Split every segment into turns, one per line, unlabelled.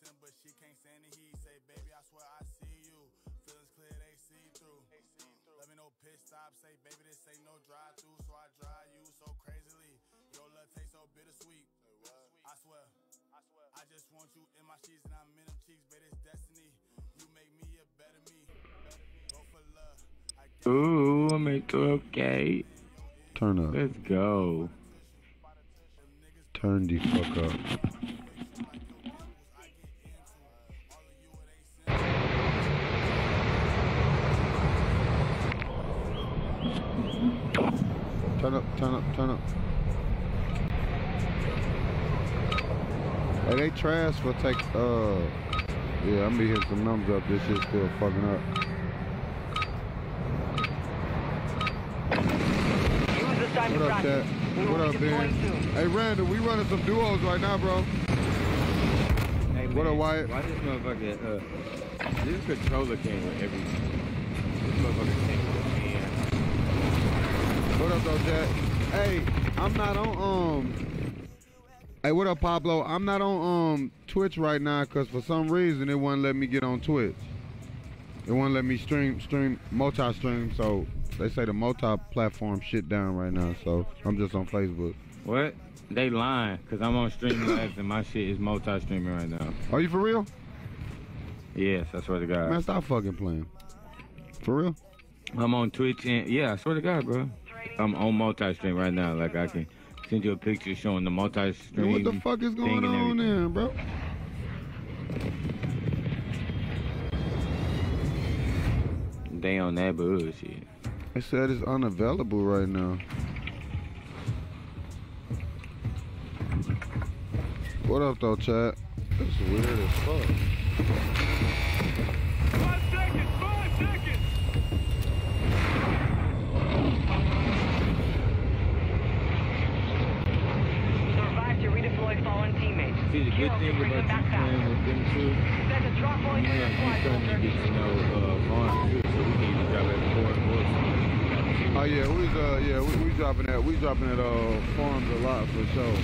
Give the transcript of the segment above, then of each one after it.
listen, but she can't stand the heat. Say, baby, I swear I see you. Feelings clear, they see through. Let me know pit stop. Say, baby, this ain't no drive through, so I drive you so crazily. Your love tastes so bittersweet. I swear. I swear. I just want you in my sheets and I'm in them cheeks, baby, it's destiny. You make me a better me. Go for love.
Ooh, I'm into okay.
Turn up.
Let's go.
Turn the fuck up. Turn up, turn up, turn up. Hey, they trash for take, uh, yeah, I'm gonna hit some numbers up. This shit's still fucking up.
Use this time
What
to
up, Chat?
Will
What up, Ben? Hey, Randall, we running some duos right now, bro.
Hey,
What up, Wyatt?
Why this motherfucker, uh, this controller came with everything. This motherfucker came with.
What up, though, Chat? Hey, I'm not on, um... Hey, what up, Pablo? I'm not on um Twitch right now because for some reason it wouldn't let me get on Twitch. It wouldn't let me stream, stream, multi-stream, so they say the multi-platform shit down right now, so I'm just on Facebook.
What? They lying, cause I'm on Streamlabs and my shit is multi-streaming right now.
Are you for real?
Yes, I swear to God.
Man, stop fucking playing. For real?
I'm on Twitch and yeah, I swear to God, bro. I'm on multi-stream right now. Like I can send you a picture showing the multi-stream.
What the fuck is going on there, bro?
They on that bullshit.
It said it's unavailable right now. What up, though, chat? That's weird as fuck.
Survive to redeploy fallen teammates.
See, the good thing about you playing with them you know, starting to get to know uh, Vaughn too, so we to drop at Wilson.
Oh yeah, we uh yeah we, we dropping that we dropping that uh farms a lot for sure.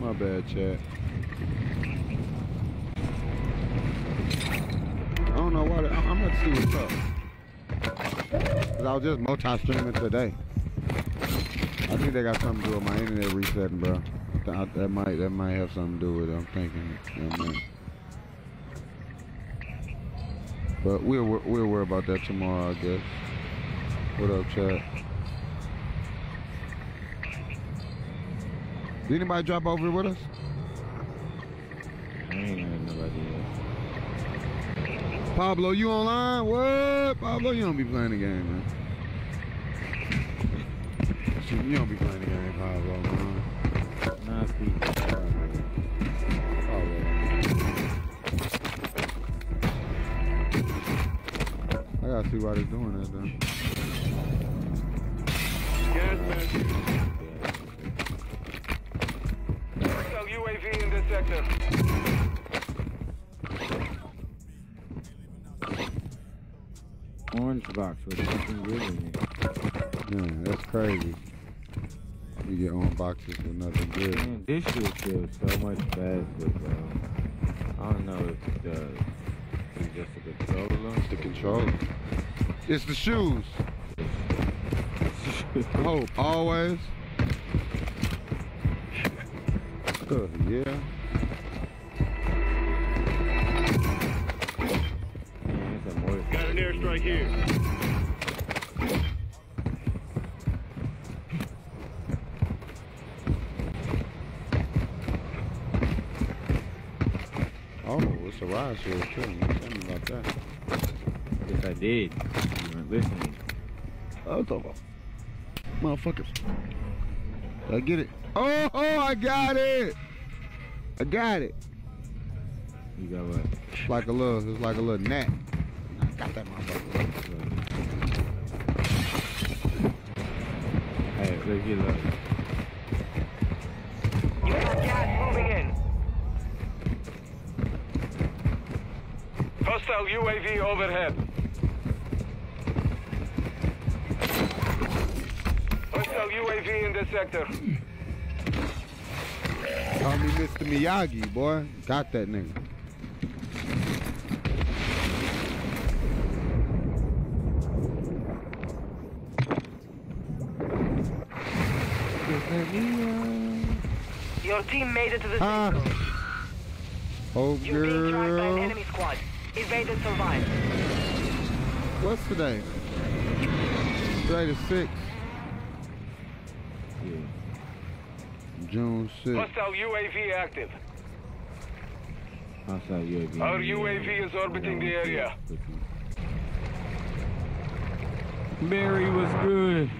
My bad, chat. I don't know why. the- I'm gonna see what's up. Cause I was just multi-streaming today. I think they got something to do with my internet resetting, bro. I That might that might have something to do with it. I'm thinking. But we'll we'll worry about that tomorrow, I guess. What up, chat? Did anybody drop over with us?
I ain't heard nobody else.
Pablo, you online? What? Pablo, you don't be playing the game, man. You don't be playing the game, Pablo, man.
Nah.
Pablo. I gotta see why they're doing that, though.
Hostile UAV in this sector.
Orange box with nothing good in it.
Man, that's crazy. You get on boxes with nothing good.
Man, this shit feels so much faster, bro. I don't know if it does. It's just a controller.
The controller. It's the shoes. Hope, always. Uh, yeah.
Man, it's a more
Got an airstrike here.
Oh, it's a ride share too. Tell me about that.
Yes, I did. You weren't listening.
Oh, the motherfuckers. Did I get it? Oh, oh, I got it. I got it.
You got what?
Like a little, it's like a little gnat. I got that motherfucker.
Hey, let's get low.
You got gas moving in.
Hostile UAV overhead. Hostile UAV UAV in this sector.
Call me Mr. Miyagi, boy. Got that nigga.
Your team made it to the
Huh?
safe zone.
Oh,
You're being tracked by an
girl.
enemy squad. Evade and survive.
What's today? Today the 6th,
Yeah.
June 6th.
Hostile UAV active.
Outside UAV.
Our UAV is orbiting the area.
Barry was good.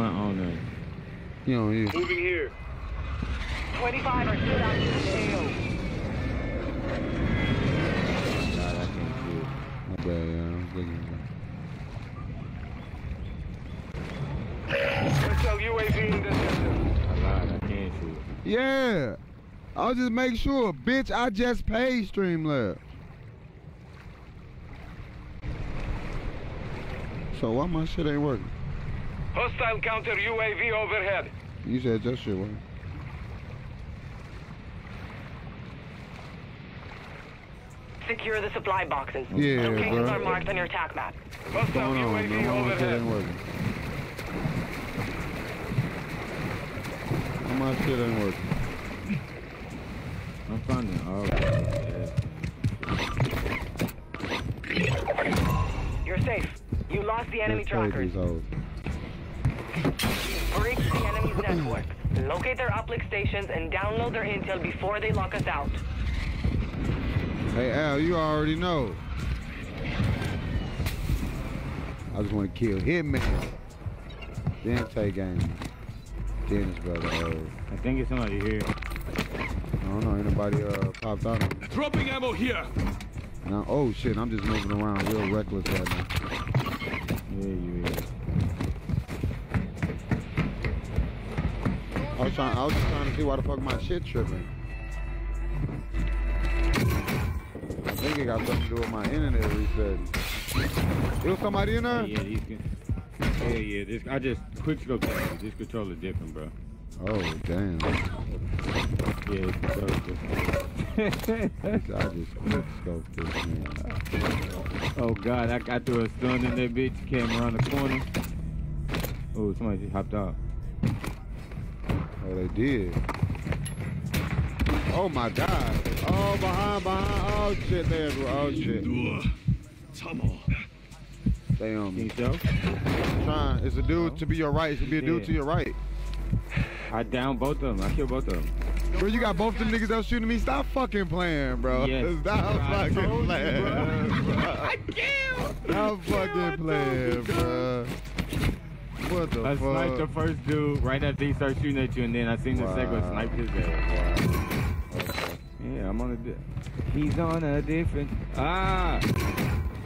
One owner.
You know, you.
Moving here.
25 are still out in the AO.
God, I can't see
My bad, yeah. I was looking at
Hostile UAV in this sector.
it. I lied. I can't see it.
Yeah. I'll just make sure. Bitch, I just paid Streamlabs. So why my shit ain't working?
Hostile counter UAV overhead.
You said your shit working.
Secure the supply boxes.
Yeah,
Locations
bro.
are marked on your attack map.
Hostile
on,
UAV
man? Why my shit ain't
overhead.
working? Why my shit ain't working?
I'm finding all yeah.
You're safe. You lost the enemy
Let's play
trackers.
These hoes.
Breach the enemy's network. Locate their uplink stations and download their intel before they lock us out.
Hey Al, you already know. I just want to kill Hitman. Then take game. Dennis brother. Uh,
I think it's somebody here.
I don't know. Anybody uh popped out on me?
Dropping ammo here.
Now, oh shit, I'm just moving around real reckless right now.
Yeah, you is.
I was trying. I was just trying to see why the fuck my shit tripping. I think it got something to do with my internet resetting. There was somebody in there.
yeah, these can. Yeah, yeah. This I just quick scope this. This controller different, bro.
Oh damn!
Yeah, this different.
I just quick scoped this man.
oh God, I, I threw a stun in that bitch. Came around the corner. Oh, somebody just hopped out.
Oh, they did. Oh my god! Oh, behind, behind! Oh shit, they everywhere! Oh shit! Stay on me. Trying. It's a dude to be your right. It should be a dude to your right.
I down both of them. I killed both of them.
Bro, you got both of them niggas that was shooting me. Stop fucking playing, bro.
Yes.
Stop
I
fucking
you,
playing,
bro.
bro.
I killed.
Stop fucking playing, bro. What the
I sniped the first dude right after he started shooting at you, and then I seen the second snipe his ass.
Wow. Okay.
Yeah, I'm on a. He's on a different. Ah!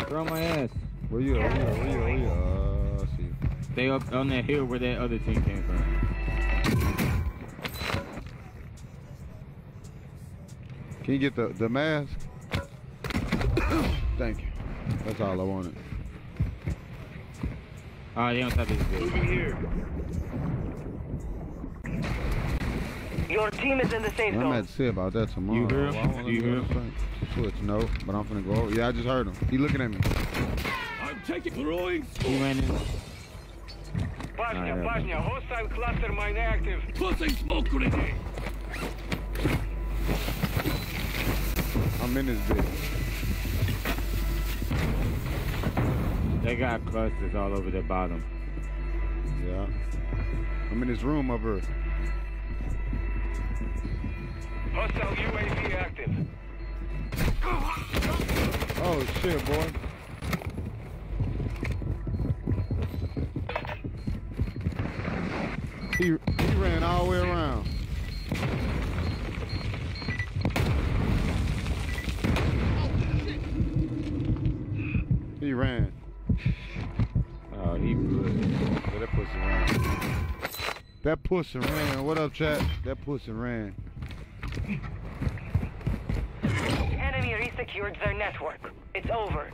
Throw my ass.
Where you at? Where you at? Where you at? Where you at? Uh, see.
Stay up on that hill where that other team came from.
Can you get the, the mask? Thank you. That's all I wanted.
Ah, they on top of this bitch.
Moving here.
Your team is in the safe
I'm
zone.
at to say about that tomorrow.
You hear him?
Why I wanna
You
go
hear
to
him?
Switch, no, but I'm finna go. Yeah, I just heard him. He looking at me.
I'm taking throwing.
He ran in.
Bashня,
yeah,
Bashня, hostile cluster mine active. Tossing smoke grenade.
I'm in this bitch.
They got clusters all over the bottom.
Yeah. I'm in this room over. here.
Hostile UAV active.
Oh shit, boy. He he ran all the way around. He ran.
Oh, he good.
Yeah, that pussy ran. That pussy ran. What up, chat? That pussy ran.
The enemy resecured their network. It's over.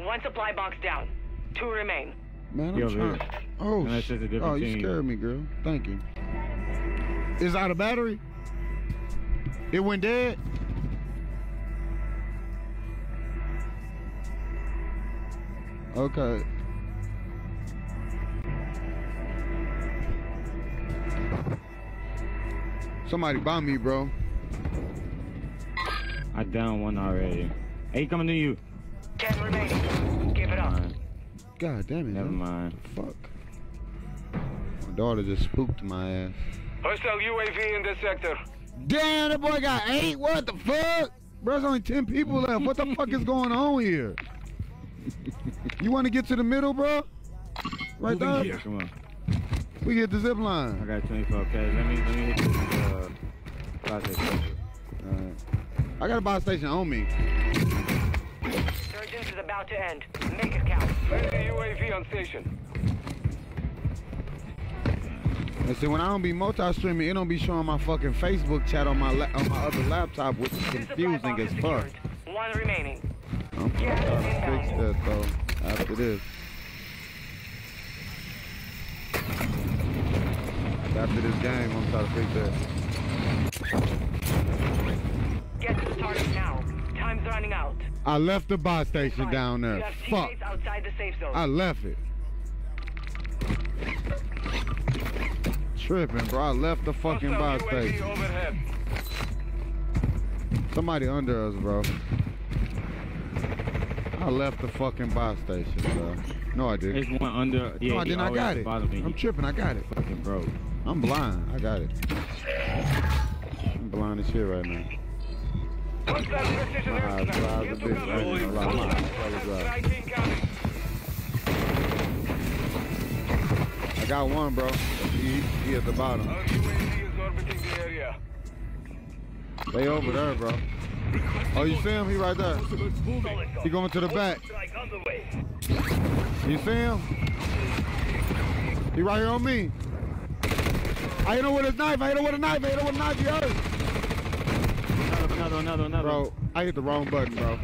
One supply box down. Two remain.
Man, I'm
over
trying.
here.
Oh,
No, that's
shit.
just a
oh, you
team.
scared me, girl. Thank you. Is out of battery? It went dead. Okay. Somebody buy me, bro.
I down one already. Hey, coming to you.
Ten remaining. Give it up.
God damn it.
Never
man.
mind.
Fuck. My daughter just spooked my ass.
Hostile UAV in this sector.
Damn, that boy got eight. What the fuck? Bro, there's only 10 people left. What the fuck is going on here? You want to get to the middle, bro? Right there?
Yeah, come on.
We get the zip line.
I got 24k. Let me let me hit this uh process.
Alright. I got a buy station on me.
Surgeons is about to end. Make it count.
Friendly UAV on station.
And see, when I don't be multi-streaming, it don't be showing my fucking Facebook chat on my la- on my other laptop, which is confusing as fuck.
One remaining.
I'm trying to fix that though. After this. After this game, I'm trying to fix that.
Get to the target now. Time's running out.
I left the buy station
Fine.
down
You
there.
have
Fuck.
outside the safe zone.
I left it. Tripping, bro. I left the fucking buy station.
overhead.
Somebody under us, bro. I left the fucking buy station, bro. No, I didn't.
one under. Yeah,
No, I didn't. I got it.
bottom
I'm tripping. I got it.
fucking broke.
I'm blind. I got it. I'm blind as shit right now. My eyes
airstrike.
dry as a
Get to
bitch
cover.
right now. Like, my eyes probably dry. I got one, bro. He, he at the bottom. They over there, bro. Oh, you see him? He right there. He going to the back. You see him? He right here on me. I hit him with his knife. I hit him with a knife. I hit him with a knife. You heard?
Another, another, another, another.
Bro, I hit the wrong button, bro.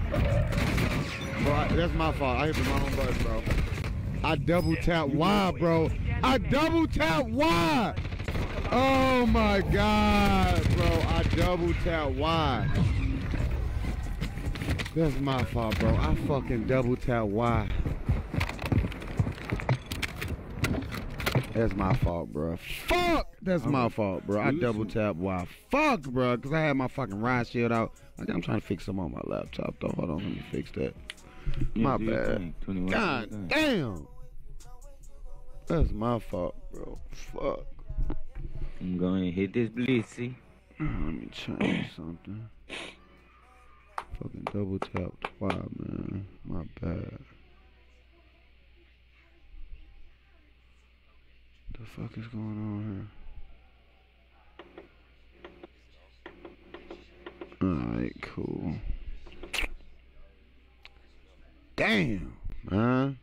Bro, I, that's my fault. I hit the wrong button, bro. I double tap Y, bro. I double tap Y. Oh my God, bro. I double tap Why? That's my fault, bro. I fucking double tap Y. That's my fault, bro. Fuck! That's my fault, bro. I double tap Why? Fuck, bro, because I had my fucking riot shield out. Like, I'm trying to fix some on my laptop, though. Hold on, let me fix that. My bad. God damn! That's my fault, bro. Fuck.
I'm going to hit this blissy.
Let me change something. Fucking double tapped Y, man. My bad. The fuck is going on here? Alright, cool. Damn, man.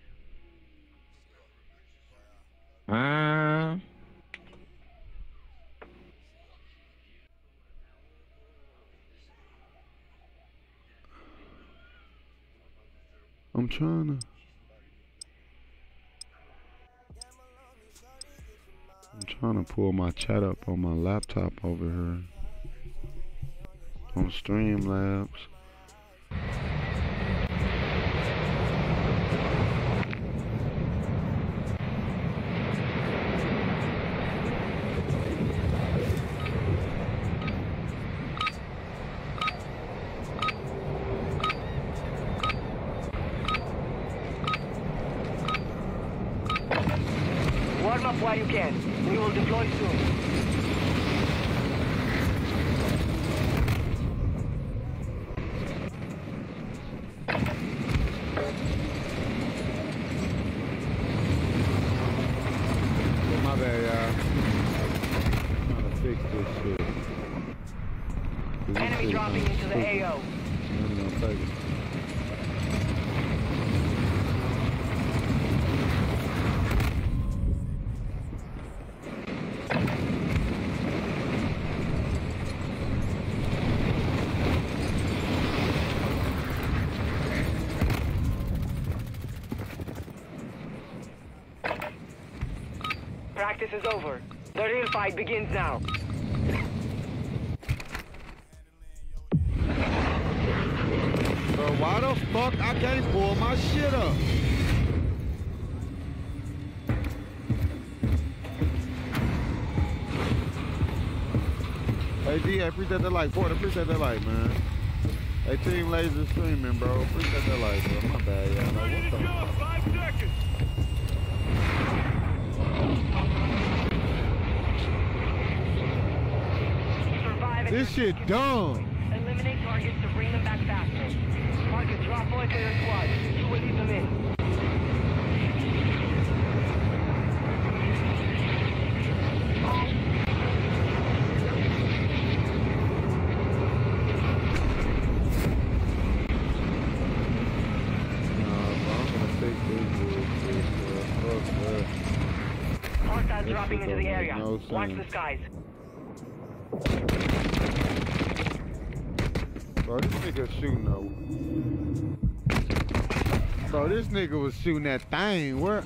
Ah.
I'm trying to. I'm trying to pull my chat up on my laptop over here. On Streamlabs.
Warm up while you can. We will deploy soon.
Oh, my bad, y'all. trying to fix this shit. 'Cause this
Enemy
shit
dropping
kinda
into the
stupid.
AO.
I'm gonna take it.
Practice is over. The real fight begins now.
Bro, why the fuck I can't pull my shit up? Hey D, I appreciate that like, Ford, appreciate that like, man. Hey Team Laser streaming, bro. Appreciate that like, bro. My bad, y'all. What the
go. Five seconds.
Survive and
This shit dumb.
Eliminate targets to bring them back faster. Mark a drop for your squad. You will leave them in.
Nah, bro, I'm gonna take this bullshit, bro. Fuck that.
Hostiles dropping into the area.
no
Watch the skies.
Bro, this nigga shooting though. Bro, this nigga was shooting that thing. Where?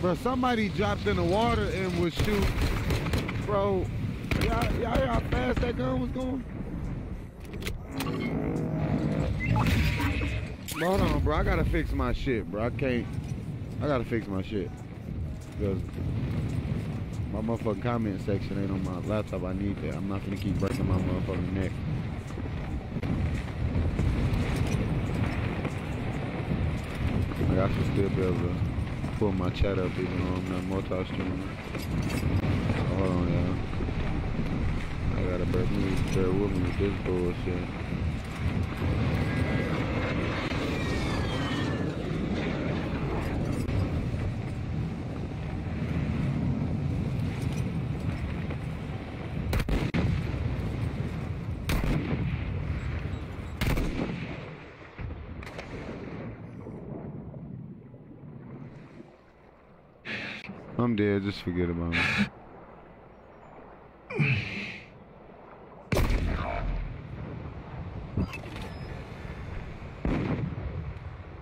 Bro, somebody dropped in the water and was shooting. Bro, y'all, y'all how fast that gun was going? Hold on, bro. I gotta fix my shit, bro. I can't. I gotta fix my shit. Because my motherfucking comment section ain't on my laptop. I need that. I'm not gonna keep breaking my motherfucking neck. Like I should still be able to pull my chat up even though I'm not multi-streaming. Oh, Hold on, y'all. I gotta bear, bear with me with this bullshit. I'm dead, just forget about me.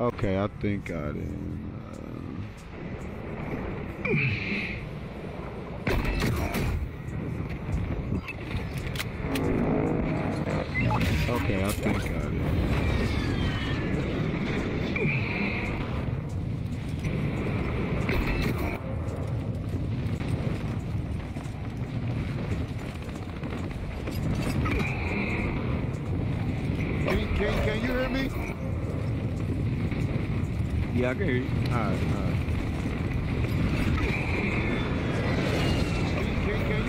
Okay, I think I didn't. Uh... Okay, I think I did. Can, can, can you hear me?
Yeah, I can hear you.
Alright, alright. Can, can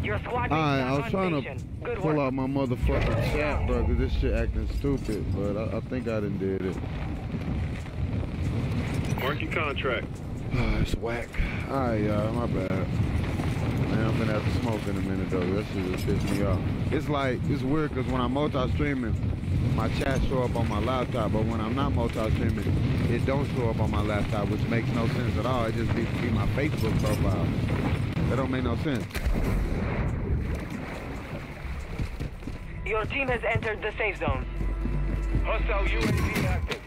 you?
Your squad mates
Alright, I was trying to
Good
pull
work.
out my motherfucking chat, bro, because this shit acting stupid, but I, I think I done did it.
Mark your contract.
Oh, it's whack. Alright, y'all, my bad. Man, I'm gonna have to smoke in a minute, though. That shit just pissed me off. It's like, it's weird, because when I'm multi-streaming, my chat show up on my laptop, but when I'm not multi-streaming, it don't show up on my laptop, which makes no sense at all. It just be, be my Facebook profile. That don't make no sense.
Your team has entered the safe zone.
Hostile UAV active.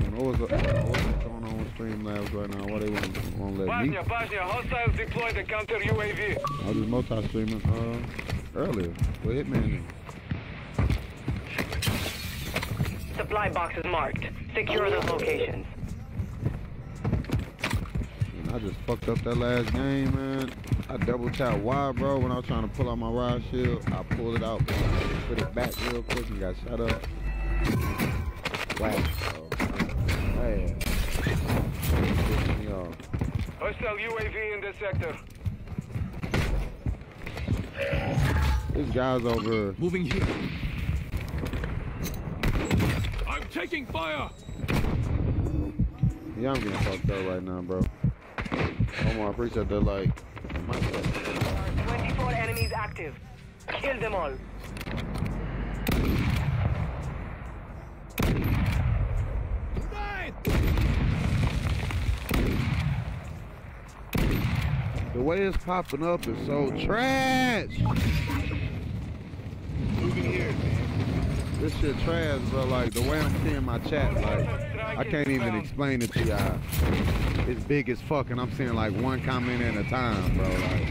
Man, What was, uh, what's going on with Streamlabs right now? Why they won't, won't let me?
Bosnia, Bosnia, hostiles deployed the counter UAV.
I was multi-streaming uh, earlier with Hitman.
Supply boxes marked. Secure those locations.
And I just fucked up that last game, man. I double tap Y, bro, when I was trying to pull out my riot shield. I pulled it out, put it back real quick and got shut up. Whack, bro. Man. Pissed me.
Hostile UAV in the sector.
This guy's over here.
Moving here.
I'm taking fire.
Yeah, I'm getting fucked up right now, bro. Omar, I appreciate that, like, my bad.
24 enemies active. Kill them all.
The way it's popping up is so trash.
Moving here.
This shit trash, bro. Like the way I'm seeing my chat, like I can't even explain it to y'all. It's big as fuck, and I'm seeing like one comment at a time, bro. Like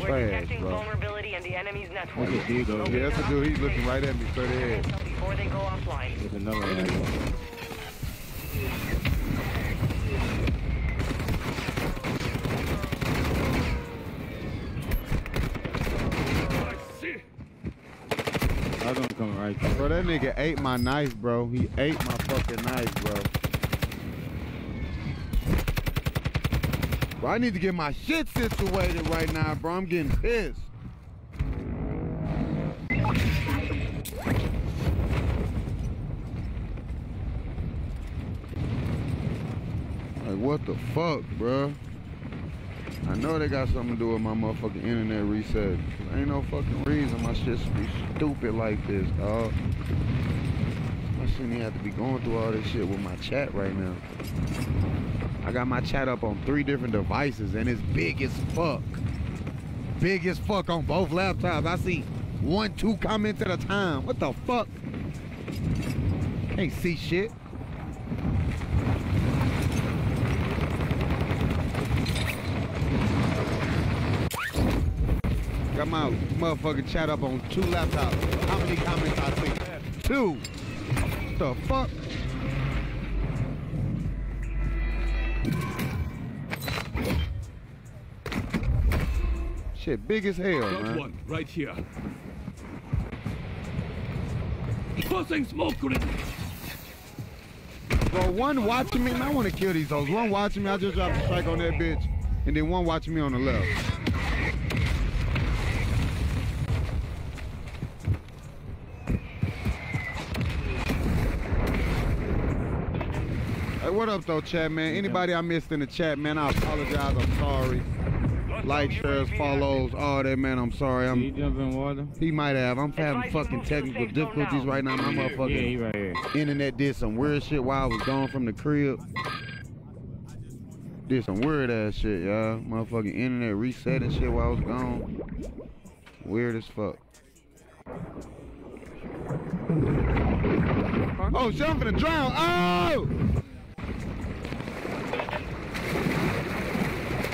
We're
trash,
detecting
bro.
vulnerability in the enemy's network.
That's a dude over
Yeah,
there.
that's a dude. He's looking right at me straight ahead.
Until before they go offline.
There's another one. Come right there.
Bro, that nigga ate my knife, bro. He ate my fucking knife, bro. Bro, I need to get my shit situated right now, bro. I'm getting pissed. Like, what the fuck, bro? I know they got something to do with my motherfucking internet reset. Ain't no fucking reason my shit should be stupid like this, dog. I shouldn't even have to be going through all this shit with my chat right now. I got my chat up on three different devices and it's big as fuck. Big as fuck on both laptops. I see one, two comments at a time. What the fuck? Can't see shit. I got my motherfucking chat up on two laptops. How many comments I see? Two. The fuck? Shit, big as hell,
Got
man.
one right here. Tossing smoke grenade.
Bro, one watching me, and I want to kill these hoes. One watching me, I just dropped a strike on that bitch, and then one watching me on the left. Hey, what up though, chat man? Anybody I missed in the chat, man, I apologize. I'm sorry. Like, shares, follows, all that, man. I'm sorry. I'm.
jump in water?
He might have. I'm having fucking
move to the
technical difficulties right now. My
Yeah,
motherfucking
he right here.
internet did some weird shit while I was gone from the crib. Did some weird ass shit, y'all. Motherfucking internet reset and shit while I was gone. Weird as fuck. Oh, shit, I'm finna drown. Oh!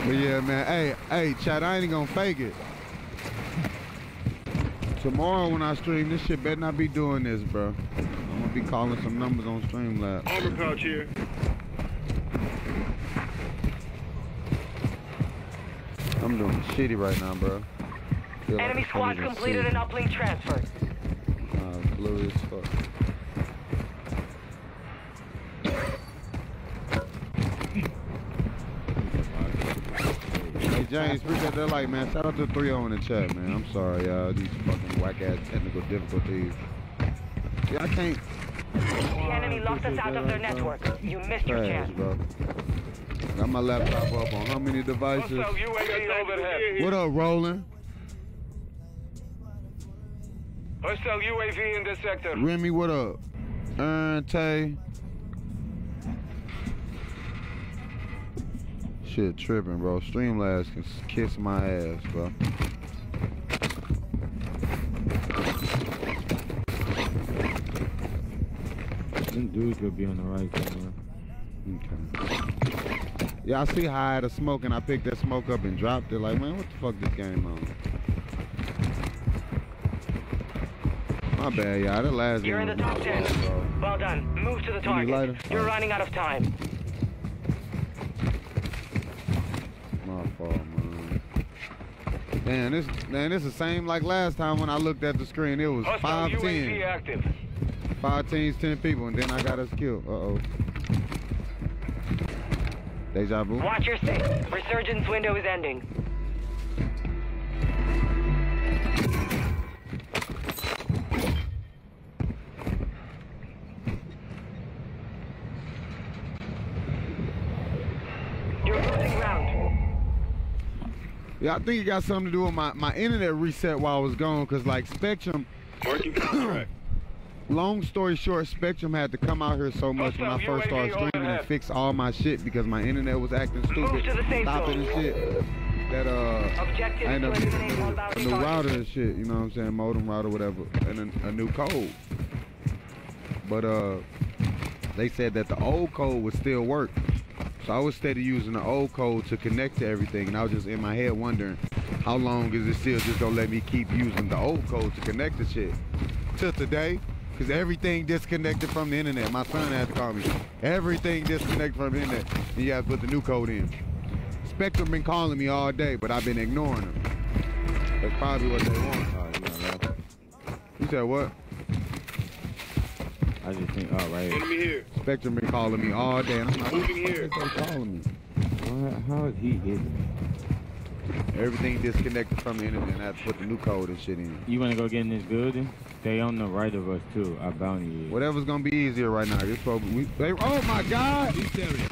But yeah, man. Hey, hey, Chad, I ain't gonna fake it. Tomorrow when I stream, this shit better not be doing this, bro. I'm gonna be calling some numbers on Streamlabs.
Armor pouch here.
I'm doing shitty right now, bro. Feel like
Enemy
I can't
squad
even
completed an uplink transfer.
Nah, it's blurry as fuck. James, appreciate that like, man. Shout out to 3 in the chat, man. I'm sorry, y'all. These fucking whack ass technical difficulties. Yeah, I can't.
The enemy locked us out of their network. You missed your
Trash,
chance.
bro. Got my laptop up on how many devices?
Hostile UAV overhead.
What up, Roland?
Hostile UAV in the sector.
Remy, what up? Aaron, Tay. Shit tripping, bro. Streamlabs can kiss my ass, bro.
Them dudes could be on the right somewhere.
Okay. Yeah, I see how I had a smoke and I picked that smoke up and dropped it. Like, man, what the fuck this game on? My bad, y'all. That last
You're
game
in the top 10. Well done. Move to the target. You're running out of time.
Man. Damn, this man, this is the same like last time when I looked at the screen. It was
Hostile
five ten,
active.
five teams, ten people, and then I got us killed. Uh oh. Deja vu.
Watch your six. Resurgence window is ending.
Yeah, I think it got something to do with my, my internet reset while I was gone, cause like Spectrum.
Contract.
Long story short, Spectrum had to come out here so much when I first started streaming and fix all my shit because my internet was acting stupid,
to the safe
stopping and shit. that uh
Objective
I
is
end
to
up getting a new, a new router and shit, you know what I'm saying, modem router, whatever, and a, a new code. But uh, they said that the old code would still work. So I was steady using the old code to connect to everything, and I was just in my head wondering, how long is it still just gonna let me keep using the old code to connect to shit? Till today, because everything disconnected from the internet. My son had to call me. Everything disconnected from the internet, and you have to put the new code in. Spectrum been calling me all day, but I've been ignoring them. That's probably what they want.
Oh, you
said what?
I just think, oh, right here.
Enemy here.
Spectrum been calling me all day, I'm like,
Moving here.
what they calling me?
How, how is he hitting?
Everything disconnected from the internet, and I have to put the new code and shit in.
You want to go get in this building? They on the right of us, too. Our bounty is.
Whatever's gonna be easier right now. This probably we, they, oh my God!
This area.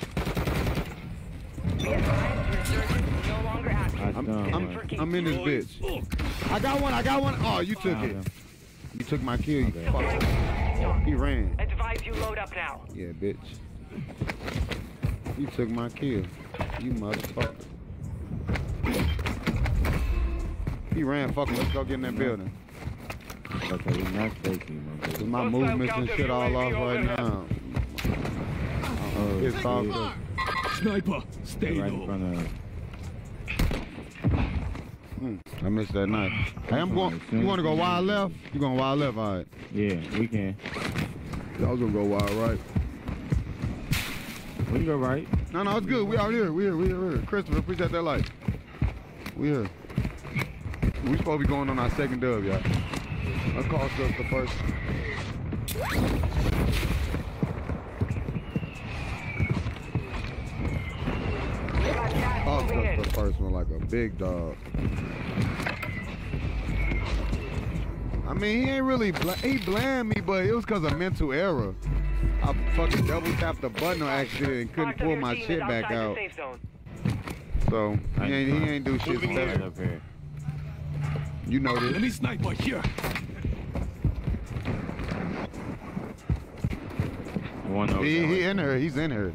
Be advised, resurgence is no longer active.
I
I'm, I'm. I'm in this bitch. I got one. I got one. Oh, you took it.
Okay.
You took my kill. You
Okay.
fuck. He ran.
Advise you load up now.
Yeah, bitch. You took my kill. You motherfucker. He ran. Fuck him. Let's go get in that building.
Okay, we not safety, man.
Cause my movements and shit all off right
overhead.
now.
Oh,
Pissed off.
yeah.
Sniper, stay
Right in front of
I missed that knife. Hey, I'm going. You want to go wild left? You going wild left? All right.
Yeah, we can.
Was gonna go wild right.
We can go right.
No, no, it's good. We out here. We here. We here. We here. Christopher, appreciate that light. We here. We supposed to be going on our second dub, y'all. That cost us the first.
We got gas
Cost
moving
the first one like a big dog. I mean, he ain't really. Bl- he blamed me, but it was cause of mental error. I fucking double tapped the button on accident and couldn't pull my shit back out. So he ain't, he ain't do shit
Moving
Right up here.
You know this.
Let me snipe right here.
One
He, he in here. He's in here.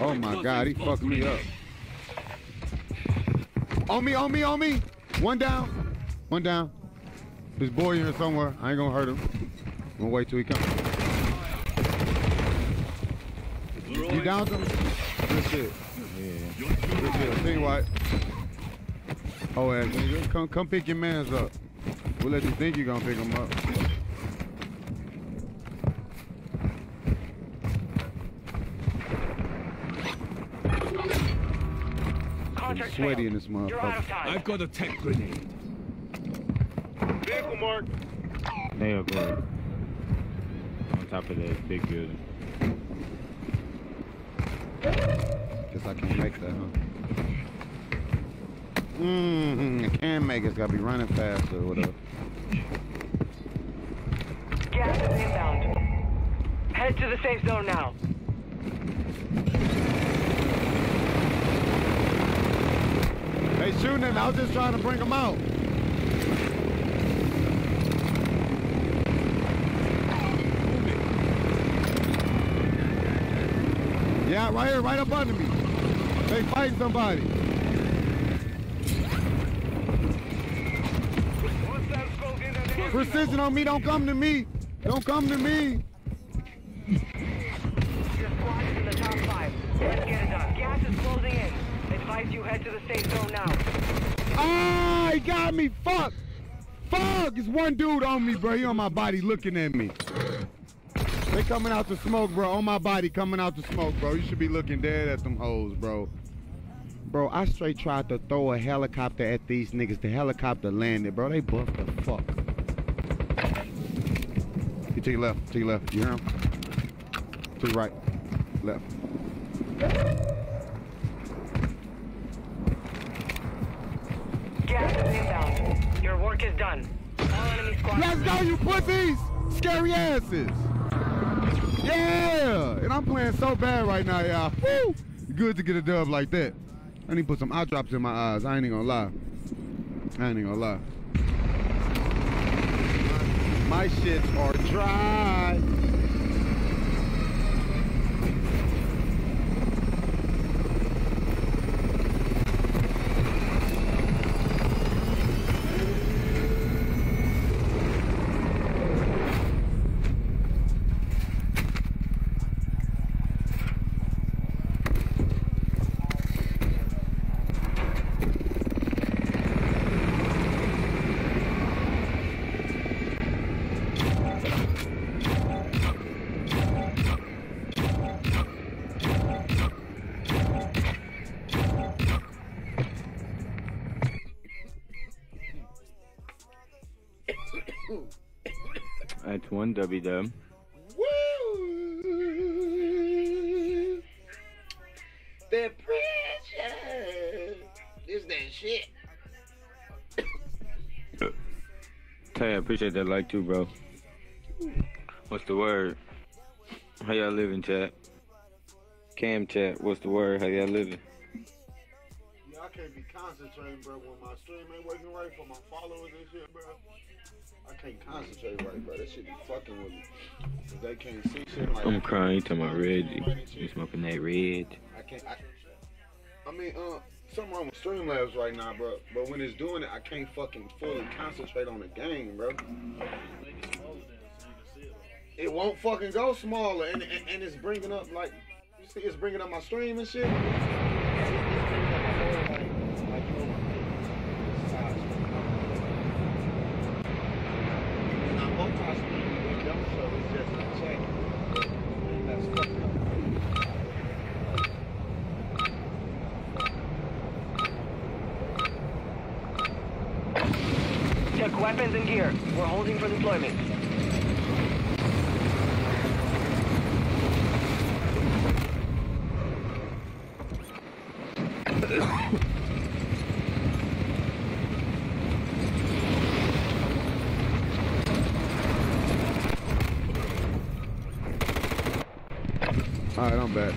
Oh my God, he fucked me up. On me, on me, on me. One down. One down. This boy here somewhere. I ain't gonna hurt him. I'm gonna wait till he comes. You down him? Good shit.
Yeah.
Good shit. What. Oh, ass nigga. Come, come pick your mans up. We'll let you think you're gonna pick them up.
Contract
Sweaty in this
You're out of
motherfucker.
I've got a tech grenade. Vehicle mark.
They are good. On top of that big building.
Guess I can't make that, huh? Mmm, I can make it. It's gotta be running faster or whatever.
Gas is inbound. Head to the safe zone now.
They shooting me. I was just trying to bring them out. Yeah, right here, right up under me. They fighting somebody. Precision on me. Don't come to me. Don't come to me.
Advise you head to the safe zone now.
Ah, he got me. Fuck. Fuck. It's one dude on me, bro. He on my body looking at me. They coming out to smoke, bro. On my body coming out to smoke, bro. You should be looking dead at them hoes, bro. Bro, I straight tried to throw a helicopter at these niggas. The helicopter landed, bro. They buffed the fuck. You to left, to left. You hear him? To your right, left.
Gas is inbound. Your work is done. All enemy squads.
Let's go, you pussies! Scary asses! Yeah! And I'm playing so bad right now, y'all. Woo! Good to get a dub like that. I need to put some eye drops in my eyes. I ain't even gonna lie. I ain't even gonna lie. My shits are dry.
W dub.
Woo! That pressure. This that shit.
Tay, I appreciate that like too, bro. What's the word? How y'all living, chat? Cam chat, what's the word? How y'all living?
Yeah, I can't be concentrating, bro, when my stream ain't working right for my followers and shit, bro. I can't concentrate right, bro. That shit be fucking with me. 'Cause they can't see shit like
I'm crying. You talking about red? You smoking that red?
I can't. I, I mean, uh, something wrong with Streamlabs right now, bro. But when it's doing it, I can't fucking fully concentrate on the game, bro. It won't fucking go smaller, and and, and it's bringing up like, you see, it's bringing up my stream and shit. It's not multi-streaming, it don't show, it's just a check. And that's fucking up.
Check weapons and gear. We're holding for deployment.
All right, I'm back.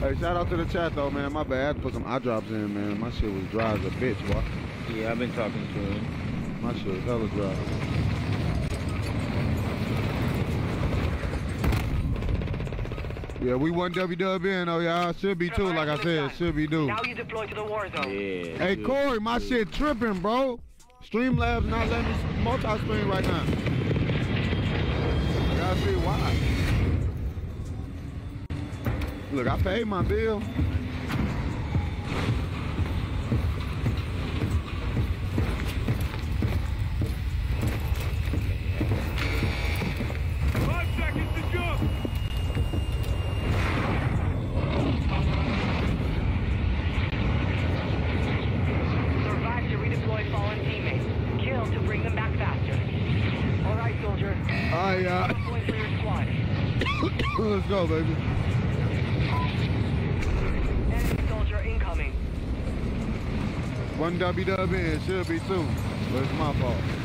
Hey, shout out to the chat though, man. My bad. I had to put some eye drops in, man. My shit was dry as a bitch, boy.
Yeah, I've been talking to him.
My shit was hella dry. Yeah, we won WW in, oh y'all. Should be too, like I said. Should be due.
Now you deploy to the war zone.
Yeah.
Hey
good.
Corey, my shit tripping, bro. Streamlabs not letting me multi-screen right now. I gotta see why. Look, I paid my bill.
Five seconds to jump.
Survive to redeploy fallen teammates. Kill to bring them back faster. All right, soldier.
Alright, y'all.
Point for your squad.
Let's go, baby.
Enemy soldier incoming.
One WW in, should be two. But it's my fault.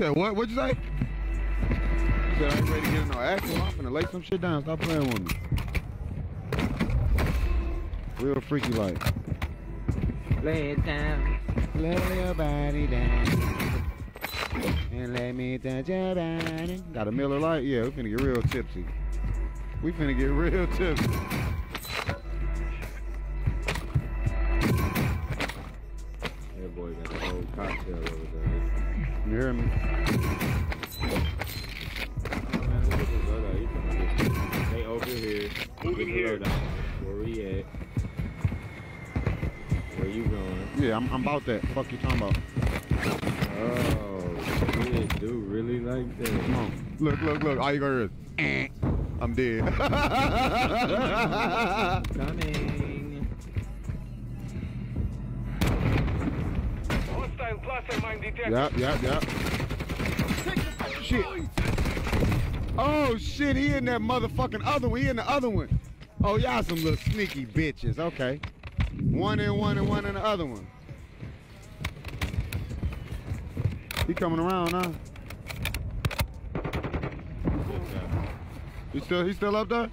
Said what? What'd you say? You said I ain't ready to get in no action. I'm finna lay some shit down. Stop playing with me. Real freaky like.
Lay it down.
Lay your body down. And let me touch your body. Got a Miller Lite? Yeah, we finna get real tipsy. We finna get real tipsy. I'm, I'm about that. Fuck you talking about.
Oh, shit, dude, really like that?
Come on. Look, look, look. All you gonna hear is, eh. I'm dead.
Coming.
Hostile cluster mine detected.
Yep, yep, yep. Shit. Oh shit, he in that motherfucking other one. He in the other one. Oh, y'all some little sneaky bitches. Okay. One in one and one in the other one. He coming around now. He still he still up there?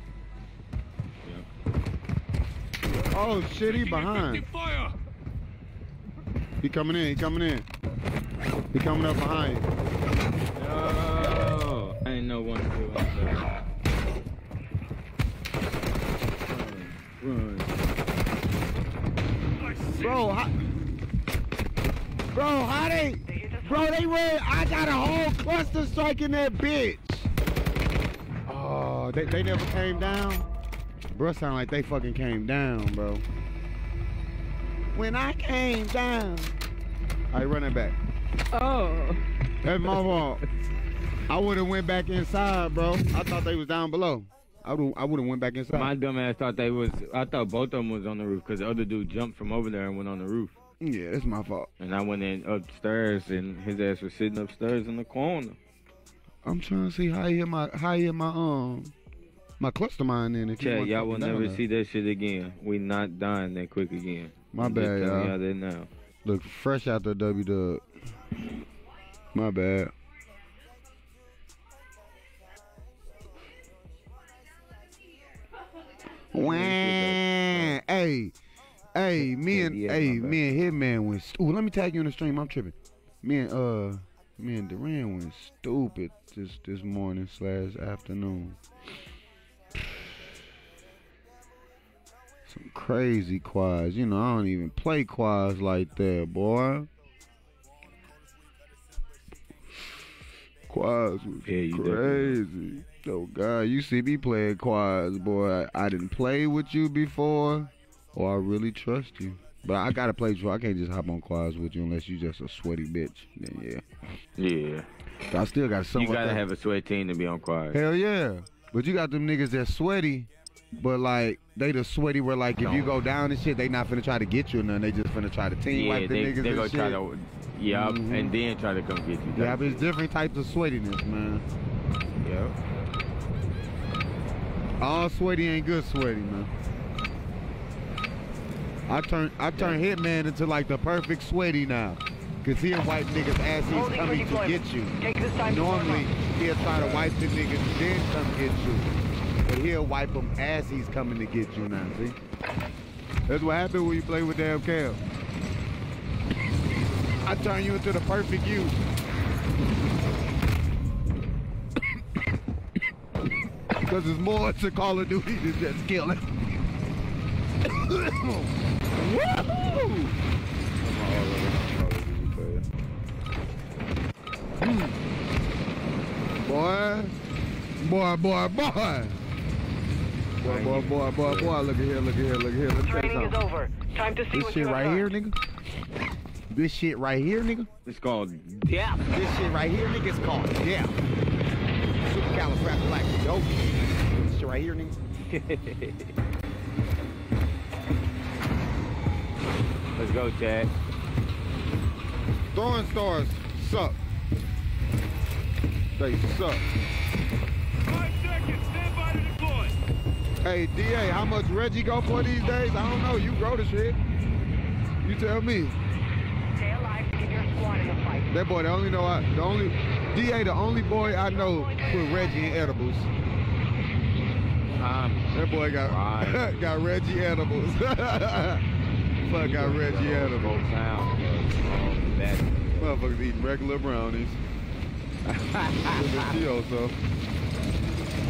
Oh shit, he behind. He coming in, he coming in. He coming up behind you.
No, I ain't know one to do it. Run.
Bro, how, bro, how they,
They hit us
bro, they ran. I got a whole cluster strike in that bitch. Oh, they, they never came down. Bro, sound like they fucking came down, bro. When I came down. All right, run it back.
Oh.
That's my fault. I would have went back inside, bro. I thought they was down below. I would I would have went back inside.
My dumb ass thought they was. I thought both of them was on the roof because the other dude jumped from over there and went on the roof.
Yeah, it's my fault.
And I went in upstairs and his ass was sitting upstairs in the corner.
I'm trying to see how you hit my how you my um my cluster mine in.
Chat,
want
y'all will never see that shit again. We not dying that quick again.
My
I'm
bad, y'all.
y'all that now.
Look fresh out the W Dub. My bad. Wah. Hey, hey, me and
Yeah,
hey, me and Hitman went. St- Ooh, let me tag you in the stream. I'm tripping. Me and uh, me and Duran went stupid this this morning slash afternoon. Some crazy quads. You know, I don't even play quads like that, boy. Quads was
Yeah,
crazy. Oh God, you see me playing quads, boy. I, I didn't play with you before, or I really trust you. But I gotta play you. I can't just hop on quads with you unless you just a sweaty bitch. Then yeah,
Yeah.
I still got some.
You gotta have a sweat team to be on quiet.
Hell yeah. But you got them niggas that sweaty, but like they the sweaty where like if you go down and shit, they not finna try to get you or nothing. They just finna try to team
Yeah,
wipe the
they,
niggas
they
and
gonna
shit.
try to, yeah,
Mhm.
and then try to come get you.
yeah, but it's different types of sweatiness, man.
Yeah.
All sweaty ain't good sweaty, man. I turn I turn Hitman into like the perfect sweaty now. Cause he'll wipe niggas ass he's coming to get you.
Take this time
Normally he'll try to wipe the niggas and then come get you. But he'll wipe them as he's coming to get you now, see? That's what happened when you play with damn Cam. I turn you into the perfect you. Because there's more to Call of Duty than just killing. Woo! Boy, boy, boy, boy. Boy, boy, boy, boy, boy, look at here, look at here, look at here. Let me tell you
Training is
something.
over. Time to see
This
what
shit
you
right here, nigga. This shit right here, nigga.
It's called depth.
This shit right here, nigga, is called death. Supercalifragilisticexpialidocious. This shit right here, nigga.
Let's go, Chad.
Throwing stars suck. They suck.
Five seconds. Stand by to deploy.
Hey, DA, how much Reggie go for these days? I don't know. You grow the shit. You tell me.
Stay alive to keep your squad in the fight.
That boy, the only know I, the only DA, the only boy I know put Reggie in edibles.
Um,
That boy got
Right.
got Reggie edibles. Fuck got Reggie edibles.
Sound. That.
Motherfuckers eating regular brownies. Delicioso.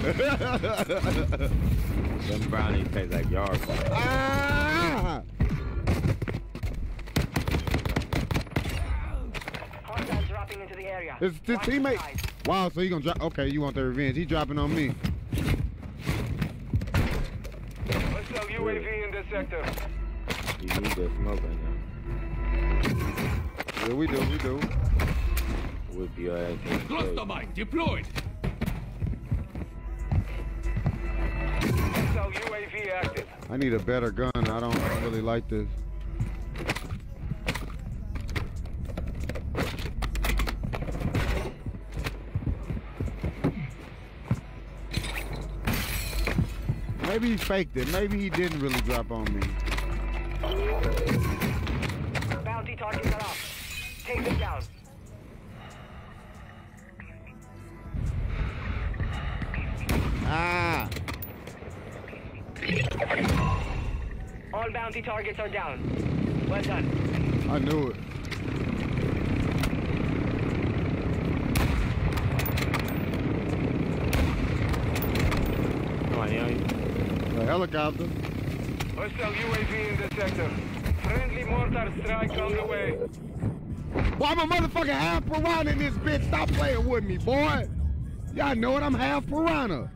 Them brownies taste like yard.
ah!
Dropping into the area.
It's the
Watch
teammate.
skies.
Wow, so he gonna drop? Okay, you want the revenge? He dropping on me.
Hostile UAV in this sector.
You need that smoke right now.
Yeah, we do, we do.
Whip your ass in the
Cluster mine deployed. UAV active.
I need a better gun. I don't really like this. Maybe he faked it. Maybe he didn't really drop on me.
Bounty targets are off. Take them down.
Ah!
All bounty targets are down. Well done.
I knew it.
Come on, young.
A helicopter.
Hostile UAV in the sector. Friendly mortar strike on the way.
Boy, I'm a motherfucking half piranha in this bitch. Stop playing with me, boy. Y'all know it. I'm half piranha.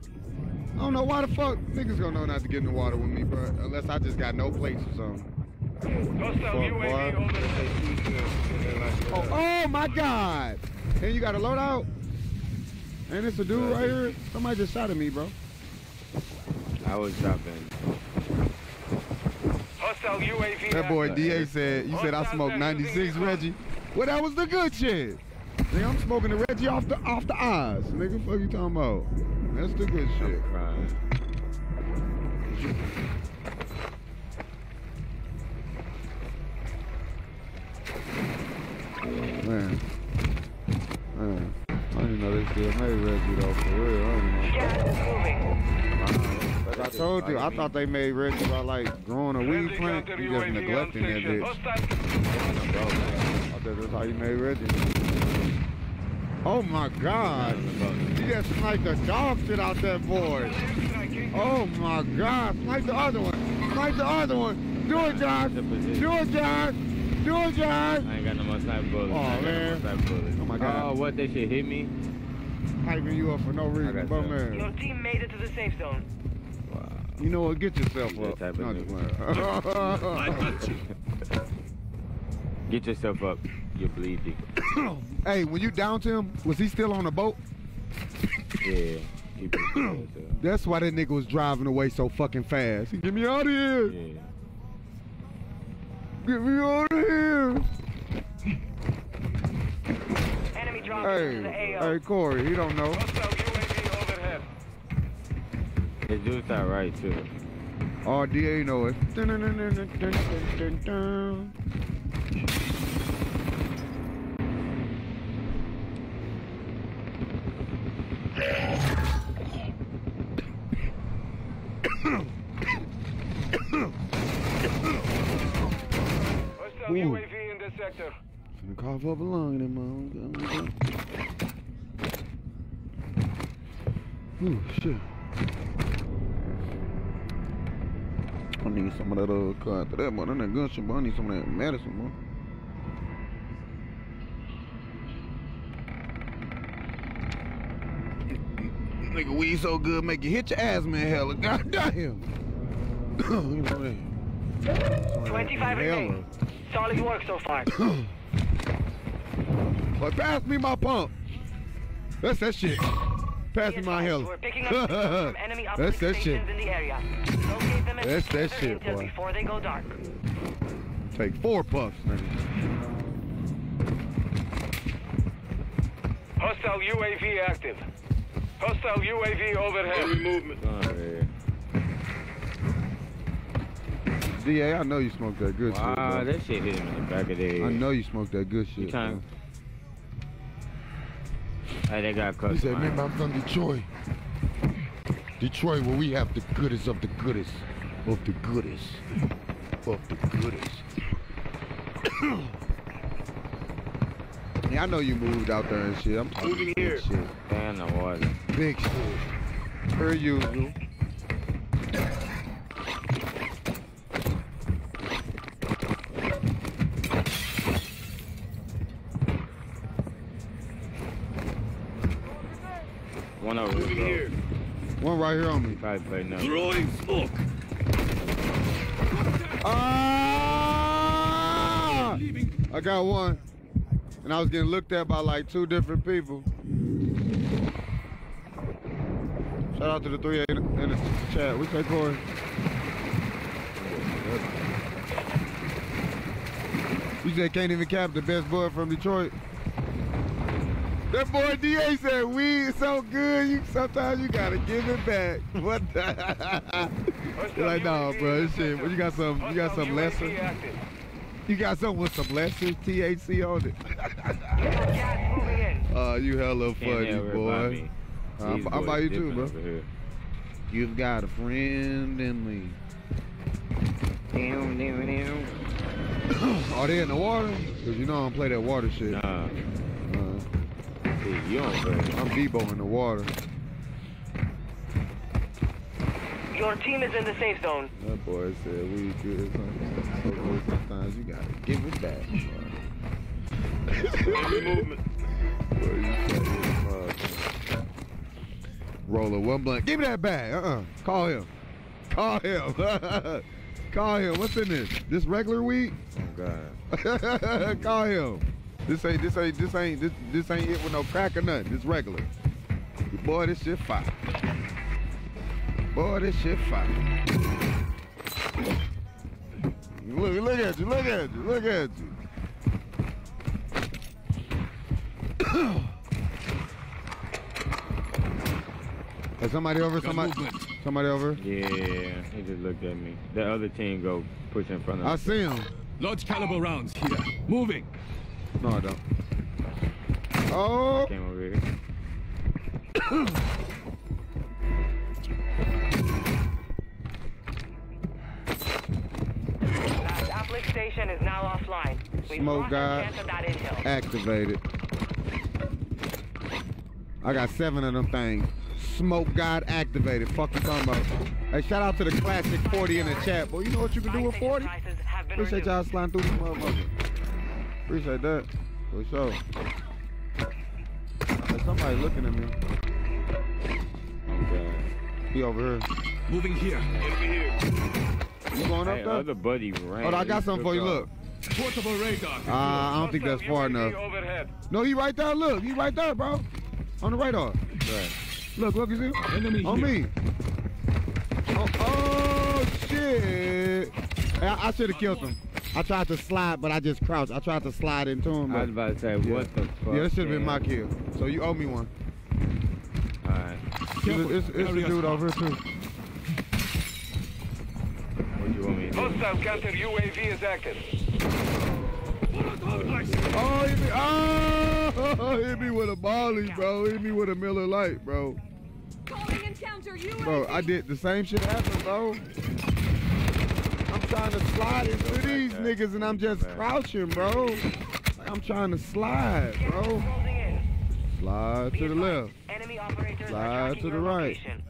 I don't know why the fuck niggas gonna know not to get in the water with me, bro. Unless I just got no plates or something.
Hostile
Fuck,
UAV
boy.
overhead.
Oh, oh my God. And you got a loadout? And it's a dude right here. Somebody just shot at me, bro.
I was dropping.
Hostile UAV.
That boy. DA said, you said I smoked 96 Reggie. Well, that was the good shit. Nigga, I'm smoking the Reggie off the off the eyes. Nigga, fuck you talking about? That's the good shit. Man. Man. I didn't know they still made Reggie though, for real. I didn't know.
Gas is moving.
As I told you, I thought they made Reggie by like growing a weed plant. You just
UAV
neglecting that bitch. I thought that's how you made Reggie. Oh my God. You just sniped the dog shit out that boy. Oh my God. Snipe the other one. Snipe the other one. Do it, Josh. Do it, Josh. Do it, Josh.
I ain't got no more sniper bullets.
Aw,
I ain't got no
man.
bullets.
Oh, my God.
Oh, what? They should hit me?
Hyping you up for no reason,
got
bro, man.
Your team made it to the safe zone.
Wow.
You know what? Get yourself up.
type of
No, just
Get yourself up. You're bleeding.
hey, when you downed him, was he still on the boat?
Yeah.
That's why that nigga was driving away so fucking fast. Get me out of here.
Yeah.
Get me out of here.
Enemy dropping
Hey,
the AO.
hey, Corey, he don't know.
Hostile UAV overhead.
His dude's all right, too.
Oh, RDA know it. Dun, dun, dun, dun, dun, dun, dun, dun.
UAV in the sector.
Finna cough up a lung in my Ooh, shit. I need some of that uh cut to that. That gunshot, but I need some of that medicine, man. Nigga, weed so good, make you hit your asthma inhaler. Goddamn. You know that. Some of that
25
inhaler.
remain. Solid work so far.
But pass me my pump. That's that shit. Pass me my hell.
We're picking up signals from
That's that shit.
Stations in the area. Locate them and
That's that shit, boy.
before they go dark.
Take four puffs, nigga.
Hostile UAV active. Hostile UAV overhead. movement.
Oh.
DA, I know you smoked that good
Wow,
shit. bro.
that shit hit him in the back of the head.
I know you smoked that good shit.
trying?
bro.
Hey, they got
He said, remember, I'm from Detroit. Detroit, where we have the goodest of the goodest of the goodest of the goodest. yeah, I know you moved out there and shit. I'm talking
Moving
big
here.
shit.
Damn, the water.
Big shit. Per usual.
One over here.
here.
One right here on me.
Probably play no.
Throwing smoke.
Ah! I got one. And I was getting looked at by like two different people. Shout out to the three in in the chat. We say Corey. You said can't even cap the best boy from Detroit. That boy DA said weed is so good, you sometimes you gotta give it back. What the like nah bro, this shit. What you got some you got some lesser?
Active.
You got something with some lesser THC on it.
Gas moving in.
Uh, you hella funny, boy.
me.
I'm,
These
I'm
boys
by you too,
different
bro. You've got a friend in me.
Damn, damn, damn.
Are they in the water? Cause you know I don't play that water shit.
Nah,
Uh,
see, you don't play.
I'm Debo in the water.
Your team is in the safe zone.
That boy said we good. Sometimes, so sometimes you gotta give it back.
Enemy movement.
Boy, you funny as fuck. Roller one blunt. Give me that bag. Uh-uh. Call him. Call him. Call him. What's in this? This regular weed?
Oh God.
Call him. This ain't this ain't this ain't this this ain't it with no crack or nothing. This regular. Boy, this shit fire. Boy, this shit fire. Look, look at you, look at you, look at you. Hey, somebody over, somebody, somebody over.
Yeah, he just looked at me. The other team go push in front of me.
I
us.
see him.
Large caliber rounds here. Moving.
No, I don't. Oh,
Came over here.
station is now offline. We've
Smoke God.
chance at that intel.
activated. I got seven of them things. Smoke God activated. Fuck you talking about? Hey, shout out to the classic 40 in the chat. Boy, you know what you can do with 40?
Prices have been
Appreciate y'all sliding through this motherfucker. Appreciate that. For sure. Hey, somebody looking at me.
Okay.
He over here.
Moving here.
You going up
Hey,
there?
other buddy ran.
Hold on, I got something for you.
took
Look.
Portable radar.
Uh, I don't think that's far enough.
overhead.
No, he right there. Look, he right there, bro. On the radar.
Right.
Look, look, you see?
Enemy
On
here.
me. Oh, oh shit. I, I should have killed him. I tried to slide, but I just crouched. I tried to slide into him.
I was about to say,
yeah.
what the fuck?
yeah, that should have been my kill. So you owe me one.
Alright.
It's,
Careful.
it's, it's a dude over here too.
What you want me to do?
Hostile counter UAV is active.
Oh, hit me! Oh, hit me with a volley, bro. Hit me with a Miller Lite, bro.
Calling encounter UAV.
Bro, I did the same shit happened, bro. I'm trying to slide into these niggas and I'm just crouching, bro. Like I'm trying to slide, bro. Slide to the left. Slide to the right.
location.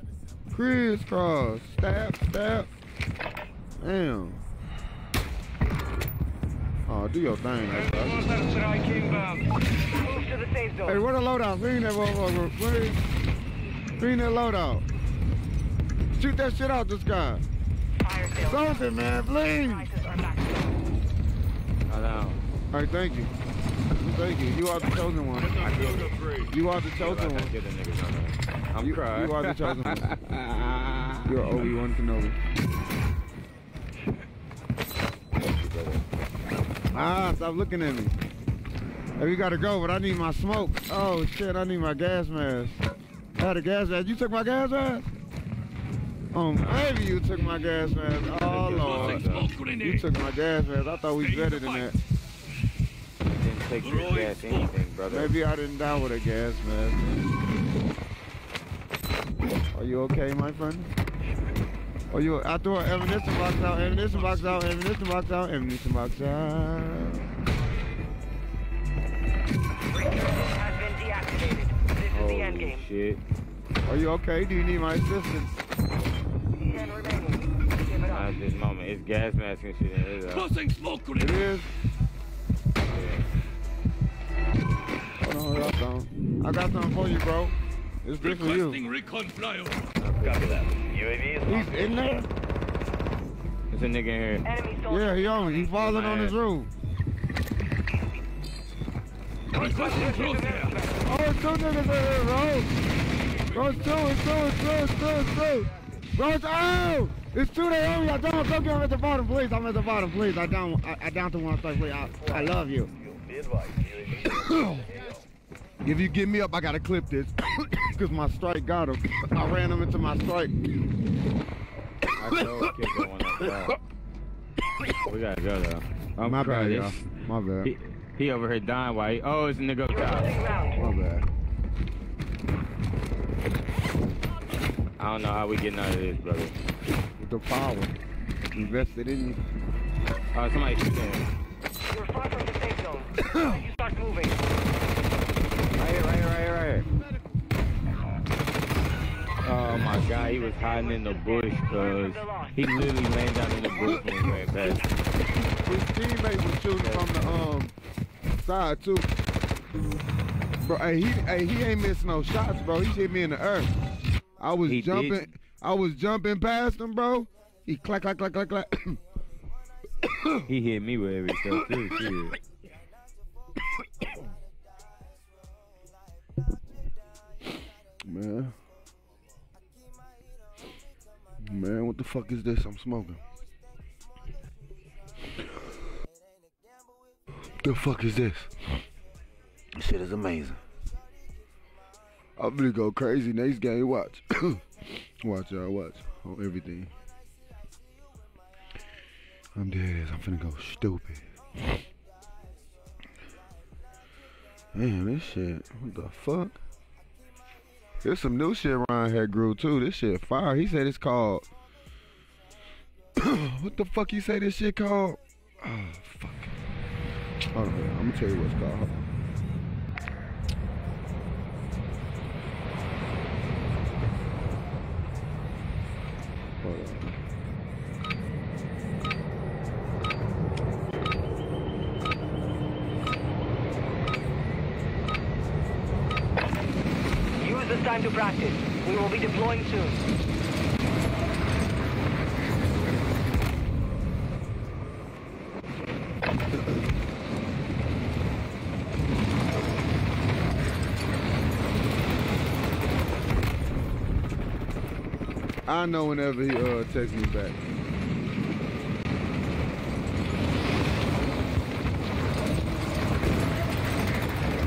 Crisscross. Stab, stab. Damn. Oh, do your thing, man, bro.
Mortar strike inbound.
Move to the safe zone.
Hey, where the loadout? Bring that motherfucker. Uh, bring, bring that loadout. Shoot that shit out this guy. Something, man, please.
Prices are back.
Hold on.
All right, thank you. Thank you. You are the chosen one. You are the chosen
I
one.
get the niggas on. I'm
You,
crying.
you are the chosen one. You're Obi-Wan Kenobi. Ah, stop looking at me. Hey, we gotta go, but I need my smoke. Oh shit, I need my gas mask. I had a gas mask. You took my gas mask? Oh, maybe you took my gas mask. Oh lord. You took my gas mask. I thought we was better than that.
Didn't take your gas anything, brother.
Maybe I didn't die with a gas mask. Are you okay, my friend? Are you? I threw an ammunition box out. Ammunition box out. Ammunition box out. Ammunition box out.
Has been deactivated. This is the end
Holy shit.
Are you okay? Do you need my assistance?
Ten remaining. Give it
Not at this moment. It's gas mask and shit in his uh,
smoke
It
grenade.
is. Hold on, hold on. I got something for you, bro. It's good for you.
Recon flyover.
Copy that. UAV
He's in there?
There's a nigga in here.
Enemy.
Yeah, he on. He falling on his roof.
Requesting close air.
Oh, it's two niggas in here, bro. Bro, it's two, it's two, it's two, it's two, it's two. Bro, it's, oh! It's two they own me. I don't, don't get him at the bottom, please. I'm at the bottom, please. I down, I, I down to one strike, please. I, I love you.
Be advised. UAV
If you get me up, I gotta clip this. Cause my strike got him. I ran him into my strike.
I told Kid that one outside. We gotta go though. I'm
My bad, y'all. My bad.
He, he over here dying while he, oh, it's a nigga up top.
My bad.
I don't know how we getting out of this, brother.
With the power invested in you.
Oh, somebody shoot there.
You're far from the safe zone. you start moving.
Oh my god, he was hiding in the bush because he literally laying down in the bush when he ran past.
His teammate was shooting from the um side too. Bro, hey, he hey, he ain't missing no shots, bro. He hit me in the earth. I was
He
jumping
did.
I was jumping past him, bro. He clack clack clack clack clack.
He hit me with every stuff too.
Man. Man, what the fuck is this I'm smoking? The fuck is this? This shit is amazing. I'm gonna go crazy next game. Watch. watch, y'all. Watch. On everything. I'm dead ass. I'm finna go stupid. Man, this shit. What the fuck? There's some new shit around here, grew too. This shit fire. He said it's called. what the fuck you say this shit called? Oh fuck. Hold on, I'm gonna tell you what's called. Hold on. Hold on.
Will be deploying soon.
I know whenever he uh texts me back.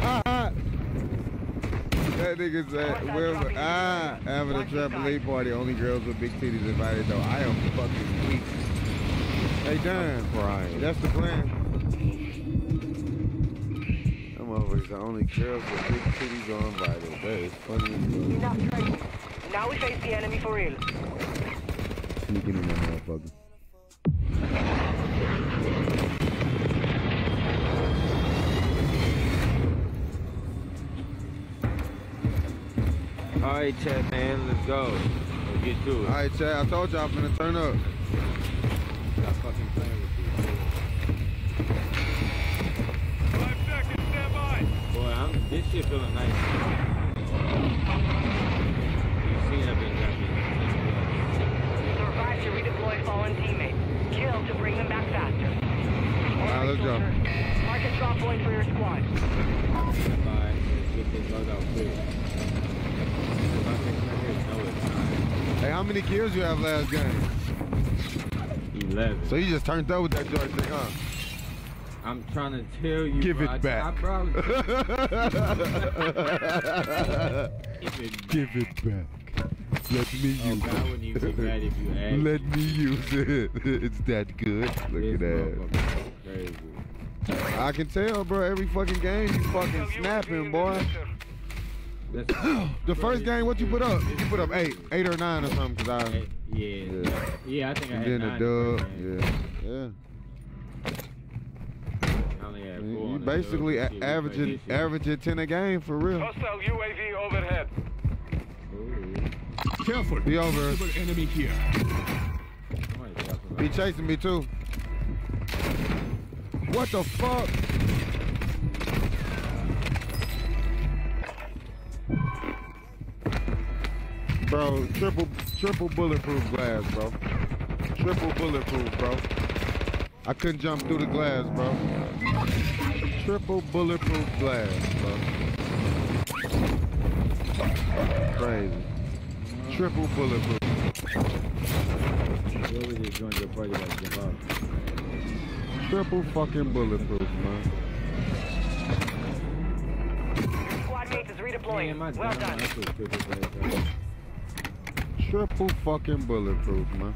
Ah, ah. That nigga said, well, ah, having a trampoline party, only girls with big titties invited though. I am fucking weak. Hey, Dan,
crying.
that's the plan. Them motherfuckers, the only girls with big titties are invited. That is funny.
Enough. Now we face the enemy for real.
Sneaking in that motherfucker.
All right, Chad, man, let's go. Let's get to it.
All right, Chad. I told y'all I'm gonna turn up.
Stop fucking playing with you.
Five seconds, stand by.
Boy, I'm this shit feeling nice. You seen I've been rapping.
Survive to redeploy fallen teammates. Kill to bring them back faster.
Alright, let's go.
Mark a drop point for your squad.
Bye. Let's get this bug out quick. If I think my head, no, it's not.
Hey, how many kills you have last game?
11.
So you just turned up with that joystick, huh?
I'm trying to tell you.
Give
bro,
it
I-
back.
I probably give it
Give it back. Let me
Oh,
use
God, I wouldn't
it.
even if you asked.
Let me use it. It's that good. Look
This
at that.
Crazy.
I can tell, bro. Every fucking game you fucking snapping, boy.
That's,
The first game, what you put up? You put up eight, eight or nine or something, cause I.
Hey, yeah,
Yeah.
yeah, I think I
And
had
then a
nine the
dub.
game.
Yeah, yeah.
I only had four
You basically a- averaging
played this shit.
averaging ten a game for real.
Hostile UAV overhead.
Ooh.
Careful.
Be over.
Possible enemy here.
Somebody got some-
He chasing me too. What the fuck? Bro, triple triple bulletproof glass, bro. Triple bulletproof, bro. I couldn't jump through the glass, bro. Triple bulletproof glass, bro. Crazy. Triple bulletproof.
Whoever just joined your party got jump out.
Triple fucking bulletproof, man.
Squad mates is redeploying.
Man,
well done.
Ass was triple glass,
fucking bulletproof, man.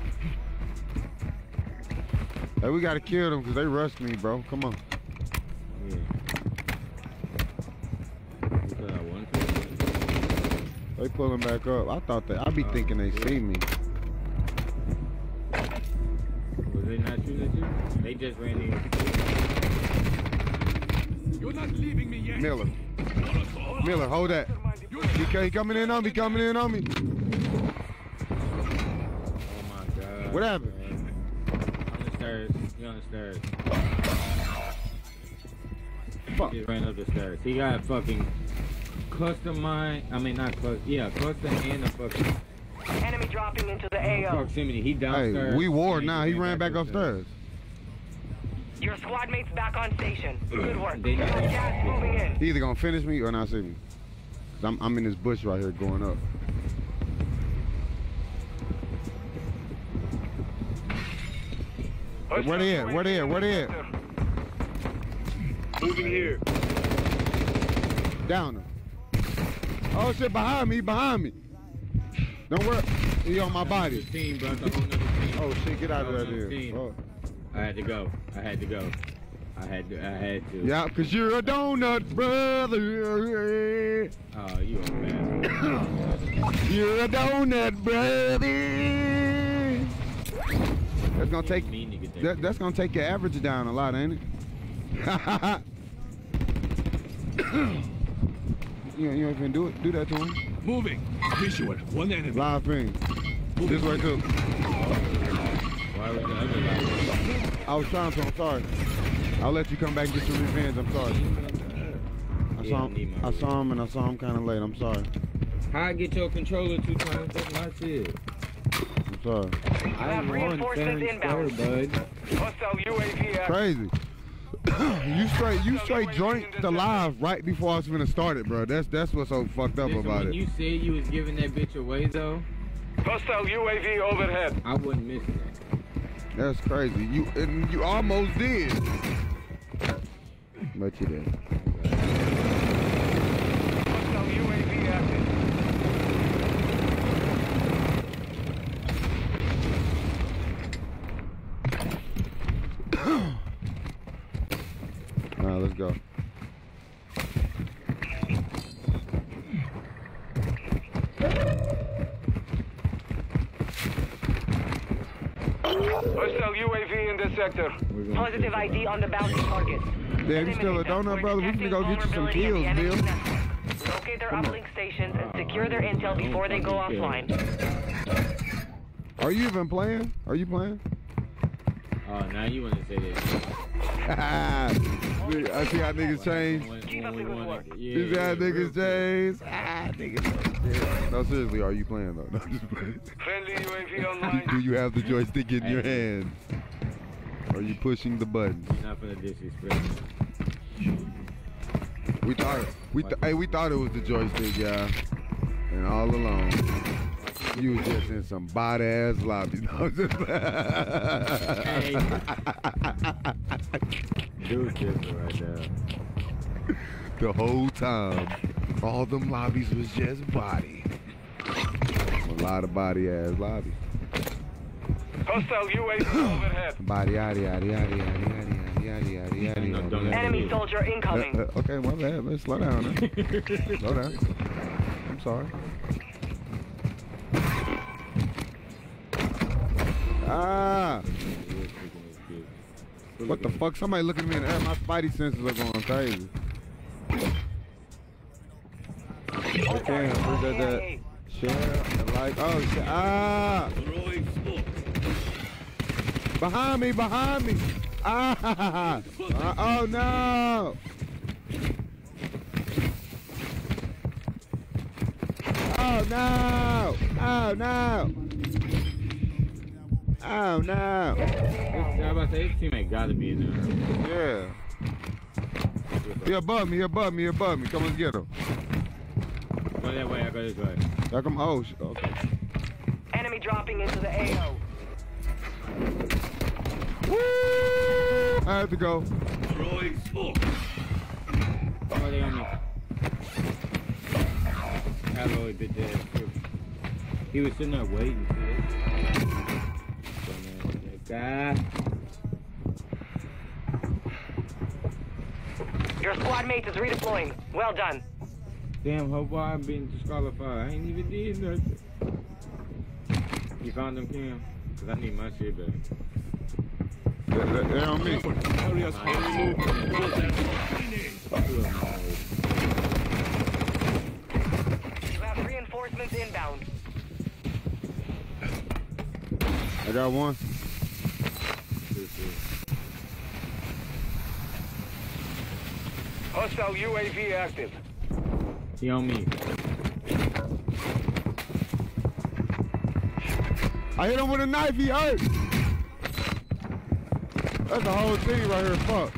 Hey, we gotta kill them because they rushed me, bro. Come on.
Yeah. Because I wanted to.
They pulling back up. I thought that. I be thinking they see me.
Was they not shooting at you? They just ran in.
You're not leaving me yet.
Miller. Miller, hold that. He, ca- he coming in on me, coming in on me.
Oh my
What happened?
On the stairs. He on the stairs.
Fuck.
He ran up the stairs. He got a fucking custom mine. I mean, not custom. Yeah, custom and a fucking
Enemy dropping into the AO.
proximity. He
Hey,
downstairs.
we war now. He ran back upstairs.
Your squad mates back on station. Good work.
They-
Gas moving in.
He either gonna finish me or not see me. 'Cause I'm, I'm in this bush right here going up. Where they at? Where they at? Where they at?
Moving here.
Down him. Oh shit, behind me, behind me. Don't worry. He on my body.
Team, bro. It's a whole nother team.
Oh shit, get out of there
Whole nother
then.
team.
Oh.
I had to go. I had to go. I had to. I had to.
Yeah, cause you're a donut, brother.
Oh, you a bastard.
You're a donut, brother. That's gonna take
mean
that, that's gonna take your average down a lot, ain't it? you, you ain't finna do it. Do that to him.
Moving. Visual. One enemy.
Live thing. This way too.
Why was the other guy?
I was trying to. I'm sorry. I'll let you come back and get your revenge. I'm sorry. I
Yeah,
saw him.
my
I saw him and I saw him kind of late. I'm sorry.
How I get your controller two times? That's my shit.
I'm sorry.
I
have
am on
reinforcements
seven
inbound.
square, bud.
Hostile UAV.
Crazy. you straight. You straight joined the live right before I was gonna start it, bro. That's that's what's so fucked up
Listen,
about
when
it.
you said you was giving that bitch away though,
Hostile UAV overhead.
I wouldn't miss that.
That's crazy. You and you almost did. But you did.
Hostile UAV active.
All right, let's go.
Hostile UAV in the sector.
Positive ID on the bounty target.
Damn, you still a
Eliminate
donut, brother? We
can
go get you some
vulnerability in
kills, Bill.
Locate their uplink stations and ah, secure their intel before they go offline.
Are you even playing? Are you playing?
Oh, now you want to say that?
I see how niggas change.
When-
Keep up the good work.
Yeah,
You see how niggas change? Ah, niggas. No, seriously, are you playing though? No, just playing.
Friendly UAV
Do you have the joystick in your
Hey.
hand? Are you pushing the buttons?
You're not gonna disrespect.
We thought we th- hey we thought it was the joystick, yeah. And all along, you was just in some body ass lobby. No, I'm just
Hey. Dude, this right now.
the whole time, all them lobbies was just body. A lot of body ass lobbies.
Hostile UAV overhead.
Body yaddy yaddy yaddy yaddy yaddy yaddy yaddy yaddy
No,
yaddy. yaddy.
Enemy soldier
Uh,
incoming.
uh, okay, my bad. Let's slow down. Huh? slow down. I'm sorry. Ah, what the fuck? Somebody looking at me in the air. My spidey senses are going crazy. Damn, who's that? that? Share, like, oh shit. Ah, behind me, behind me. Ah, uh, oh no. Oh no! Oh no! Oh no!
I was about to say, his teammate gotta be in there.
Yeah. He above me, he above me, he above me. Come on, get him.
Go that way, I go this way.
Y'all come, oh, sh- okay.
Enemy dropping into the AO.
Woo! I have to go.
Throwing smoke.
Oh, they on me. Hello, bitch ass. too. He was sitting there waiting for this. So, man, that guy.
Your squad mate is redeploying. Well done.
Damn, hope why I'm being disqualified. I ain't even did nothing. You found them, Kim? Cause I need my shit back.
They- they- They're on me.
Oh, Areas are removed.
You have reinforcements inbound.
I got one.
Hostile UAV active.
He on me.
I hit him with a knife. He hurt. That's the whole thing right here. Fuck.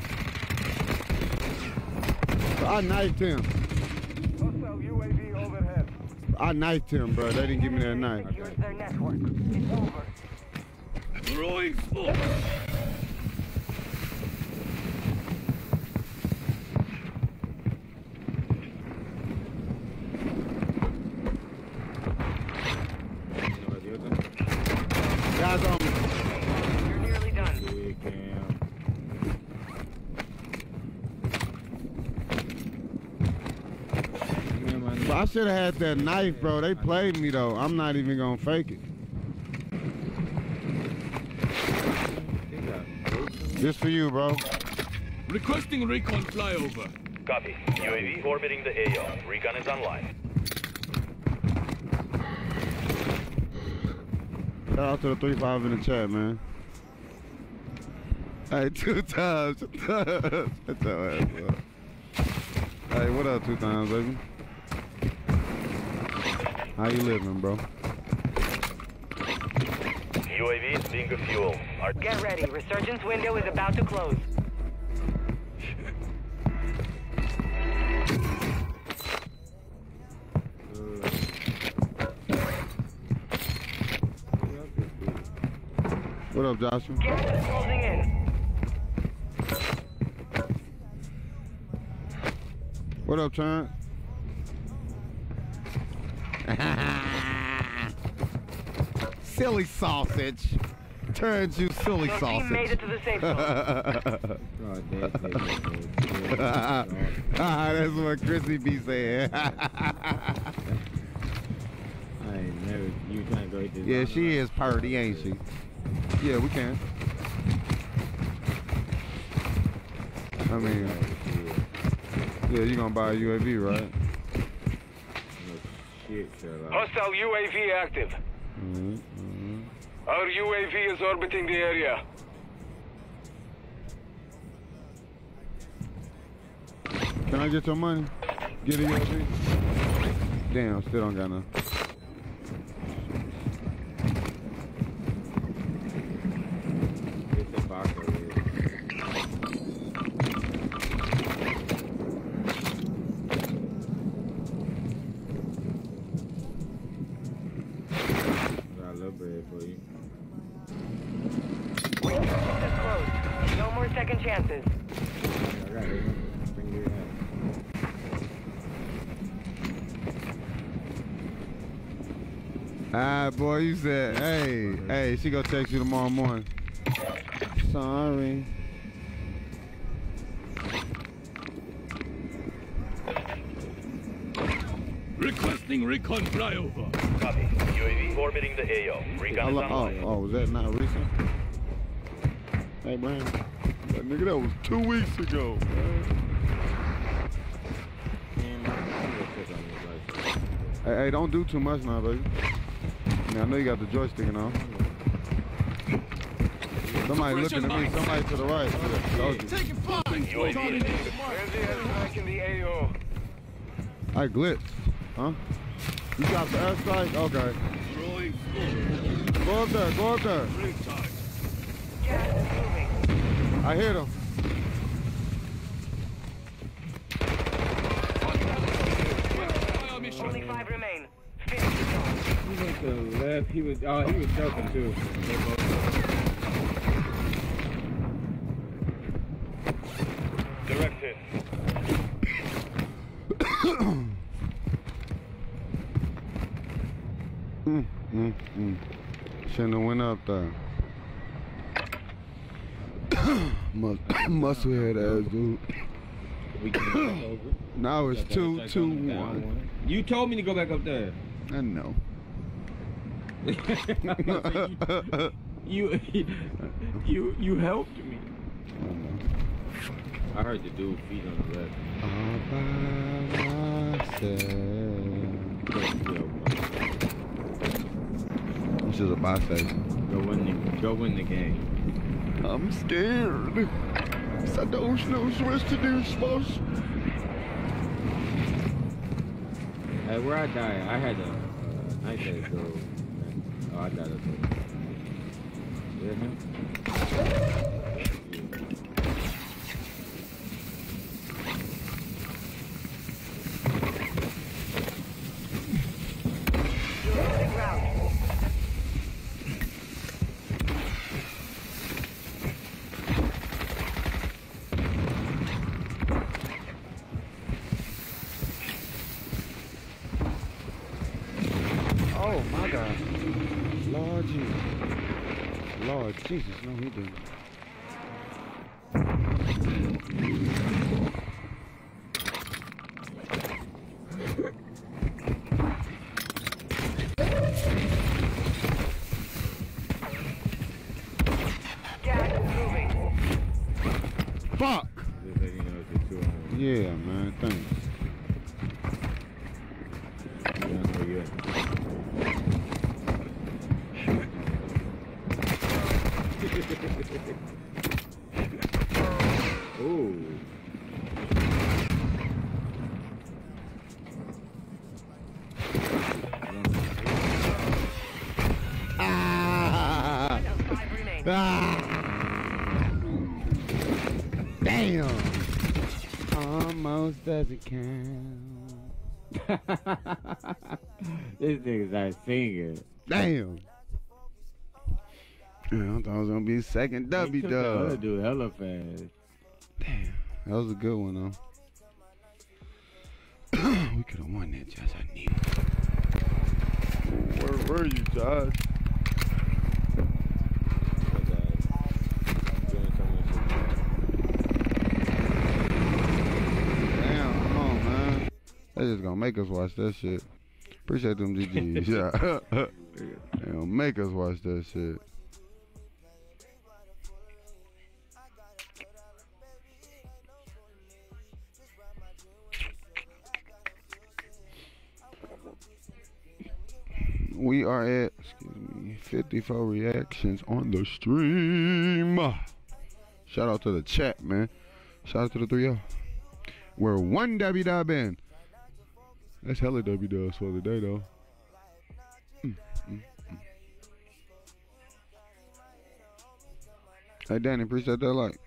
So I knifed him.
Hostile UAV overhead.
I knifed him, bro. They didn't give me that knife.
Secures their network. It's over.
Throwing smoke.
Guys on me.
You're nearly done.
But I should have had that knife, bro. They played me though. I'm not even gonna fake it. This for you, bro.
Requesting recon flyover.
Copy. UAV orbiting the AO. Recon is online.
Shout out to the three five in the chat, man. Hey, two times. Shut your ass up. Hey, what up, two times, baby? How you living, bro?
UAV is being fuel. Our
Get ready. Resurgence window is about to close.
What up, Joshua?
Gas is closing in.
What up, Trent? Silly sausage. Turns you silly
Your team made
sausage.
it to the safe zone.
ah, that's what Chrissy be saying.
I ain't never. You trying to go to
yeah, she is purdy, ain't she? Yeah, we can. I mean, yeah, you gonna buy a UAV, right?
Shit, Sherlock.
Hostile UAV active. Our UAV is orbiting the area.
Can I get your money? Get a UAV? Damn, still don't got none.
It's a box over here. Got a little bread for you.
Resurgence is closed. No more second chances.
I got it. Bring your hat.
Ah, boy, you said, hey, hey, she gonna text you tomorrow morning. Sorry.
Requesting recon flyover.
copy. UAV orbiting the AO. Recon
I
is
lo- oh, oh, was that not recent? Hey, man. That nigga, that was two weeks ago.
Man, I'm gonna check on this license.
Hey, hey, don't do too much now, baby. I, I know you got the joystick and all. Somebody looking at me, somebody to the right. Yeah, told you.
UAV is being
in the AO.
I glitched. Huh? You got the airstrike? Okay. Go up there, go up there.
Ring time.
Gas is moving.
I hit him.
He was. Oh, he was joking too. They both-
direct hit.
Mm, mm, mm. Shouldn't have went up there. Mus- Musclehead ass dude.
We can go over.
Now it's
Got that
two,
attack
two,
on the
one.
You told me to go back up there.
I know.
you, you, you helped me. I heard the dude feet on the left.
All by myself.
Couldn't feel.
This is a buy station.
Go win the go win the game.
I'm scared. I don't know what's to do, boss.
Hey, where I died, I had to. Uh, I had to go. Oh, I up there. Yeah?
Ah! Damn! Almost doesn't count.
this nigga's not singing.
Damn! Yeah, I thought it was gonna be second
He
W
took the other
dub.
dude hella fast.
That was a good one though. we could have won that, Josh. I knew. Where were you, Josh? Damn, come on, man. They just gonna make us watch that shit. Appreciate them GGs. Yeah. they gonna make us watch that shit. We are at excuse me 54 reactions on the stream. Shout out to the chat, man. Shout out to the three of We're one in. That's hella W dubs for the day though. Hey Danny, appreciate that like.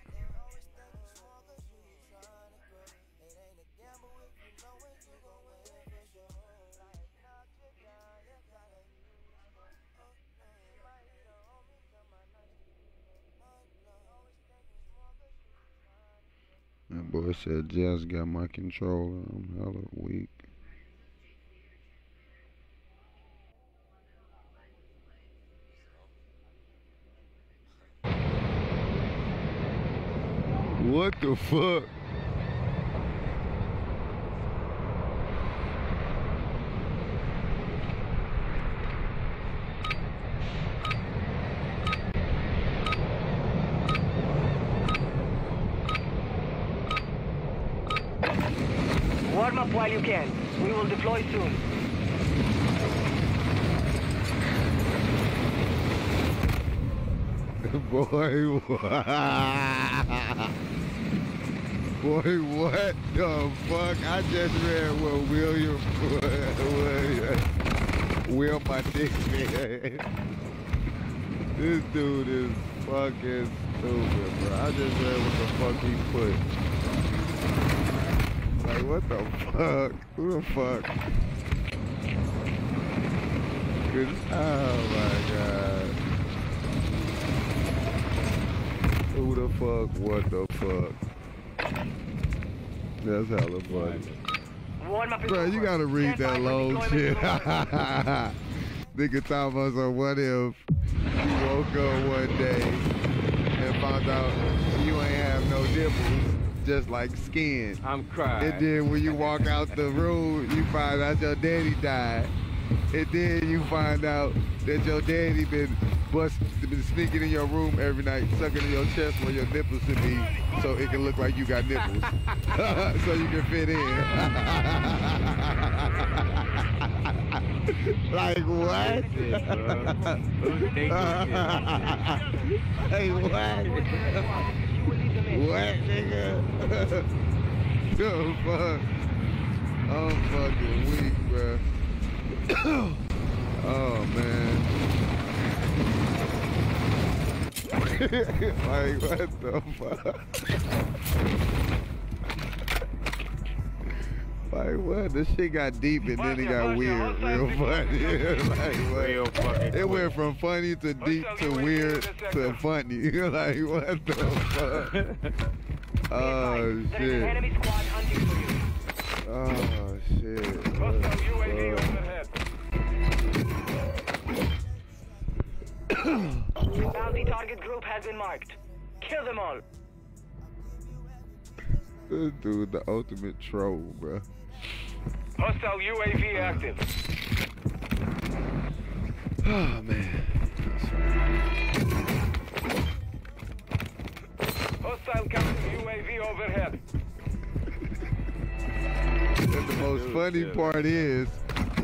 That boy said Jazz got my controller. I'm hella weak. What the fuck?
Warm up while you can. We will deploy soon.
Boy? Boy, what the fuck? I just read what William Will my dick man. This dude is fucking stupid, bro. I just read what the fuck he put. Like, what the fuck? Who the fuck? Oh my god. Who the fuck? What the fuck? That's hella funny. Bro, you gotta read that long shit. Nigga talking about some what if you woke up one day and found out you ain't have no nipples, just like skin.
I'm crying.
And then when you walk out the room, you find out your daddy died. And then you find out that your daddy been bust, sneaking in your room every night, sucking in your chest where your nipples should be, so it can look like you got nipples, so you can fit in. like what?
Bro. Who think
hey, what? what, nigga? the fuck? I'm fucking weak, bro. oh man. Like what the fuck? Like what? This shit got deep and then it got weird, real funny. like what?
Real fucking
It went from funny to deep to weird to funny. like what the fuck? Oh shit.
enemy squad hunting for you.
Oh shit.
Hostile UAV overhead.
Bounty target group has been marked. Kill them all.
This dude, the ultimate troll, bro.
Hostile UAV active.
Oh man.
Hostile counter UAV overhead.
And the most funny part is,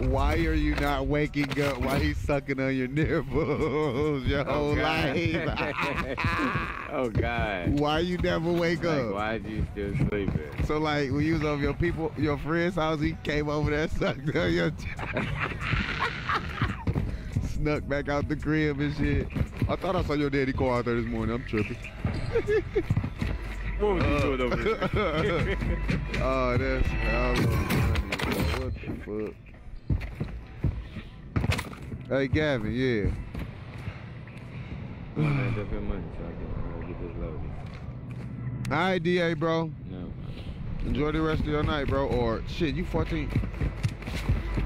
why are you not waking up? Why he sucking on your nipples your oh, whole
God.
life?
oh God.
why you never wake
Like,
up?
why you still sleeping?
So like when you was over your people, your friend's house, he came over there, sucked on your, snuck back out the crib and shit. I thought I saw your daddy call out there this morning. I'm tripping.
What was you doing over there?
oh, that's. What the fuck? Hey, Gavin, yeah.
Come on, up your money so I can uh, get this loaded.
All right, DA, bro.
No.
Enjoy the rest of your night, bro. Or shit, you 14.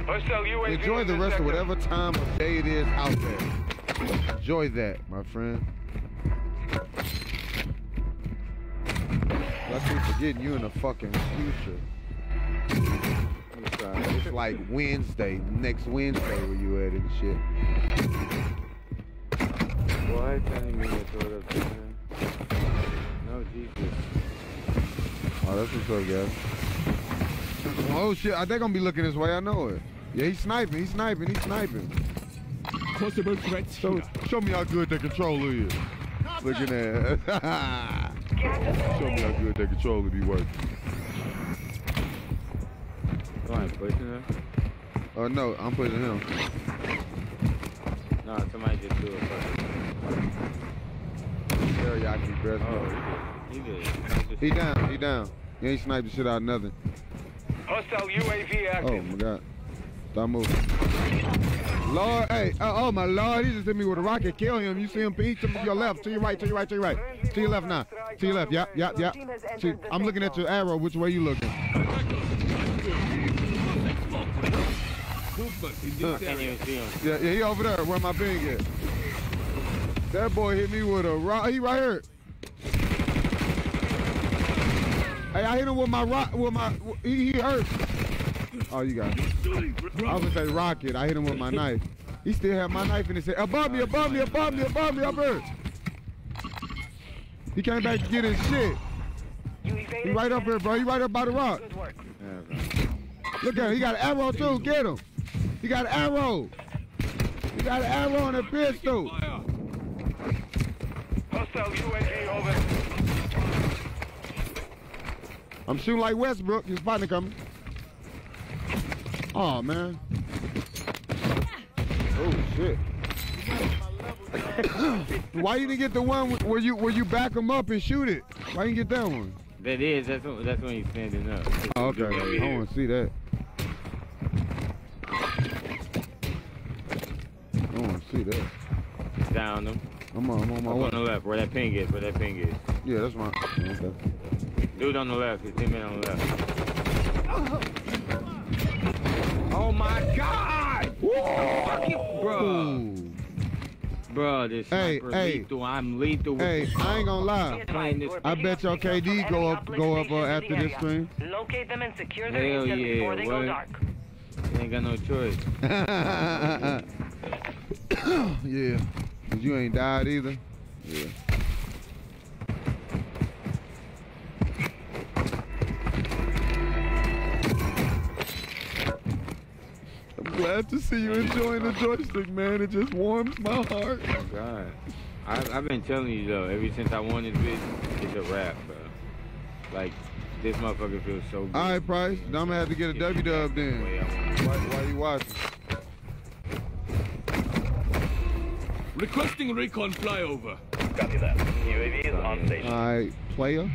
Hostile
Enjoy the rest of whatever time of day it is out there. Enjoy that, my friend. I keep forgetting you in the fucking future.
I'm. Uh,
it's like Wednesday, next Wednesday where you at and shit.
Why telling me to throw it up man? No, Jesus.
Oh, that's what's up, guys. Oh shit, I think I'm gonna be looking this way. I know it. Yeah, he's sniping. He's sniping. He's sniping.
Possible threats
Show,
here.
show me how good that controller is. Looking at.
Gas
show me how good that controller be working.
Go on, pushing her?
Oh no, I'm pushing him.
No, somebody just do it first.
Teriyaki breast.
Oh, he did. He did. No,
He down. He down. He ain't sniped the shit out of nothing.
Hostile UAV
Oh my god. Stop moving. Lord, hey, oh, oh my lord, he just hit me with a rocket. Kill him. You see him peek to your left, to your right, to your right, to your right. To your left now. To your left. Yep, yep, yep. See, I'm looking at your arrow. Which way you looking?
Movement in this
Can't even see him.
Yeah, yeah, he over there. Where my ping at? That boy hit me with a rock. He right here. Hey, I hit him with my rock. With my, he, he hurt. Oh, you got it. I was gonna say rocket. I hit him with my knife. He still had my knife in his head. Above me, above me, above me, above me, up here. He came back to get his shit. He right up here, bro. He right up by the rock.
Yeah.
Look at him. He got an arrow too. Get him. He got an arrow. He got an arrow and a pistol.
Hostile UAV over.
I'm shooting like Westbrook. His partner coming. Oh man. Oh shit. Why you didn't get the one where you where you back him up and shoot it? Why you didn't you get that one?
That is. That's when, that's when he's standing up.
Oh, okay. I want to see that. I want to see that.
Down him.
I'm on, I'm on my
Up on the left, where that ping is, where that ping is.
Yeah, that's my. Okay.
Dude on the left, his teammate on the left. Oh my god! Fucking bro, bro, this
Hey,
sniper
hey.
lethal. I'm lethal. With
Hey,
this
I ain't gonna lie.
advised,
Playing this-
we're
I bet
up
your
signals
KD go up- go up, uh,
uplink stations in
after this
area.
stream.
Locate them and secure their
Hell yeah,
before they go dark.
You ain't got no choice.
yeah. Cause you ain't died either. Yeah. I'm glad to see you enjoying the joystick, man. It just warms my heart.
Oh God. I, I've been telling you though, ever since I won this bitch, it's a wrap, bro. Like, this motherfucker feels so good.
All right, Price. Now I'm gonna have to get a W dub then.
Way I want it.
Why, why you watching?
Requesting recon flyover.
Copy that. UAV is on station.
All right, player.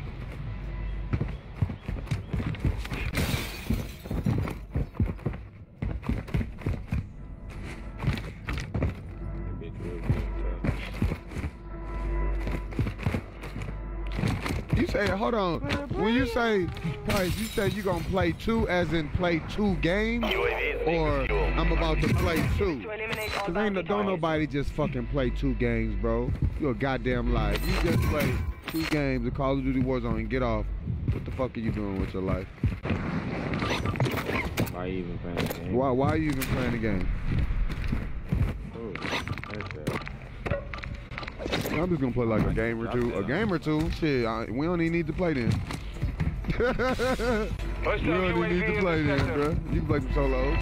Say, hold on. When you say Price, you say you gonna play two, as in play two games, or. I'm about to play two.
To eliminate all
Cause ain't no, don't nobody just fucking play two games, bro. You're a goddamn lie. You just play two games of Call of Duty Warzone and get off, what the fuck are you doing with your life?
tough. Why you even playing the game?
Why why are you even playing the game?
Ooh, that's it.
I'm just gonna play like a game or two. A game or two? Shit, I, we don't even need to play then. we don't even need to play
the
then, bro. You can play some solos.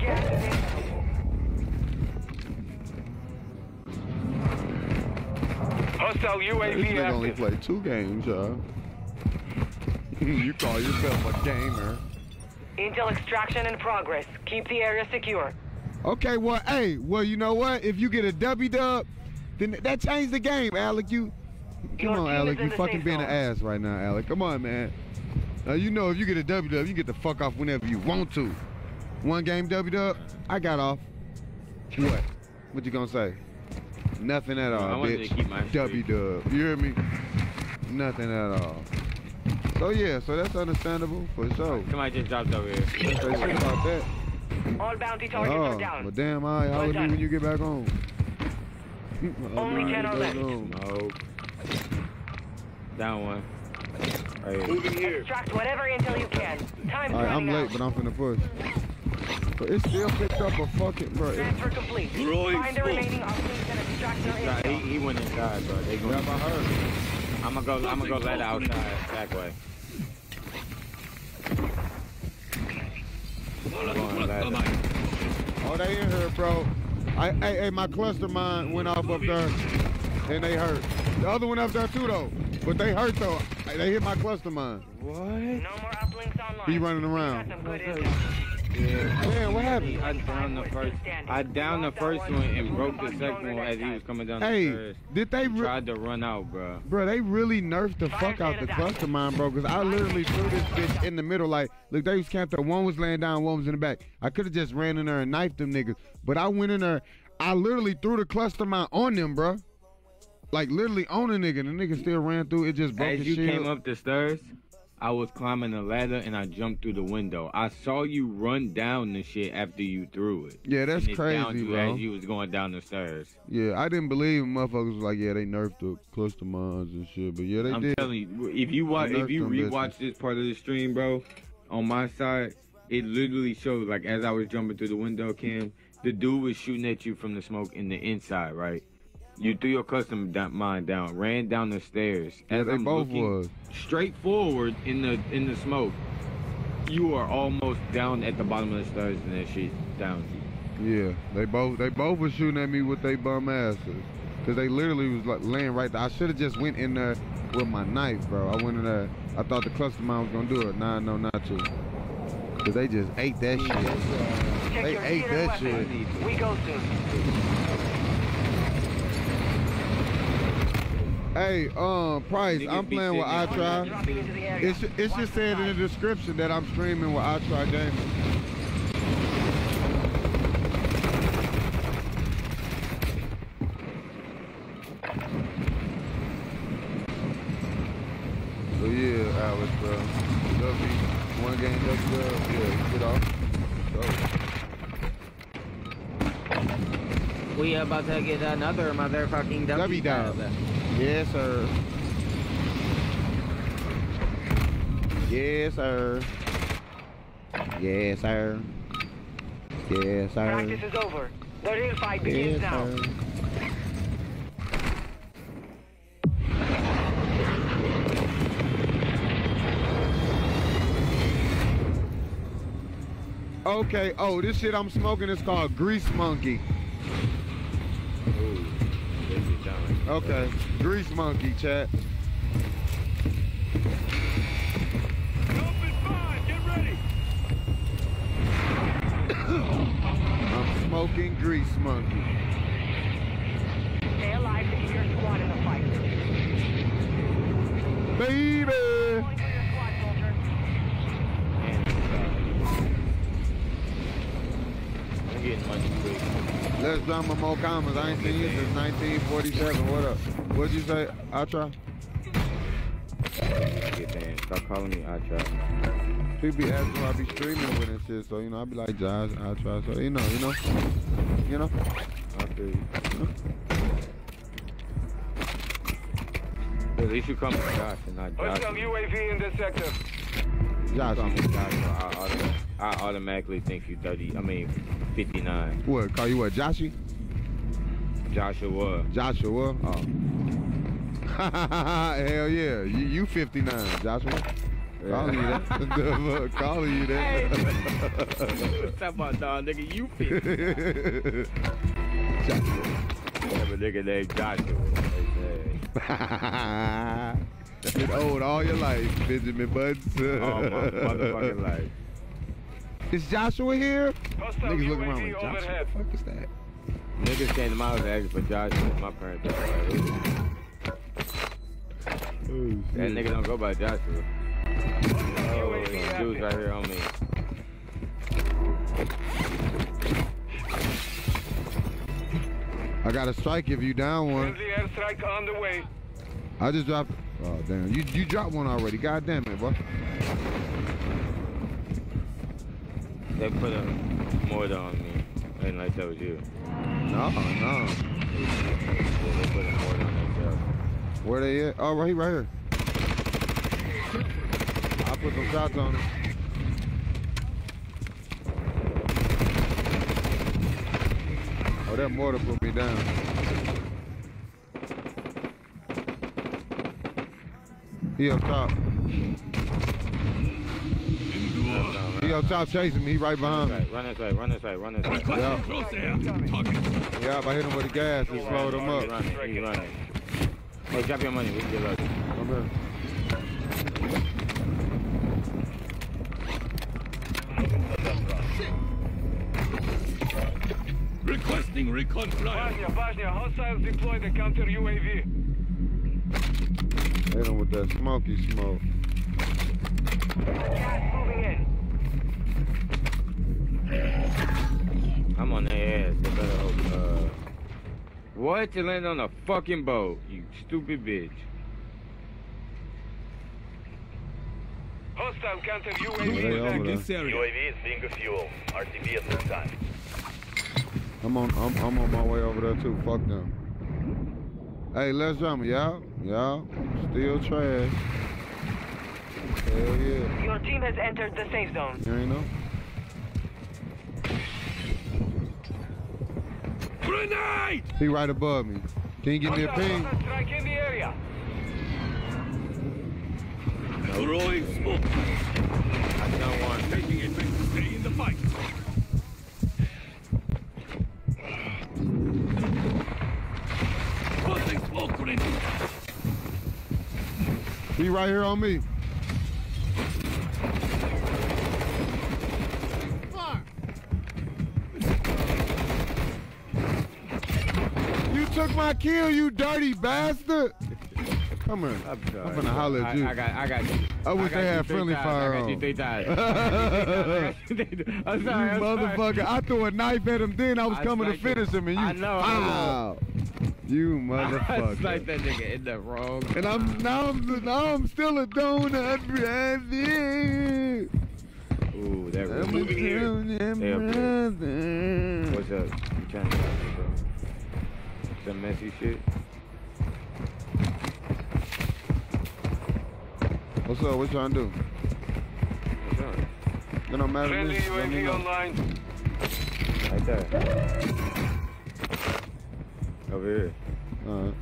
Gas is in.
Hostile
This
UAV
nigga only
active.
play two games, y'all. you call yourself a gamer.
Intel extraction in progress. Keep the area secure.
Okay, well, hey, well, you know what? If you get a W dub, then that changed the game, Alec. You, come
Your
on, Alec. You fucking
safe
being an ass right now, Alec. Come on, man. Now you know if you get a W dub, you get the fuck off whenever you want to. One game W dub, I got off. What? What you gonna say? Nothing at all,
I
bitch.
to
W dub. You hear me? Nothing at all. So yeah, so that's understandable for sure.
Somebody just dropped over here.
Let's say about that.
All bounty targets are
Oh,
down.
well, damn, all right. How
Well
would you when you get back home?
Only
All right,
10 are
back
left.
home.
Smoke. Down one. Right here.
Extract whatever intel you can. Time's
All right, I'm late,
out.
but I'm finna push. But it still picked up a fucking bro. it-
Transfer complete. Find the remaining uplink and extract their intel.
Nah, he,
intel.
he went inside, bro. They
Yeah,
going.
I heard.
I'm gonna go. I'm gonna go let it outside back way. Going ladder.
Oh, they in here, bro. I, hey, hey, my cluster mine went off up there, and they hurt. The other one up there too, though. But they hurt though. They hit my cluster mine.
What?
No more uplinks online.
He running
We got
around.
Some.
Man, what happened?
I downed the first. I downed the first one and broke the second one as he was coming down the
Hey,
stairs.
did they? Re-
tried to run out, bro.
Bro, they really nerfed the fuck out the cluster mine, bro. Cause I literally threw this bitch in the middle. Like, look, they was camped there. One was laying down, one was in the back. I could have just ran in there and knifed them niggas. But I went in there. I literally threw the cluster mine on them, bro. Like literally on the nigga. The nigga still ran through. It just broke
As
the
you
shield.
came up the stairs, I was climbing the ladder and I jumped through the window. I saw you run down the shit after you threw it.
Yeah, that's
and it downed
crazy,
you
bro.
As you was going down the stairs.
Yeah, I didn't believe motherfuckers was like, yeah, they nerfed the cluster mines and shit. But yeah, they
I'm
did.
telling you, if you watch, if you rewatch this part of the stream, bro, on my side, it literally shows like as I was jumping through the window, Kam, the dude was shooting at you from the smoke in the inside, right? You threw your custom da- mine down, ran down the stairs.
Yeah,
As
they
I'm
both
looking
was.
straight forward in the in the smoke, you are almost down at the bottom of the stairs, and that shit down you.
Yeah, they both they both were shooting at me with they bum asses. Cause they literally was like laying right there. I should have just went in there with my knife, bro. I went in there. I thought the cluster mine was gonna do it. Nah, no, not to. Cause they just ate that shit.
Check
They ate that
weapons.
shit.
We go soon.
Hey, um, Price,
Niggas
I'm playing with
sitting there.
iTry.
Dropping into the area.
It's it's just said in the description that I'm streaming with iTry Gaming. So yeah, Alex, bro. W, one game W, yeah, get off. So,
We about to get another motherfucking
W dub. Yes, sir. Yes, sir. Yes, sir. Yes, sir.
Practice is over. The real fight begins
Yes,
now.
sir. Okay. Oh, this shit I'm smoking is called Grease Monkey.
Ooh, this shit sound like-
Okay. Grease Monkey, chat. I'm smoking Grease Monkey.
Stay alive to keep your squad in the fight.
Baby!
Point for your squad, soldier.
Man, I'm getting money quick.
Let's drop my more comments. I ain't seen you since 1947. What up? What'd you say? I try.
Get banned. Stop calling me I try.
People be asking who I be streaming with and shit, so you know I be like Josh, I try. So you know, you know, you know.
I feel you. At least you call me Josh and not Josh.
Hostile UAV in this sector.
Josh,
Call me Josh, so I, autom- I automatically think you 30. I mean, 59.
what? Call you what? Joshy?
Joshua.
Joshua? Oh. Hell yeah, you, you 59, Joshua. Calling you that. Calling you that.
Talk about dog, nigga. You fit.
Joshua.
Have a nigga named Joshua.
Been old all your life, Benjamin Buds.
Oh, my motherfucking life.
Is Joshua here?
Hostile
Niggas looking around like, Joshua,
overhead.
what the fuck is that?
Niggas came to my house asking for Joshua. My parents was like, that nigga don't go by Joshua. Oh,
UAV
some
active.
dudes right here on me.
I got a strike if you down one.
Airstrike on the way.
I just dropped. Oh damn! You you dropped one already. God damn it, boy.
They put a mortar on me. I didn't like that was you.
No, no.
Yeah, they put a mortar on themselves.
Where they at? Oh, right, right here. I put some shots on him. Oh, that mortar put me down. He up top. He up top chasing me. He right behind me.
Run this way, run this way, run this way.
Yeah,
Crosshair.
yeah. If I hit him with the gas, it slowed him
He's
up.
running, he's running. Hey, drop your money, we can get lucky.
Come here.
Requesting recon flyer.
Bosnia, Bosnia, hostiles deploy the counter UAV.
Hit him with that smoky smoke.
Gas moving in.
I'm on their ass. They better hope, uh... What? You landed on a fucking boat, you stupid bitch.
Hostile counter UAV is
over
active.
there.
This area.
UAV is being fuel. RTB at this time.
I'm on I'm, I'm on my way over there too. Fuck them. Hey, let's jump, y'all. Y'all still trash. Hell yeah.
Your team has entered the safe zone.
You ain't know?
Grenade!
He right above me. Can you give me a ping?
strike in the area.
Throwing smoke.
I don't want
Taking it to stay in the fight. Tossing smoke grenade.
He right here on me. Took my kill, you dirty bastard. Come here.
I'm sorry.
I'm finna holler at you.
I, got, I got you.
I wish
got
they had friendly
times.
fire
I got you three times. I'm sorry. I'm sorry.
motherfucker. I threw a knife at him then. I was
I
coming to finish him and you
I know, I.
You
I
motherfucker.
sniped that nigga in the wrong.
And I'm now I'm now I'm still a donut.
Ooh, that
I'm
moving here. Hey, up here. What's up? You trying to bro? Some messy shit?
What's up? What you trying to do?
What's up?
It don't matter to
Friendly
me. Let me
UAV online.
Right there. Over here.
Alright.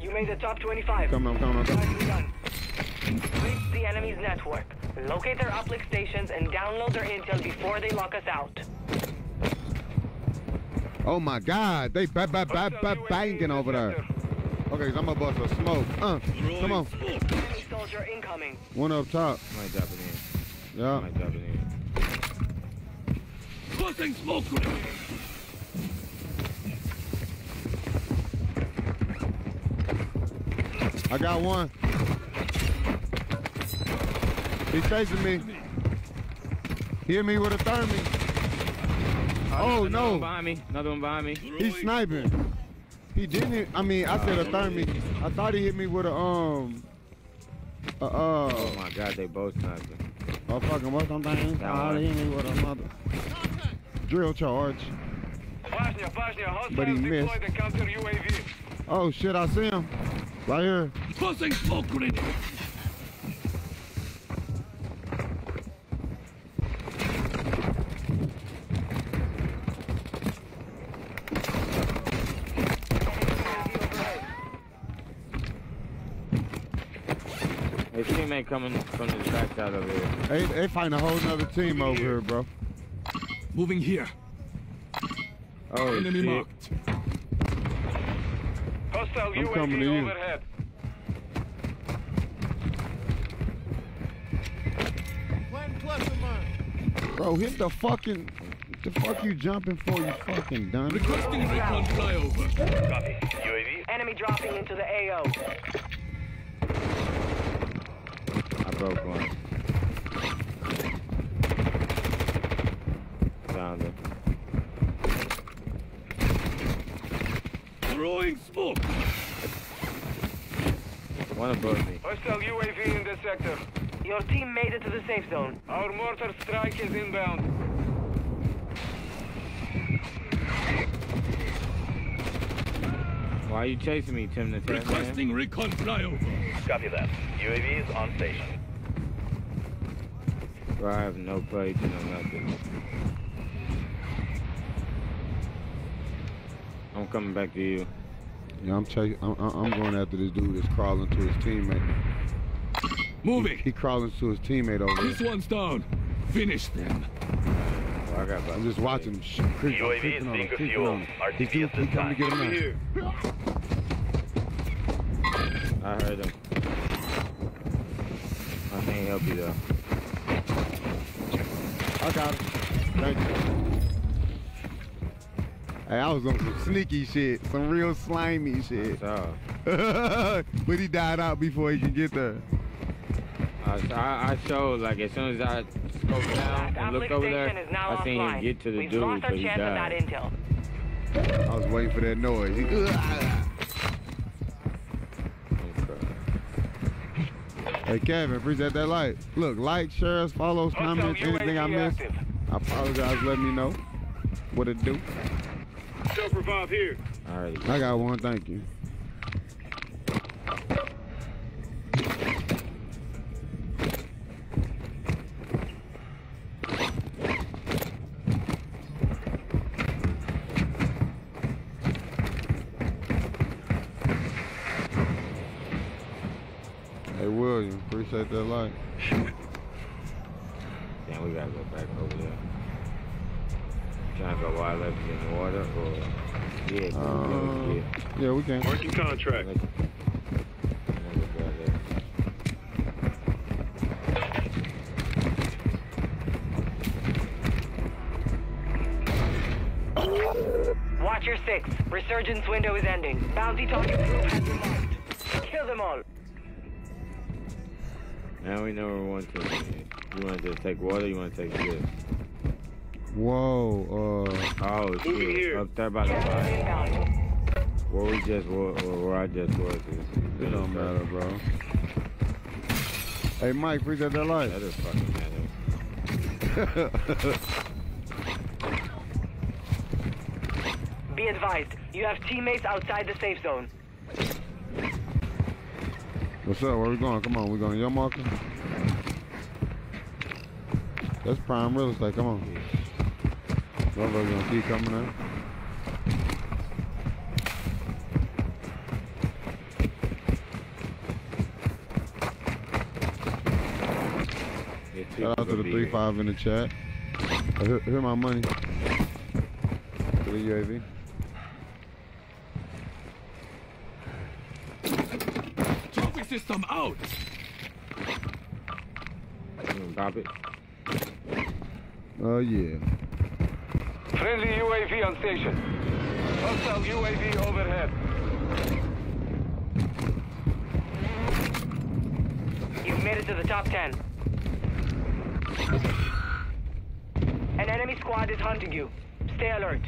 You made the top 25.
Come on, come on, come on.
Nicely the enemy's network. Locate their uplink stations and download their intel before they lock us out.
Oh my God, they ba ba ba ba banging over there. Okay, I'm gonna bust a smoke. Uh, come on,
soldier incoming.
one up top.
Might drop it in.
Yeah.
Might drop it in.
Tossing smoke grenade.
I got one. He's chasing me. Hit me with a thermie. Oh,
another
no.
One behind me. Another one behind me.
He's sniping. He didn't. I mean, I said a thermie. I thought he hit me with a, um, uh.
Oh, my God. They both sniping.
Oh, fucking what's on
thing?
Oh, he hit me with a mother. Drill charge. But he missed. Oh, shit. I see him. Right here.
Fussing smoke grenade.
His teammate coming from the backside over here.
They, they fighting a whole nother team over here, bro.
Moving here.
Oh
Enemy
shit.
marked.
Hostile
I'm coming to you.
overhead.
Bro, hit the fucking. The fuck you jumping for, you fucking dummy?
Requesting recon flyover.
Copy. UAV
Enemy dropping into the AO.
I broke one. Found him.
Throwing smoke.
One above me.
Hostile UAV in the sector.
Your team made it to the safe zone.
Our mortar strike is inbound.
Why are you chasing me, Tim the Tech Man?
Requesting recon flyover.
Copy that. UAV is on station.
Bro, I have no plates, no nothing. I'm coming back to you.
Yeah, I'm chasing. I'm, I'm I'm going after this dude that's crawling to his teammate.
Moving.
He crawling to his teammate over
This
there.
one's down. Finish them.
Oh, I got
I'm just watching him. creep-
UAV
creeping
is
on
being
him, creeping
refueled.
on him.
RTB
He,
is
he, he coming to get
time.
him now.
I heard him. I can't help you though.
I got him. Thank you. Hey, I was on some sneaky shit, some real slimy shit. But he died out before he could get there.
uh, so I, I showed like as soon as I scoped down and looked over
there,
there,
is now
I seen
offline.
him get to the
We've
dude,
lost our
but he
chance that
died.
intel.
I was waiting for that noise. He- Hey Kevin, appreciate that like. Look, like, shares, follows,
Hostile
comments, anything I missed. I apologize, let me know what it do.
Self-revive here.
All right.
I got one, thank you. William, appreciate that like.
Damn, we gotta go back over there. Trying to go wide left in the water or yeah,
Uh,
yeah.
Yeah, we can.
Working contract.
Let's- let's go there.
Watch your six. Resurgence window is ending. Bounty target group has been marked. Kill them all.
Now we know where one team is. You want to take water? You want to take this?
Whoa, uh,
Oh
Moving
shit!
here.
Up there by the fire. Where we just were, where I just was.
it don't matter, bro. Hey Mike, appreciate that like.
That is fucking matter.
Be advised, you have teammates outside the safe zone.
What's up? Where we going? Come on, we going to your marker? That's prime real estate. Come on. Motherfuckers gonna keep coming in. Shout out to the three five in the chat. Here, here my money. For the UAV.
System out.
You it.
Oh yeah.
Friendly UAV on station. Hostile UAV overhead.
You've made it to the top 10. An enemy squad is hunting you. Stay alert.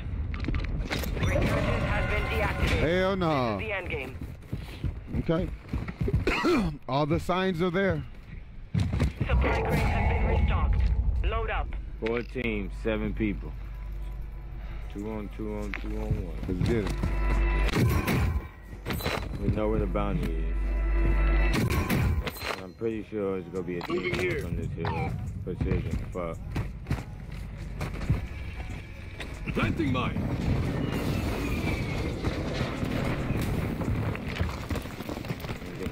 Resurgence has been deactivated.
Hell no.
The end game.
Okay. All the signs are there.
Supply crates have been restocked. Load up.
Four teams, seven people. Two on two on two on one.
Let's get it.
We know where the bounty is. I'm pretty sure it's gonna be a team coming from this hill. Precision. Fuck.
Planting mine.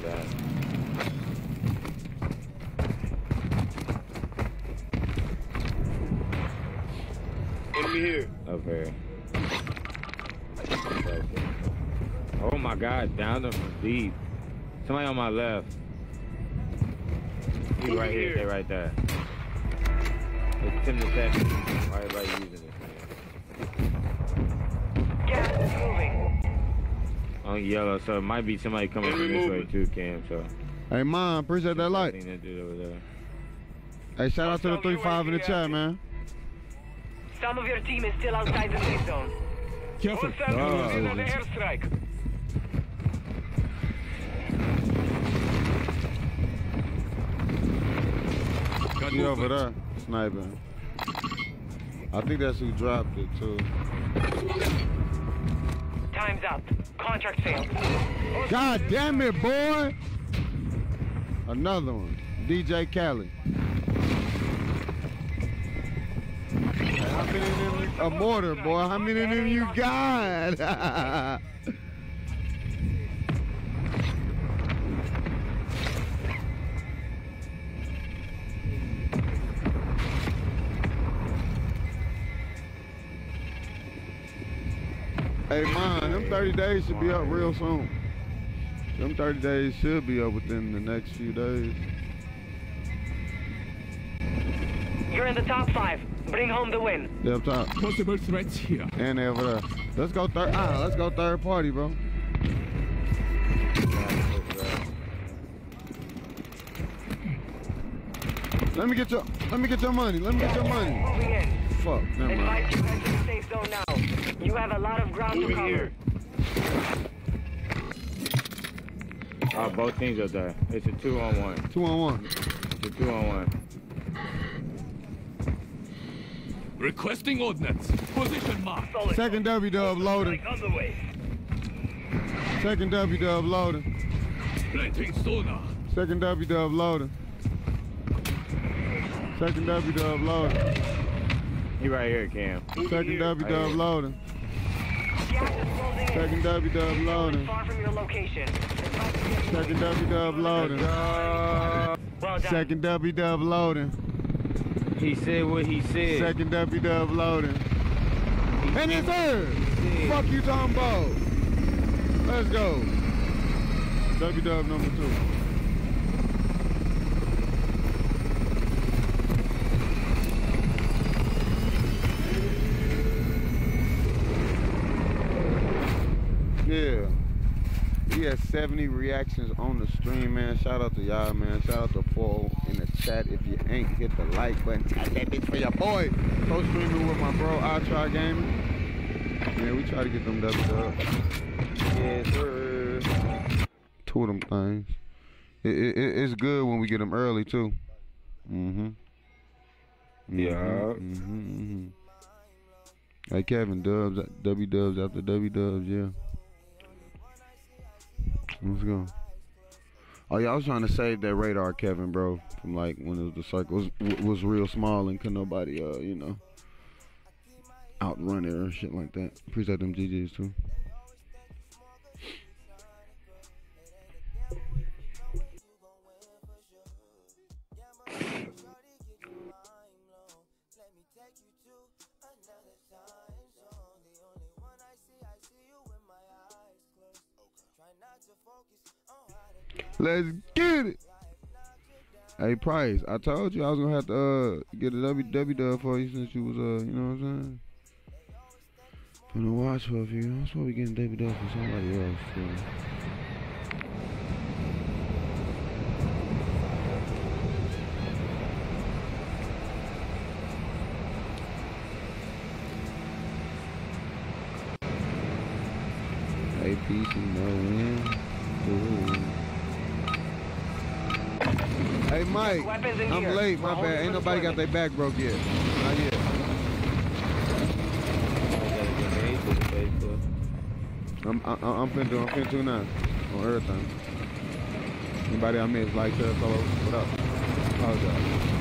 That.
Enemy here.
Up here. Oh my god, down them from deep. Somebody on my left. He right here,
here.
they right there. It's Tim the Tech. Why everybody using this?
Gas is moving.
Oh, on yellow, so it might be somebody coming from this way too, Kam. So
Hey, mom, appreciate that light.
That dude over there.
Hey, shout out to the three five in the chat, man.
Some of your team is still outside the safe zone.
Careful.
Hostile
Oh,
UAV on the
it's-
airstrike.
Got
He over there sniping. I think that's who dropped it too.
Time's up. Contract failed.
God damn it, boy! Another one. DJ them? A mortar, boy. How many of them you got? hey, man, them 30 days should be up real soon. Them 30 days should be up within the next few days.
You're in the top five. Bring home the win.
They up top.
Possible threats here.
And they over there. Let's go third. Ah, let's go third party, bro. Let me get your. Let me get your money. Let me get your money.
Moving in.
Fuck. Never mind.
Advise you head the safe zone now. You have a lot of ground to cover.
here.
Oh, both teams are there. It's a two on one.
Two on one.
It's a two on one.
Requesting ordnance. Position mark.
Second W dub loading.
On the way.
Second W dub loading.
Planting sonar.
Second W dub loading. Second W dub loading.
He right here, Kam.
Second W dub loading. Second W dub loading.
Far from your location. Advise you get
Second W dub loading.
Well.
Second W dub loading.
He said what he said.
Second W dub loading. And it's her. Fuck you talking about. Let's go. W dub number two. Yeah. He has 70 reactions on the stream, man. Shout out to y'all, man. Shout out to Paul in the chat. If you ain't hit the like button, tap that bitch for your boy. Co-streaming with my bro, I Try Gaming. Man, we try to get them dubs up.
Yes, sir.
Two of them things. It, it, it- it's good when we get them early, too. Mm-hmm.
Yeah.
Mm-hmm, mm-hmm. Hey, Kevin, dubs, W dubs after W dubs, yeah. Let's go. Oh yeah, I was trying to save that radar, Kevin, bro, from like when it was the circle was, was real small and could nobody, uh, you know, outrun it or shit like that. Appreciate them GGs too. Let's get it. Hey, Price, I told you I was gonna have to uh, get a WW dub for you since you was uh, you know what I'm saying? Gonna watch for a few. I'm supposed to be getting W dub for somebody else. peace and no win. Mike, I'm
gear.
late. My bad. Ain't nobody got their back broke yet. Not yet. I'm I, I'm finna do. I'm finna do now on everything. Anybody I miss like that fellow? What up? Apologize.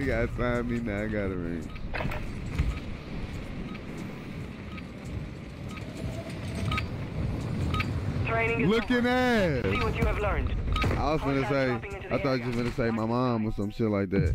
he you sign me now. I got a ring.
Training
Looking ass.
See what you have learned.
I was
gonna
say,
dropping into the
I thought you was finna say my mom or some shit like that.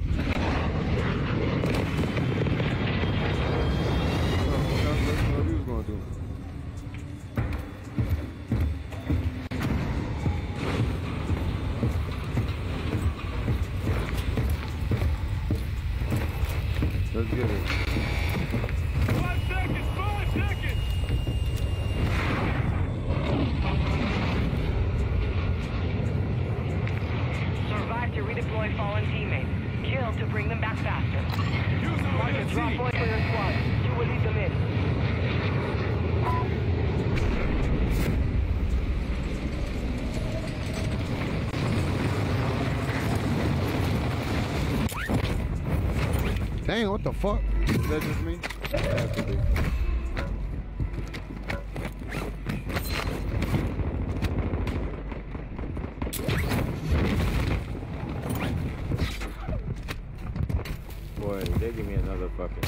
Give me another fucking.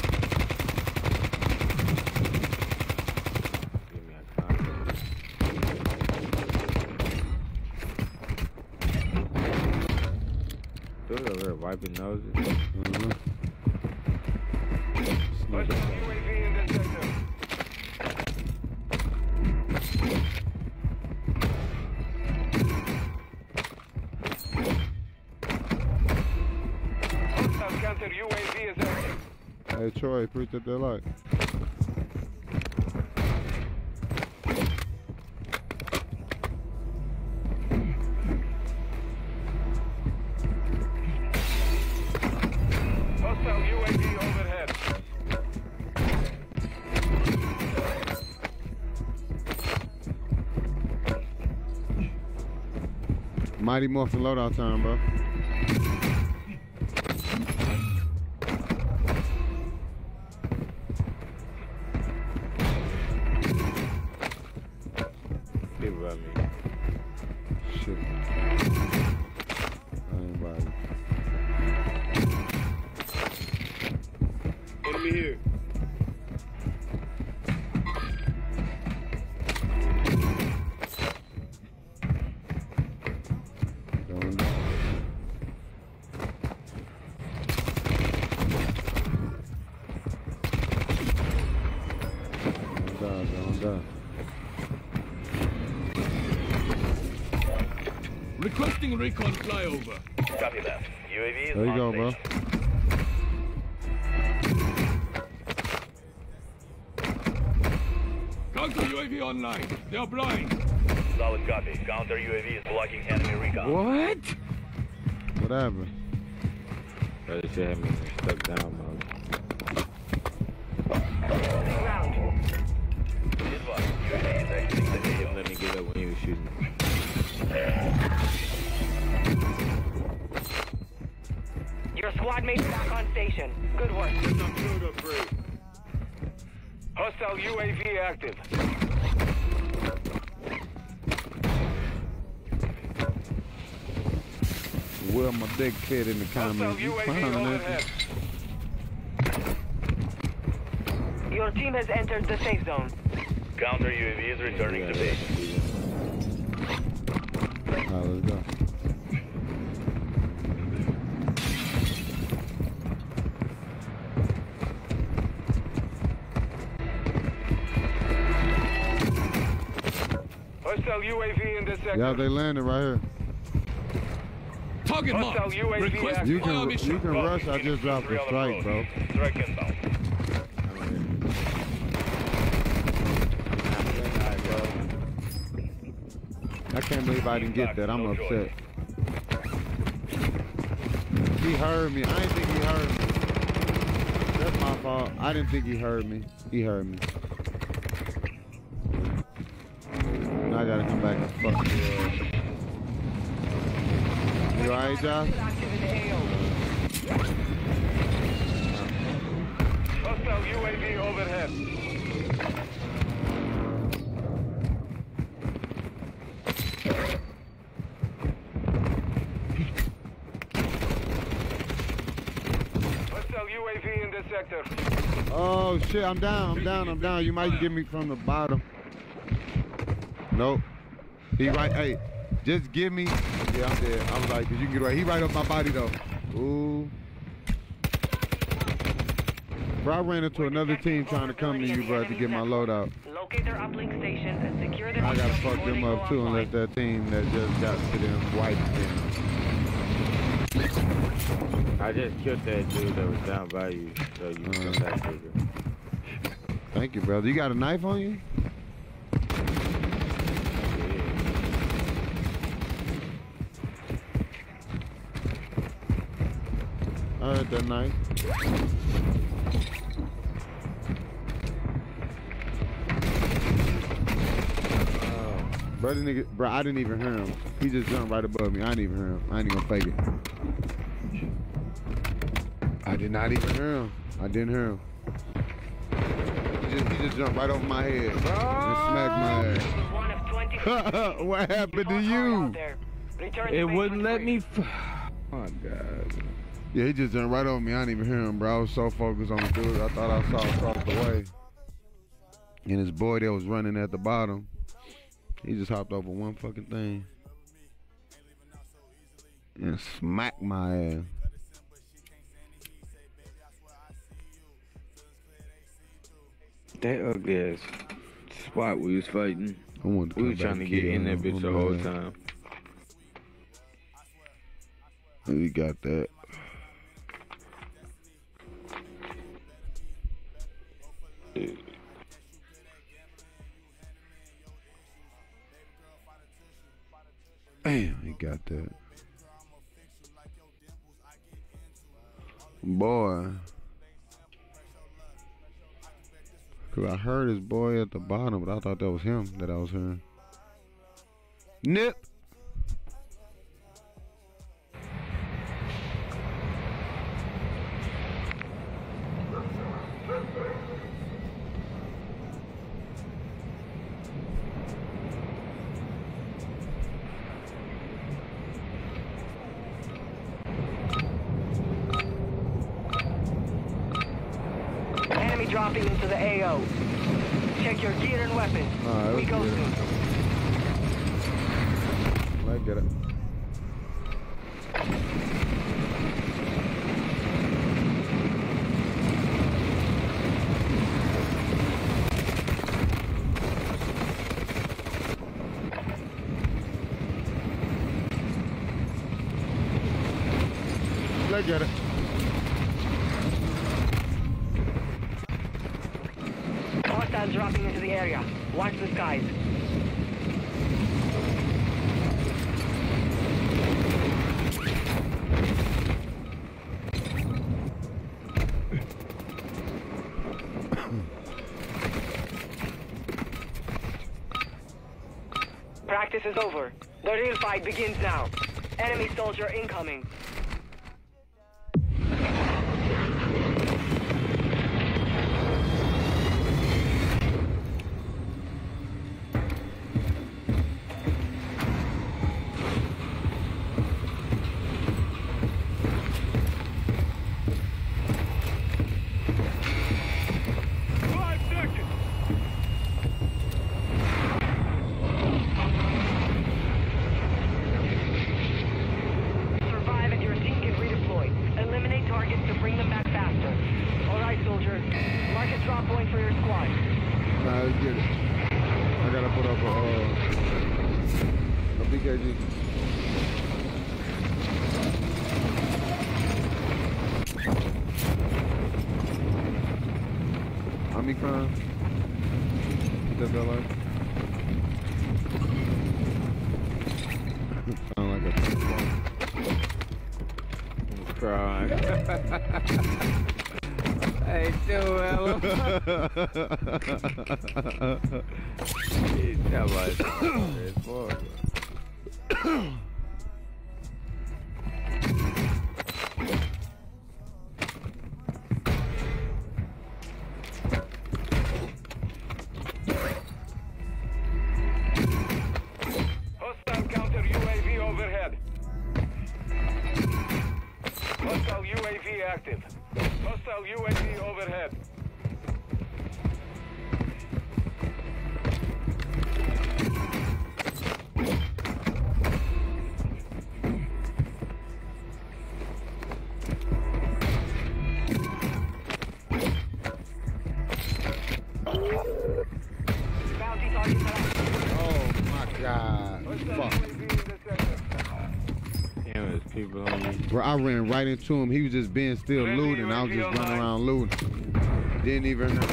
Give me a combo. Those over there wiping noses.
Mhm.
Hostile
Hey Troy, appreciate that light.
Hostile
Mighty Morphin loadout time, bro.
UAV
online. They are blind.
Solid copy. Counter UAV is blocking enemy recon.
What?
What happened?
Bro, this shit had me
Will my dick fit in the comments? You
UAV
clowning, ain't
Your team has entered the safe zone.
Counter UAV is returning to base.
All right, let's go.
Hostile UAV in this sector.
Yeah, they landed right here.
UAV
Request
active.
You can
mission.
you can rush. I just dropped a strike, bro.
Strike inbound.
I can't believe I didn't get that. I'm upset. He heard me. I didn't think he heard me. That's my fault. I didn't think he heard me. He heard me. You alright, Josh?
Active in the AO.
Hostile UAV overhead. Hostile UAV in this sector.
Oh shit, I'm down, I'm down, I'm down. You might get me from the bottom. Nope. He right, hey, just give me. Yeah, I'm dead. I was like, cause you can get away. He right up my body though. Ooh. Bro, I ran into another team trying to come to you, bro, to get my load out.
Locate their uplink stations and secure their
I gotta fuck them up too,
offline.
unless that team that just got to them white them.
I just killed that dude that was down by you, so you can come
Uh.
back bigger.
Thank you, brother. You got a knife on you? I heard that knife. Uh, brother nigga, bro, I didn't even hear him. He just jumped right above me. I didn't even hear him. I ain't even gonna fake it. I did not even hear him. I didn't hear him. He just, he just jumped right over my head oh! and smacked my
This was one of 20
ass. what happened to you?
out there. Return to
It wouldn't let me. F- oh god.
Yeah, he just jumped right over me. I didn't even hear him, bro. I was so focused on the dude. I thought I saw across the way. And his boy that was running at the bottom, he just hopped over one fucking thing. And smacked my ass.
That ugly ass spot we was fighting.
I wanted to
We was trying to get in that bitch the whole time.
We got that. Damn, he got that. Boy. Cause I heard his boy at the bottom, but I thought that was him that I was hearing. Nip.
Enemy dropping into the AO. Check your gear and weapons.
Alright,
we
let's
go
get it.
soon.
I get it. Let's get it.
Hostiles dropping into the area. Watch the skies. Practice is over. The real fight begins now. Enemy soldier incoming.
Fire
Omicron. What that like? Sound like a
Crying. hey, Joel. He's not
I ran right into him. He was just being still looting. I was just running around looting. Didn't even know.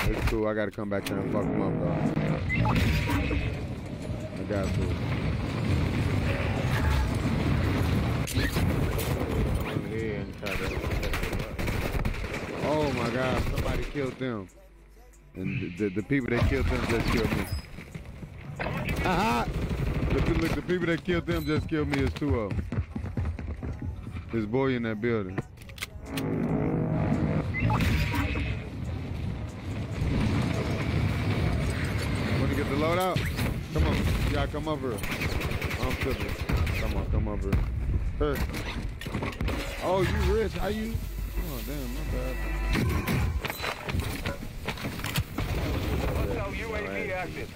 It's cool. I gotta come back there and fuck him up, though. I got to.
Over here and try to.
Oh my god, somebody killed them. And the, the, the people that killed them just killed me. Look, the people that killed them just killed me. There's two of them. There's boy in that building. Wanna get the load out? Come on. Yeah, come over. I'm tripping. Come on, come over. Hey. Oh, you rich? How you? Oh, damn, my bad.
Active.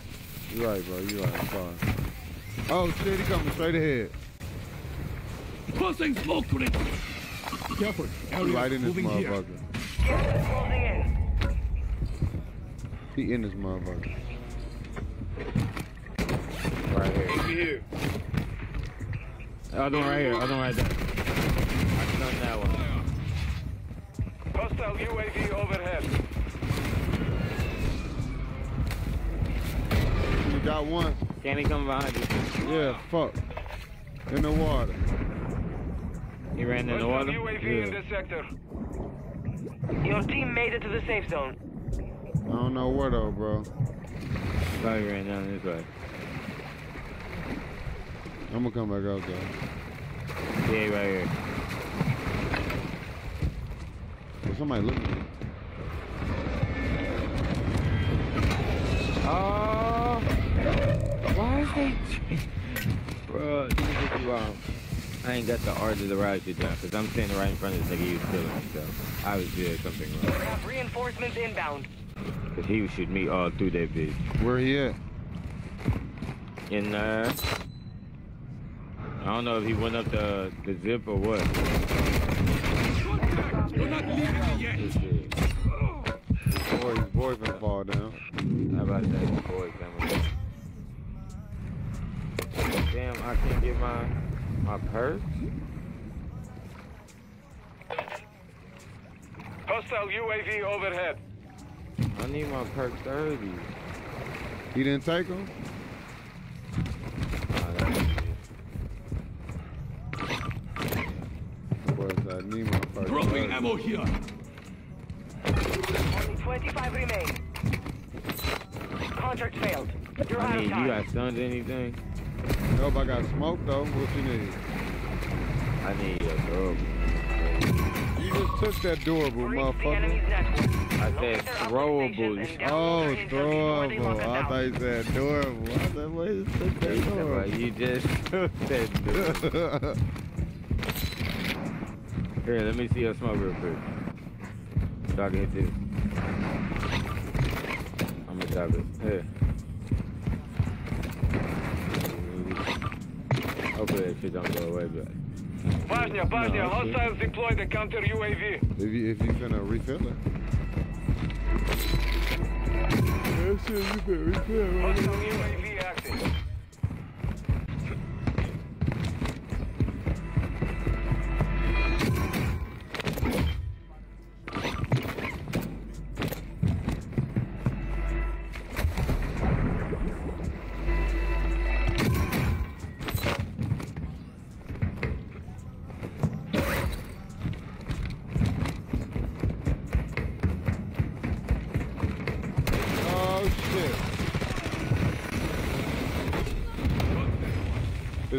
You right, bro. You right. Sorry. Oh shit, he coming straight ahead.
Crossing smoke grenade. Careful. Area
Right in this
moving here.
motherfucker.
Gas is closing in.
He in this motherfucker.
Right here.
Over here.
Other one right here. Other one right there. I done that one.
Hostile UAV overhead.
You got one.
Can he come behind you?
Yeah, fuck. In the water.
He ran in the
Hostile
water.
UAV in
Yeah.
sector.
Your team made it to the safe zone.
I don't know where though, bro.
Probably ran down this way.
I'm gonna come back out there.
Yeah, right here.
There's somebody looking at me.
Oh, why is they? Bro, this is wrong. I ain't got the art of the ride shit down because I'm standing right in front of this nigga he was killing me. So I was doing something
We
wrong
have reinforcements inbound.
because he was shooting me all through that bitch.
Where he at?
In, uh, I don't know if he went up the the zip or what.
You're not leaving yet.
This shit.
Boy, his boy finna fall down.
How about that boy get my my purse.
Hostile UAV overhead.
I need my perk 30.
He didn't take them?
Nah, that's it.
Boy, said, I need my first.
Dropping ammo here.
Only 25 remain. Contract failed. You're
I
of
need, you got stunned anything?
Nope, I got smoke though. What you need?
I need a dog.
You just took that durable,
Breach the
motherfucker.
enemy's.
I said throwable.
Oh,
download their intel before they lock
throwable. I thought you said durable. I said, wait, you took that
Hey,
durable.
you just took that dog. Here, let me see your smoke real quick. So I can hit this. I'm gonna drop it. Here. Hopefully that shit don't go away, but.
Bosnia, Bosnia,
No, okay.
hostiles deploy the counter UAV.
if you if you finna refill it. Yeah, shit, you can refill it.
Hostile UAV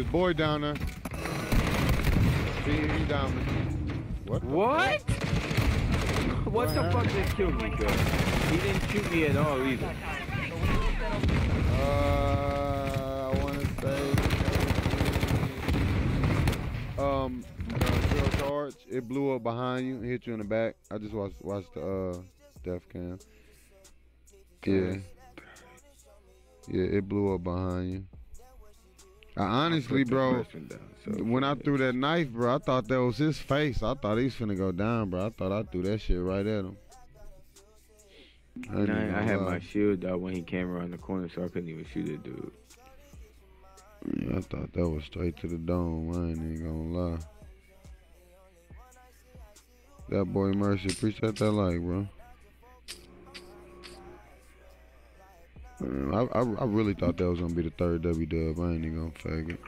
His boy down there. See, he down there. What? the
What? What the
What
fuck just killed me, girl? He didn't shoot me at all either.
Uh, I want to say. Um, uh, charge. It blew up behind you and hit you in the back. I just watched watched the uh, death cam. Yeah. Yeah, it blew up behind you. I honestly, bro,
down, so
when I threw that knife, bro, I thought that was his face. I thought he was finna go down, bro. I thought I threw that shit right at him. even
I, I had my shield out when he came around the corner, so I couldn't even shoot it, dude.
Yeah, I thought that was straight to the dome. I ain't even gonna lie. That boy Mercy, appreciate that like, bro. Man, I, I I really thought that was gonna be the third W dub. I ain't even gonna fake it.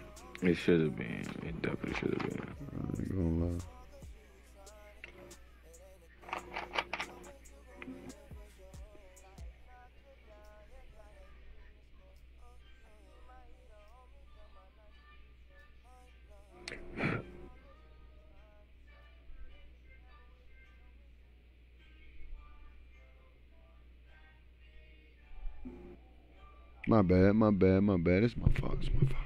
It should have been. It definitely should have been.
I ain't gonna lie. My bad, my bad, my bad. It's my fault. It's my fault.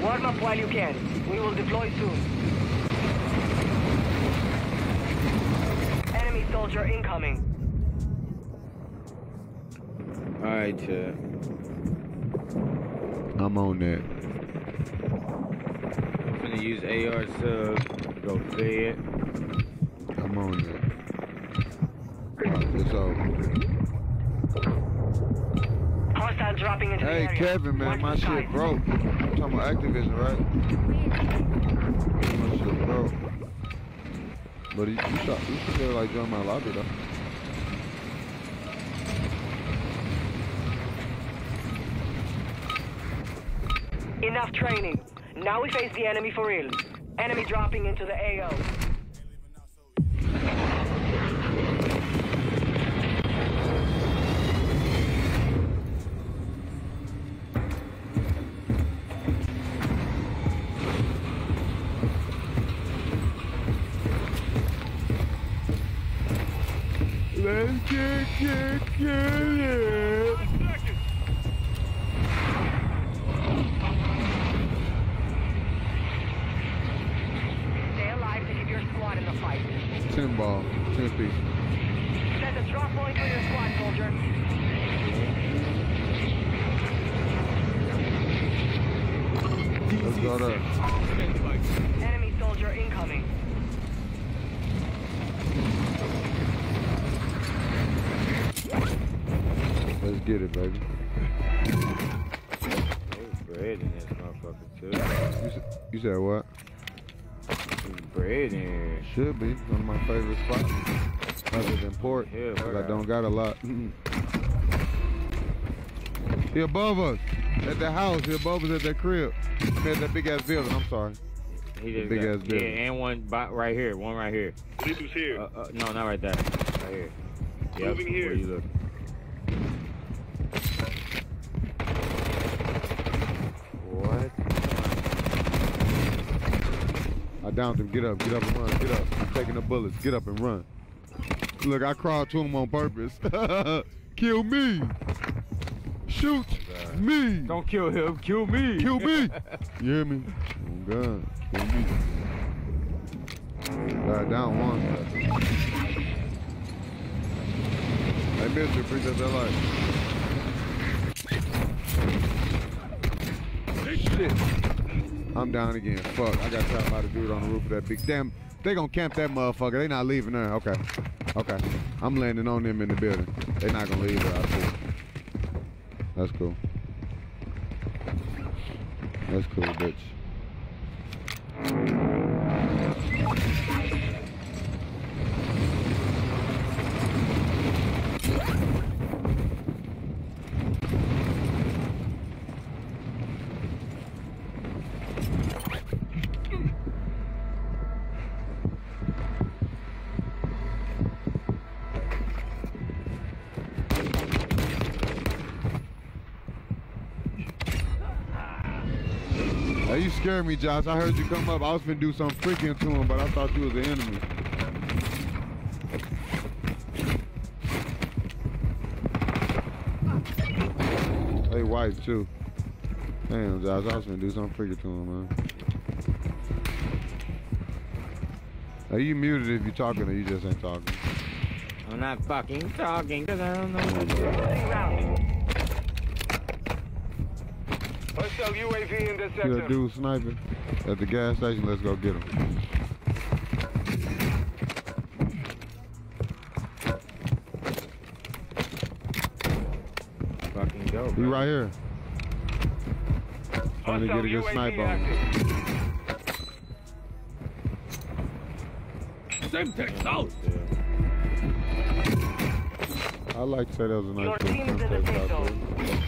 Warm up while you can. We will deploy soon. Enemy soldier incoming.
Alright, Chad.
Uh, I'm on that.
I'm gonna use AR sub to go fed.
I'm on that. Alright, it's over.
Hostile dropping into
Hey
the area.
Kevin, man,
Watch
my shit broke. I'm talking about Activision, right? My shit broke. But you, shot, you should feel like join my lobby though.
Enough training. Now we face the enemy for real. Enemy dropping into the AO.
Let's get, get, You said, what?
There's bread in here.
Should be one of my favorite spots. Other than port,
Yeah,
because I don't got a lot. he above us at the house. He above us at that crib. I mean, at that big ass building. I'm sorry.
He just
Big
got,
ass
Yeah,
building.
and one by, right here. One right here.
This was here.
Uh, uh, no, not right there. Right here. Yep,
Moving here.
Where you look. What?
I downed him. Get up, get up and run. Get up. I'm taking the bullets. Get up and run. Look, I crawled to him on purpose. Kill me. Shoot me.
Don't kill him. Kill me.
Kill me. You hear me? Oh God. Kill me. God, down one. Hey, mister, appreciate that life. Shit. I'm down again. Fuck, I got trapped by the dude on the roof of that big damn. They gonna camp that motherfucker. They not leaving there. Okay. Okay. I'm landing on them in the building. They not gonna leave. I see. That's cool. That's cool, bitch. Scared me, Josh. I heard you come up. I was finna do something freaking to him, but I thought you was the enemy. Hey, white too. Damn, Josh, I was finna do something freaking to him, man. Are you muted if you're talking or you just ain't talking?
I'm not fucking talking because I don't know oh, what to do.
Closing round.
Hostile UAV in this
See that dude sniping at the gas station? Let's go get him.
Fucking dope.
He right here. Trying to get a good
UAV
snipe on him.
active.
Semtex out.
I like to say that was a nice
Your
little
team is in the safe zone.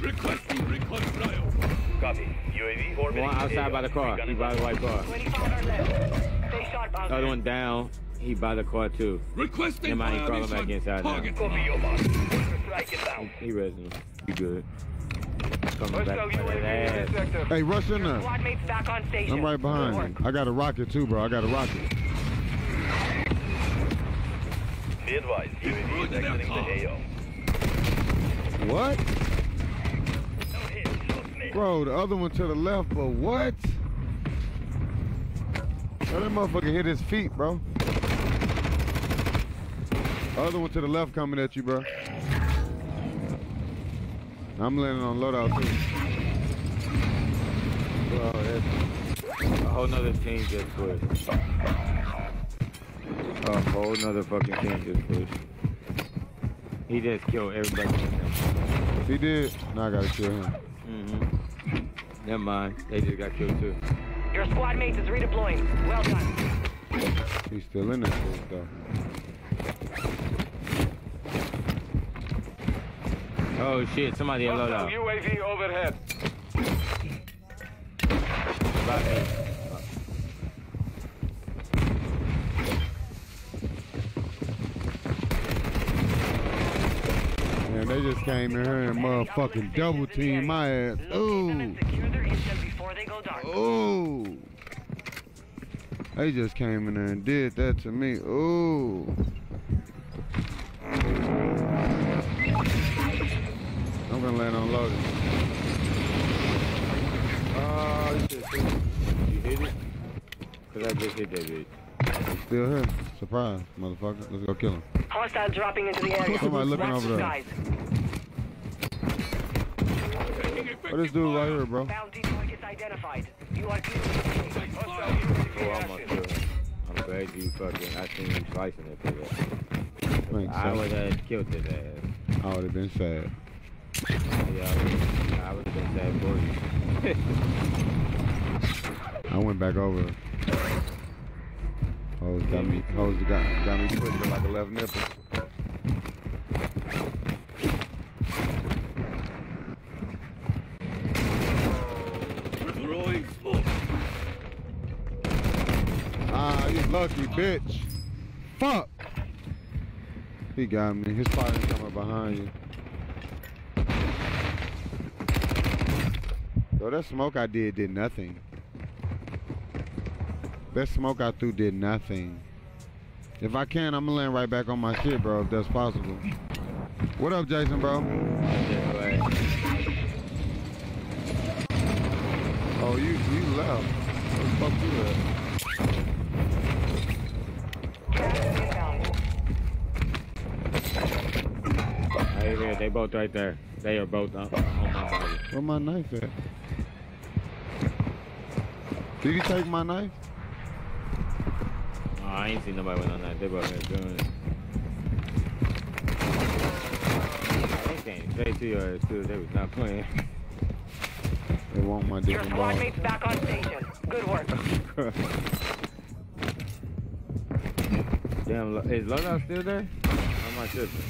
Requesting recon flyover.
Copy. UAV orbiting
One outside by the car. He by the white car.
25 are left. Stay sharp out
The other one down. He by the car too.
Requesting
Never mind, he crawling back
mission.
inside now.
Copy your mark. Order strike inbound.
He resing. You good. Coming back
UAV in
that
this
ass.
Hey, rush in there.
Squad mates back on station.
I'm right behind
Good
you. I got a rocket too, bro. I got a rocket.
Be advised. UAV is exiting the AO.
What?
No hit. No snake.
Bro, the other one to the left, but what? That motherfucker hit his feet, bro. Other one to the left coming at you, bro. I'm landing on loadout too.
Bro, that's a whole nother team just pushed. A whole nother fucking team just pushed. He just killed everybody.
He did. Now I gotta kill him.
Mm-hmm. Never mind. They just got killed too.
Your squad mates is redeploying. Well done.
He's still in this shit, though.
Oh shit, somebody at
Hostile
loadout.
UAV overhead.
About
they just came in here and motherfucking double team my ass. Ooh.
and secure their intel before they.
Ooh. They just came in there and did that to me. Ooh. I'm gonna land on loaded.
Oh shit. You hit it? Cause I just hit that bitch.
Still here. Surprise, motherfucker. Let's go kill him.
Hostiles dropping into the area.
Somebody looking
Watch
over there.
skies.
This dude right here, bro.
Bounty targets identified. You are clear.
Oh, I'm gonna kill. I'm glad you fucking, I seen you slicing it for that.
Thanks,
I would have killed his ass.
I would have been sad.
Yeah, I would have been sad for you.
I went back over. Hoes got me. Hoes got got me twisted like. Ah, you lucky bitch. Fuck. He got me. His partner's coming behind you. Yo, that smoke I did did nothing. That smoke I threw did nothing. If I can, I'm gonna land right back on my shit, bro, if that's possible. What up, Jason, bro? Oh, you you left. Where the fuck you at?
Right there, they both right there. They are both on, on my body.
Where my knife at? Did he take my knife?
I ain't seen nobody with no knife. They both here doing it. They came straight to your ass too. They was not playing.
They want my
Your squad mates back on station. Good work.
Damn, is loadout still there? Or am I tripping?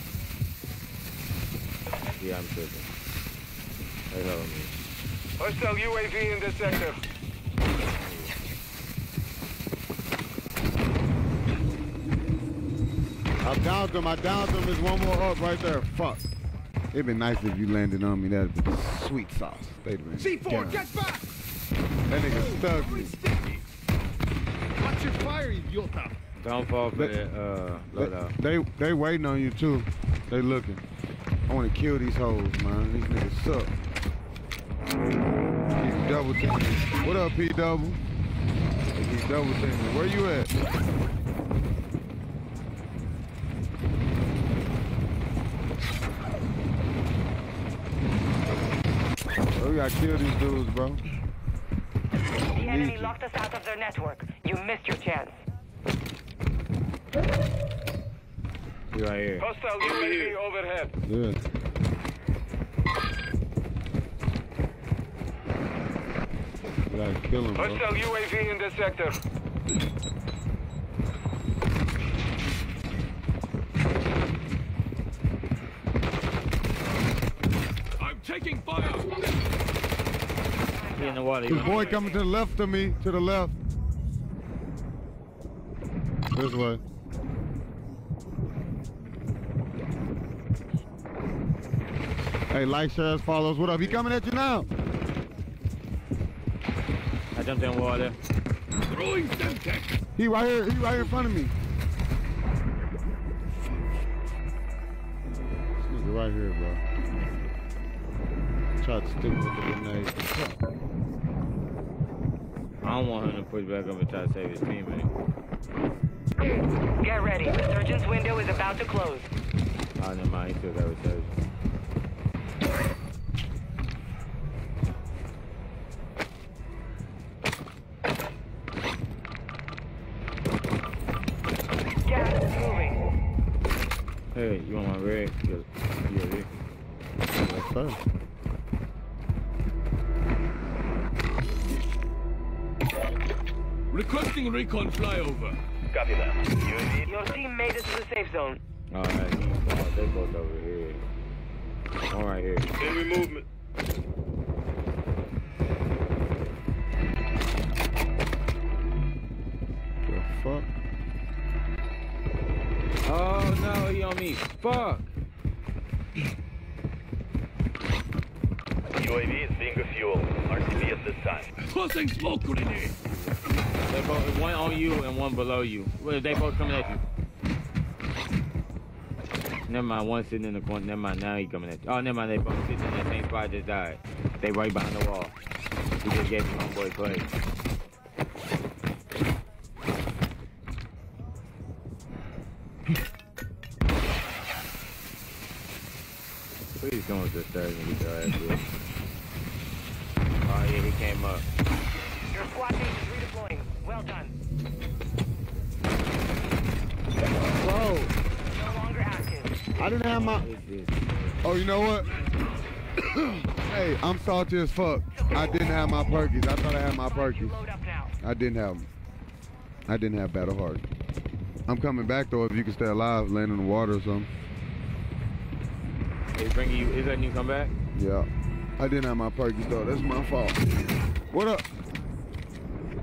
Yeah, I'm tripping. They're helping me.
Hostile UAV in this sector.
I downed him. I downed him. There's one more up right there. Fuck. It'd been nice if you landed on me. That'd be sweet sauce. They'd been
C4,
down.
get back!
That nigga stuck me.
Watch your fire, idiota!
Don't fall for
They-
that, uh,
They, they they waiting on you too. They looking. I want to kill these hoes, man. These niggas suck. He's double teaming. What up, P double? He's double teaming. Where you at? Gotta kill these dudes, bro.
The enemy
you.
locked us out of their network. You missed your chance.
You right here.
Hostile UAV overhead.
Yeah. We gotta kill him, bro.
Hostile UAV in the sector.
I'm taking fire!
He in the water. he the
boy coming to the left of me, to the left. This way. Hey, like, share, follows. What up? He coming at you now.
I jumped in water.
Throwing Semtex!
He right here. He right here in front of me. This nigga right here, bro. Try to stick with the grenade.
I don't want him to push back up and try to save his teammate.
Get ready. The surgeon's window is about to close.
Oh, never mind. He still got resurgence.
Gas is moving.
Hey, you want my red? Yes. Yeah, yeah.
Yes, sir.
Requesting recon flyover.
Copy that. UAV
Your team made it to the safe zone.
All right, he. They both over here. One right here.
Enemy movement.
The fuck?
Oh no, he on me. Fuck.
UAV is being refueled. RTB at this time.
Tossing smoke grenade!
They both one on you and one below you. Well, they both coming at you. Never mind, one sitting in the corner. Never mind, now he coming at you. Oh, never mind, they both sitting in that same spot just died. They right behind the wall. He just gave me homeboy play. Please don't disturb me, get your ass here. Oh yeah, he came up.
Your squad mate is redeploying. Well done.
Bro,
No longer active.
I didn't have my.
What is this?
Oh, you know what? hey, I'm salty as fuck. I didn't have my perkies. I thought I had my perkies.
Load up now.
I didn't have them. I didn't have battle hard. I'm coming back though if you can stay alive, land in the water or something.
He's bringing you. He's letting you come back.
Yeah. I didn't have my perkies though. That's my fault. What up?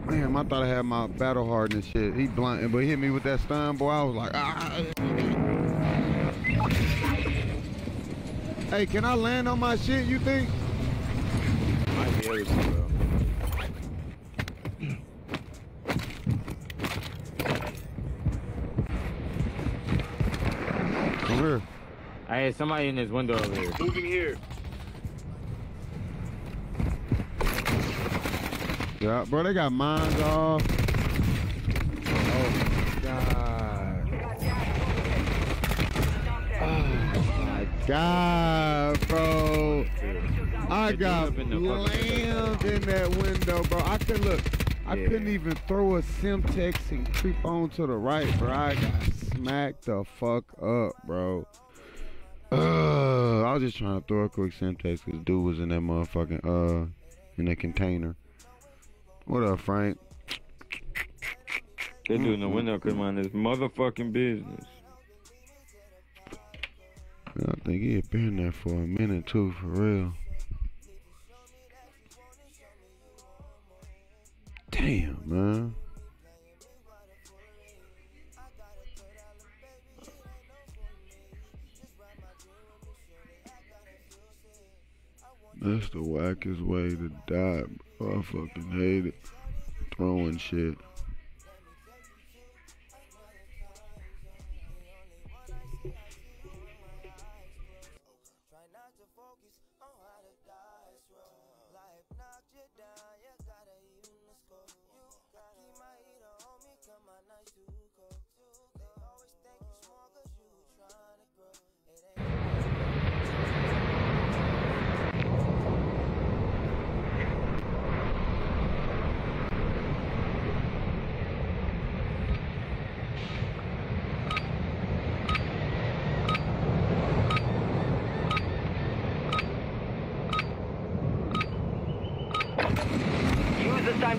Damn, I thought I had my battle hard and shit. He blind, but he hit me with that stun, boy. I was like, ah. Hey, can I land on my shit? You think?
Might be able to, bro.
Come here.
I had somebody in this window over here.
Moving here.
Yeah, bro, they got mines off.
Oh God.
My God, bro. I got
up in the
slammed in that window, bro. I could look. I
Yeah.
couldn't even throw a Semtex and creep on to the right, bro. I got smacked the fuck up, bro. Uh, I was just trying to throw a quick Semtex because dude was in that motherfucking uh in that container. What up, Frank?
Dude in the mm-hmm. window could mind his motherfucking business.
I think he had been there for a minute too, for real. Damn, man. That's the wackest way to die, bro. I fucking hate it. Throwing shit.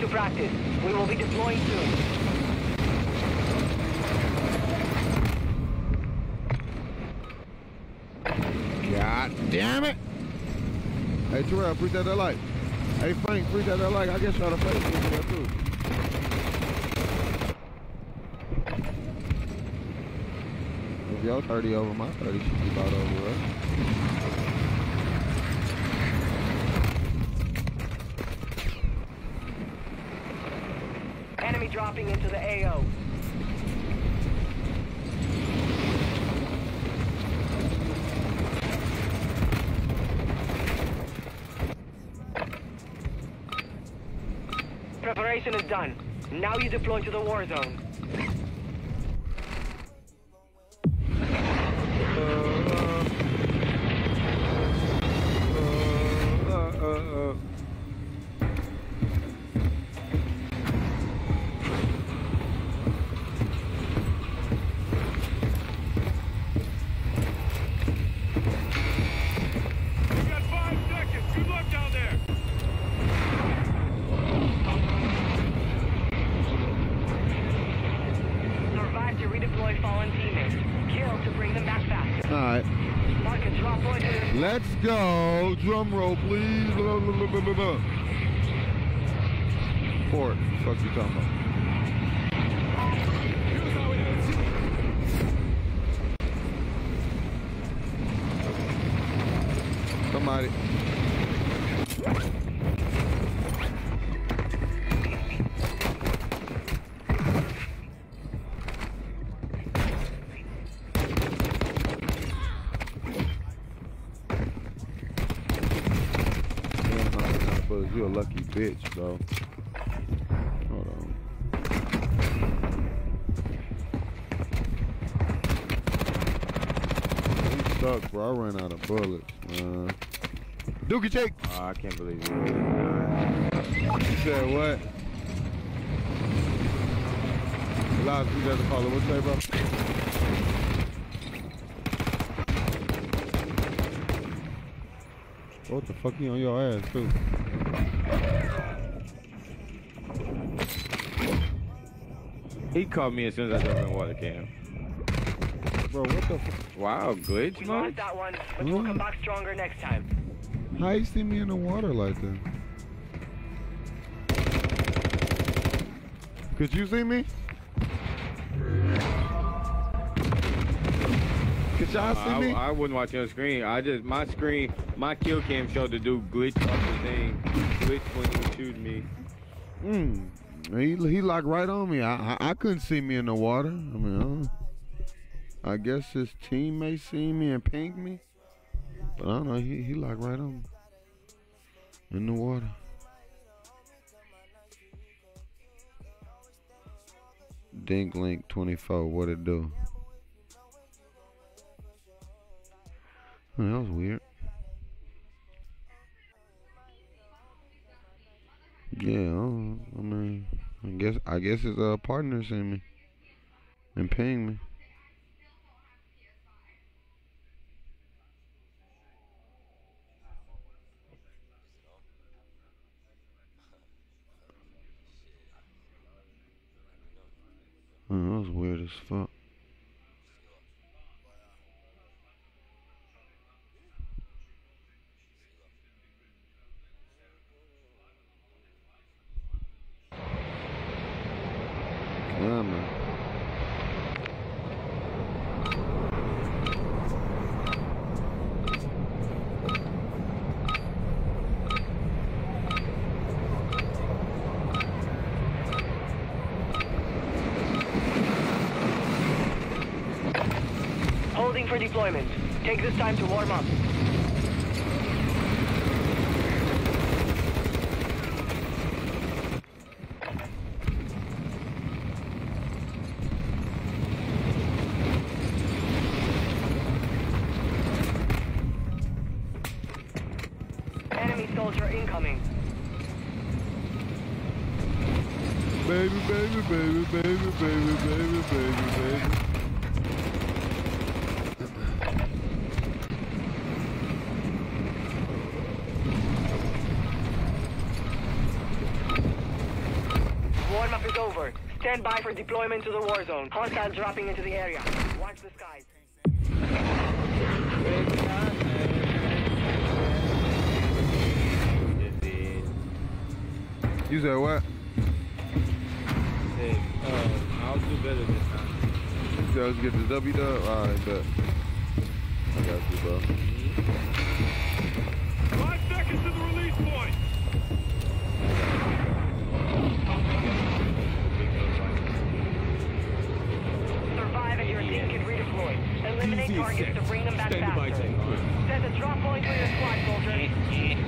To practice. We will be deploying soon.
God damn it! Hey Terrell, appreciate that like. Hey Frank, appreciate that like. I guess y'all the face for that too. If y'all 30 over, my 30 should be about over, right?
Enemy dropping into the AO. Preparation is done. Now you deploy to the war zone.
Drum roll, please. Blah, blah, blah, bitch, bro. Hold on. You suck, bro. I ran out of bullets, man. Dookie Jake.
Oh, I can't believe you.
You said what? Last week doesn't call it. What's that, bro? What the fuck? He on your ass too.
He caught me as soon as I jumped in the water can.
Bro, what the fuck?
Wow, glitch
We
mode?
that one, but we'll come back stronger next time.
How you see me in the water like that? Could you see me? Could y'all see
I,
me?
I wasn't watching your screen. I just my screen, my kill cam showed the dude glitch off the thing, glitch when he was shooting me.
Mm. He he locked right on me. I, I I couldn't see me in the water. I mean, I, I guess his teammates seen me and pinged me, but I don't know. He he locked right on me in the water. Dink Link 24, what it do? That was weird. Yeah, I, I mean, I guess I guess his uh partner sent me and pinged me. That was weird as fuck. Yeah, man.
Holding for deployment. Take this time to warm up.
Baby, baby, baby, baby, baby, baby, baby, baby.
Warm up is over. Stand by for deployment to the war zone. Hostiles dropping into the area. Watch the skies.
You said what?
Do better this time.
You said let's get the W dub? Alright, bet. I got you, bro.
Five seconds to the release point.
Survive and your team can redeploy. Eliminate targets to bring them back
Stand by,
faster. Set a drop point for your squad, soldier.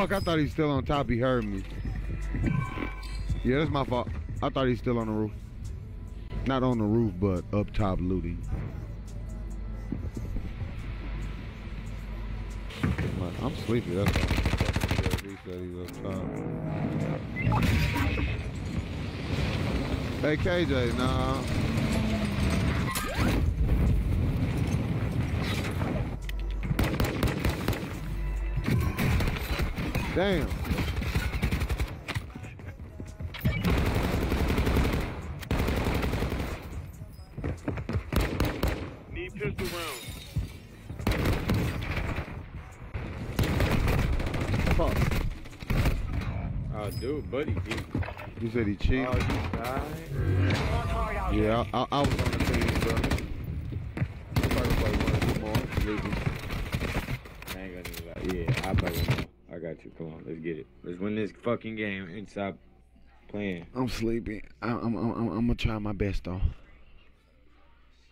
Fuck, I thought he's still on top. He heard me. Yeah, that's my fault. I thought he's still on the roof. Not on the roof, but up top looting. I'm sleepy. That's why. He said he's up top. Hey KJ, nah. Damn.
Need pistol rounds.
Fuck.
Oh, dude, buddy, he,
You said he cheated?
oh, you died?
Fought hard out here.
yeah, I, I, I was on the team, bro. I'm about to play one or two more. Maybe.
I ain't gonna even lie. Yeah, I play one more. I got you. Come on, let's get it. Let's win this fucking game and stop playing.
I'm sleepy. I, I'm, I'm, I'm, I'm gonna try my best though.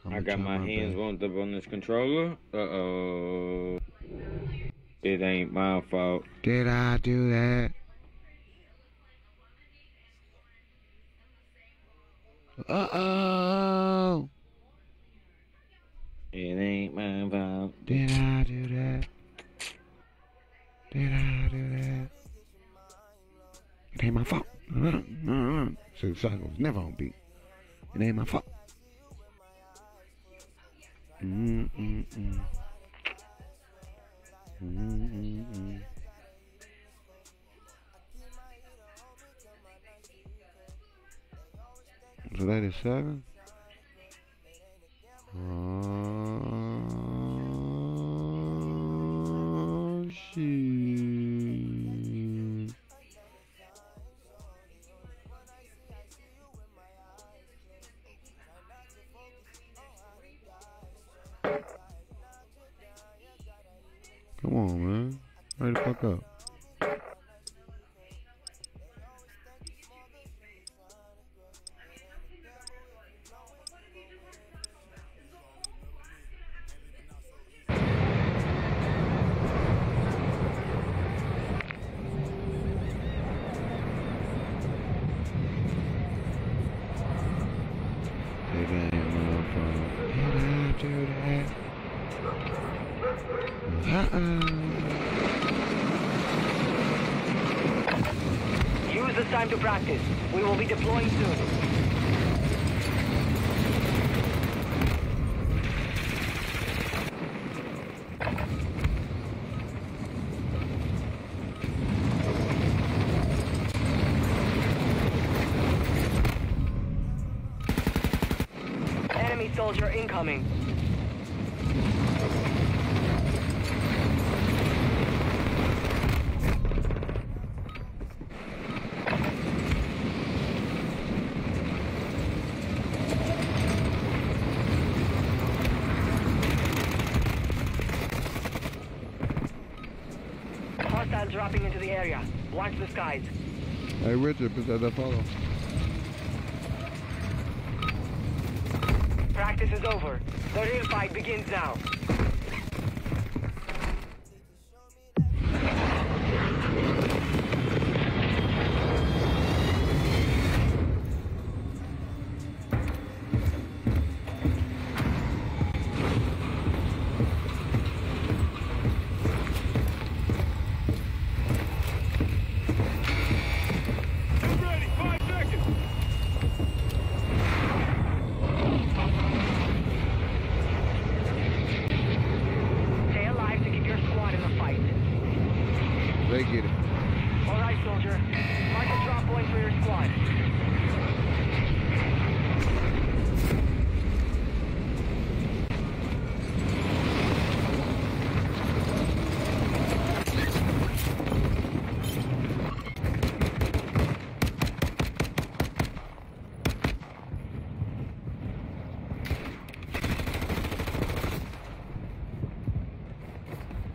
I'm
I got
try
my hands wound up on this controller. Uh oh. It ain't my fault.
Did I do that? Uh oh.
It ain't my fault.
Did I do that? Did I do that? It ain't my fault. So cycles never on beat. It ain't my fault. Mm mm mm. Mm mm mm. So that is seven. Oh, shit. Come on, man. Hurry the fuck up. Richard, put that follow.
Practice is over. The real fight begins now.
Get ready. Five seconds.
Stay alive to keep your squad in the fight.
They get it.
All right, soldier. Mark a drop point for your squad.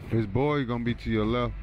His boy gonna be to your left.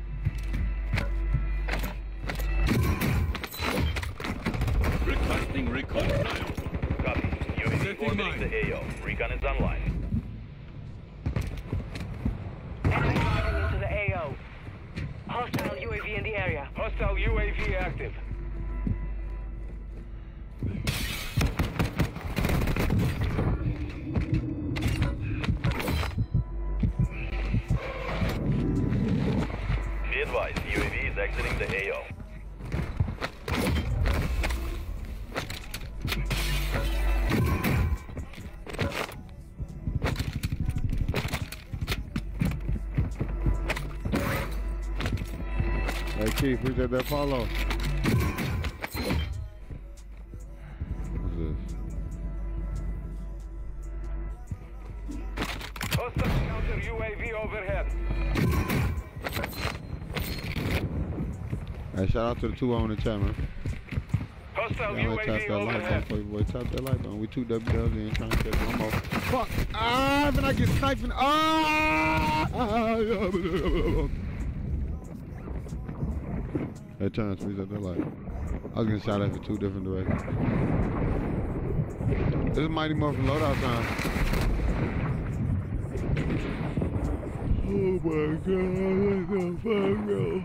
Hey, Keith, appreciate that follow. What's this?
Hostile counter UAV overhead.
Hey, shout out to the two on the chat, man.
Hostile
Y'all tap that like button
overhead.
for you, boy. Tap that like button. We two WWs in trying to catch one more. Fuck! Ah, then I get sniped. in- Hey, Terrence, please tap that like. I was getting shot at for two different directions. This is Mighty Morphin loadout time. Oh my god, fuck, bro?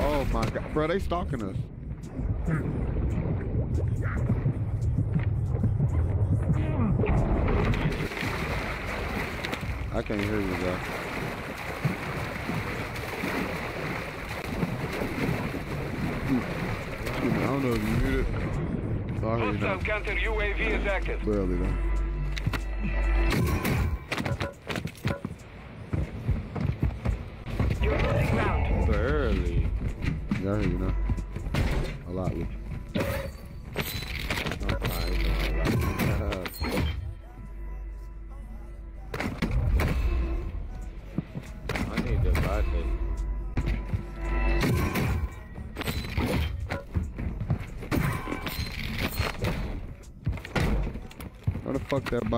Oh my god, bro, they stalking us. I can't hear you, bro. Excuse me, I don't know if you muted. Sorry, you
Hostile counter UAV is active.
Barely though.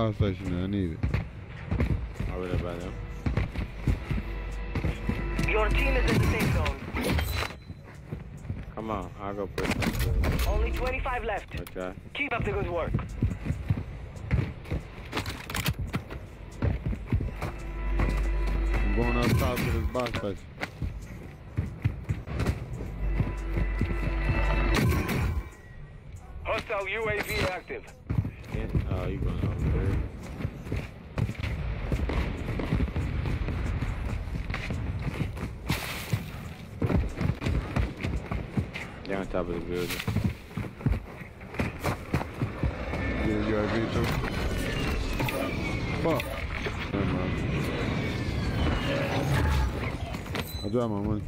The fuck that buy station at? I need it.
I would have buy them.
Your team is in the safe zone.
Come on, I'll go put some good.
Only 25 left.
Okay.
Keep up the good work.
I'm going up top to this buy station.
Hostile UAV active
can't. Oh, you going over there. They're on top of the building.
Yeah, too. Fuck. Never mind. I dropped my money.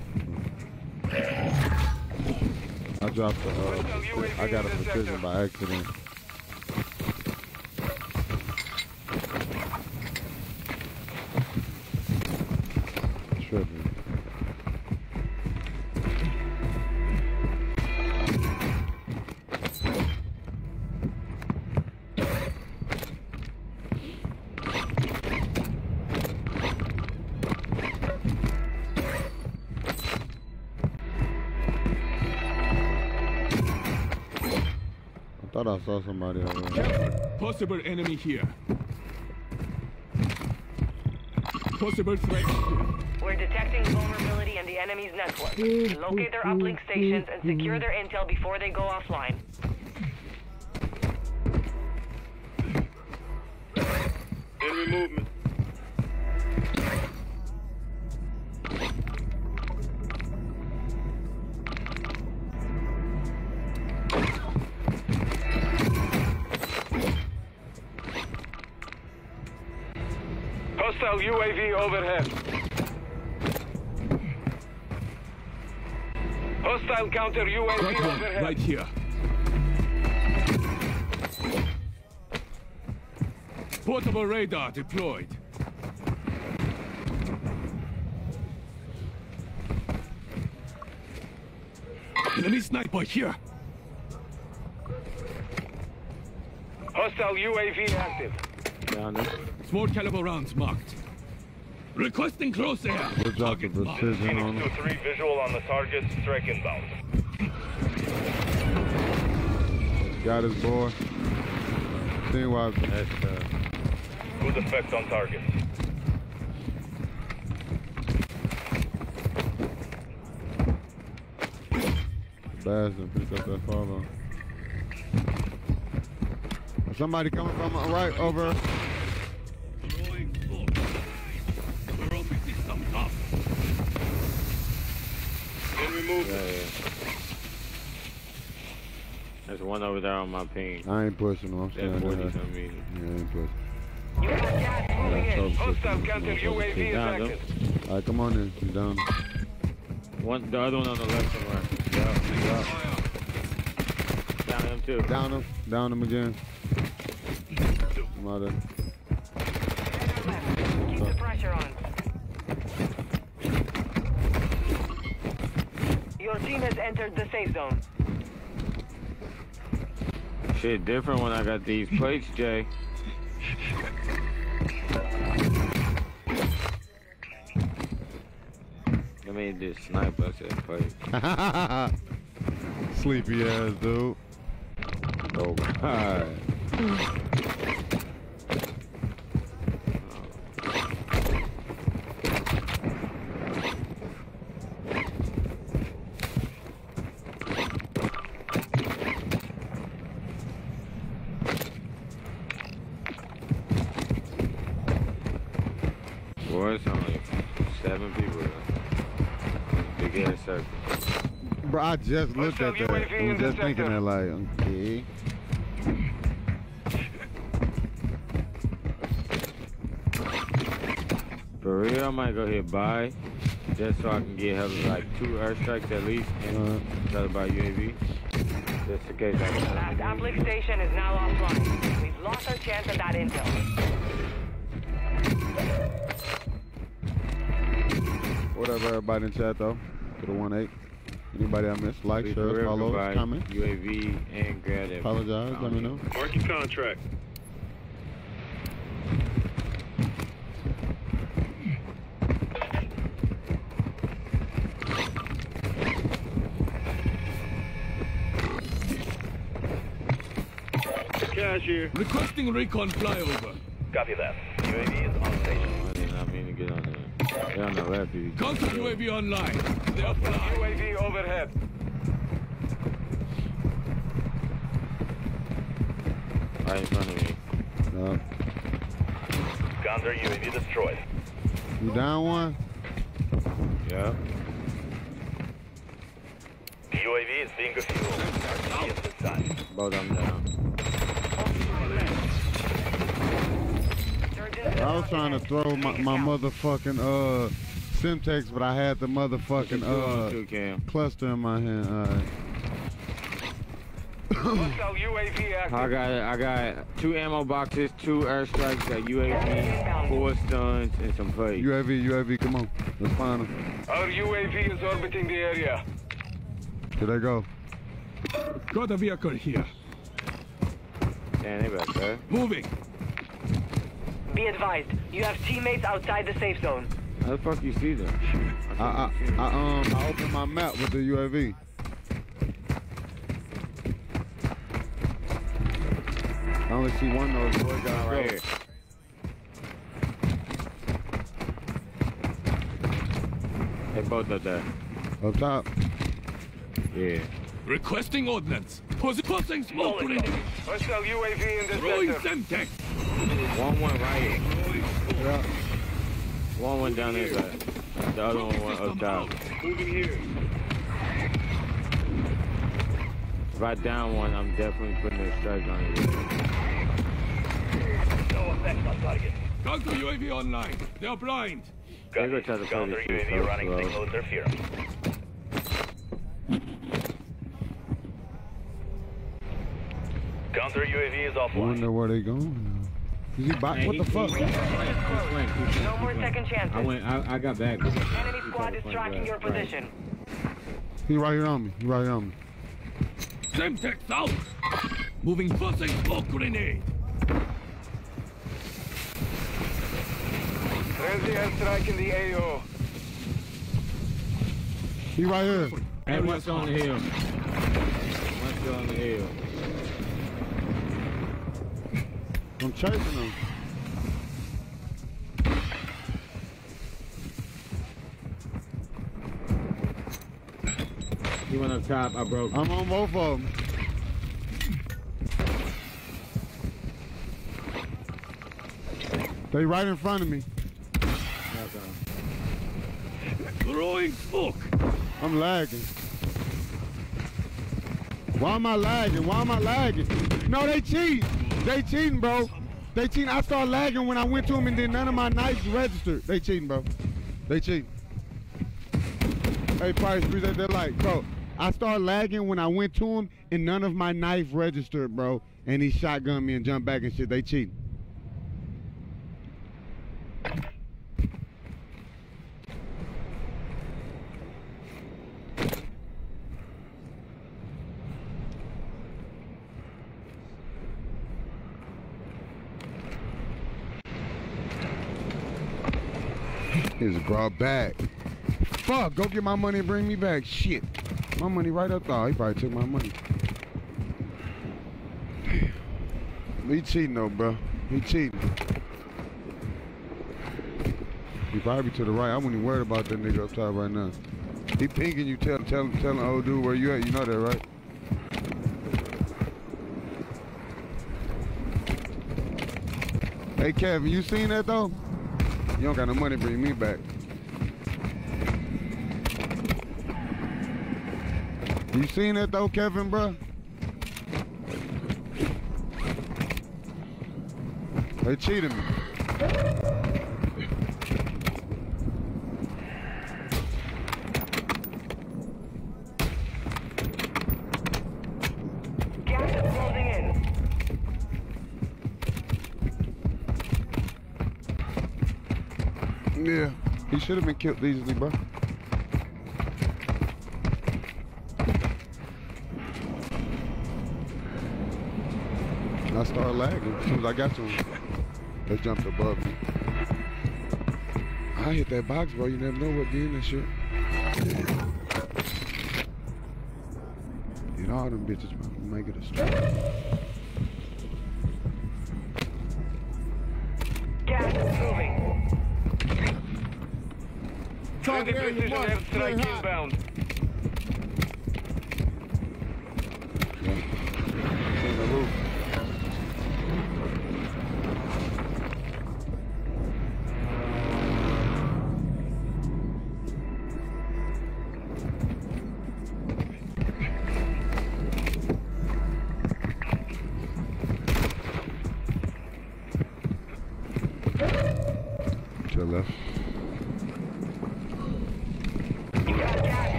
I dropped the, uh, I got a precision by accident. Somebody over there.
Possible enemy here. Possible threat here.
We're detecting vulnerability in the enemy's network. Locate their uplink stations and secure their intel before they go offline.
Counter UAV
Got one
overhead.
right here. Portable radar deployed. Enemy sniper here.
Hostile UAV active.
Down there.
Small caliber rounds marked. Requesting close air.
Good job the precision on
Phoenix 2-3 visual on the target. Strike inbound.
Got his boy.
That's uh,
Good effect on target.
Bastard picked up that follow. Somebody coming from right over.
There's one over there on my ping.
I ain't pushing him. I'm
That's
standing
40
there.
some.
Yeah, I ain't pushing.
You have gas moving in.
Hostile counter UAV is
Down,
active.
All right, come on in. You down?
One, the other one on the left and right. Yeah, yeah. Down him too.
Down him. Down him again. Come out there.
Keep the pressure on. Your team has entered the safe zone.
Shit different when I got these plates, Jay. I mean, this sniper I said plate.
Sleepy ass dude. Oh God.
Oh Boy, it's only seven people. though. Big ass circle.
Bro, I just looked at
Hostile
that. I
in
was just thinking
sector.
that like, okay.
For real, I might go hit buy just so I can get hella, like two airstrikes at least and
Uh,
try to buy UAV. Just in case I
Last
can.
uplink station is now offline. We've lost our chance at that intel.
what up, everybody in chat though? To the one eight. Anybody I missed? Like,
Please,
share, follow,
go
comment.
UAV and grab that.
Apologize. Let me know.
Marking contract. Cashier.
Requesting recon flyover.
Copy that. UAV is
there. They're on the left. if you-
Counter UAV online. They are flying.
UAV overhead.
Right in front of me.
Uh,
Counter UAV destroyed.
you down one?
Yep.
UAV is being fueled. RTB at this time.
Both of them down.
Trying to throw my, my motherfucking uh Semtex, but I had the motherfucking uh cluster in my hand. Alright.
Hostile UAV active.
I got I got two ammo boxes, two airstrikes, a UAV, four stuns, and some plates.
UAV, UAV, come on. Let's find them.
Our UAV is orbiting the area.
Here they go.
Got a vehicle here.
Damn, they back there.
Moving.
Be advised, you have teammates outside the safe zone.
How the fuck you see them?
I, I, I um I opened my map with the UAV. I only see one of those boys
right
right
here. They both up there.
Up top.
Yeah.
Requesting ordnance. Posi- Tossing smoke grenade.
Hostile UAV in the
Throwing
center.
Semtex.
One went right here.
Yeah.
One went down this side. The other one went up
System
top.
out. Moving here.
If I down one, I'm definitely putting a strike on it.
No effect on target.
Counter UAV online. They are blind.
They're gonna try to play
Counter
this shit
UAV
so
running
slow.
signal Counter UAV is
I
offline.
wonder where they going. Is he back?
Hey,
What
he-
the fuck?
he-
No more second chances.
I went. I, I got back.
Enemy squad is tracking your position.
He right here on me. He right here on me.
Semtex out. Moving tossing smoke grenade.
Friendly airstrike in the AO.
He right here.
Hey, what's on the hill? What's on the hill?
I'm chasing him.
He went up top. I broke.
I'm on both of them. They right in front of me.
Throwing smoke.
I'm lagging. Why am I lagging? Why am I lagging? No, they cheat. They cheating, bro. They cheating. I started lagging when I went to them and then none of my knives registered. They cheating, bro. They cheating. Hey, Price, appreciate that like, bro. I started lagging when I went to him and none of my knife registered, bro. And he shotgunned me and jumped back and shit. They cheating. Is brought back. Fuck, go get my money and bring me back. Shit. My money right up there. He probably took my money. Damn. He cheating though, bro. He cheating. He probably to the right. I wouldn't even worried about that nigga up top right now. He pinging you, tell, him. tell, telling old dude where you at. You know that, right? Hey, Kevin, you seen that though? You don't got no money, bring me back. You seen that though, Kevin, bro? They cheated me.
Gas is closing in.
Yeah. He should have been killed easily, bro. I started lagging as soon as I got to him. They jumped above me. I hit that box, bro. You never know what in that shit. Hit all them bitches, man. Make it a strike.
Friendly precision airstrike inbound.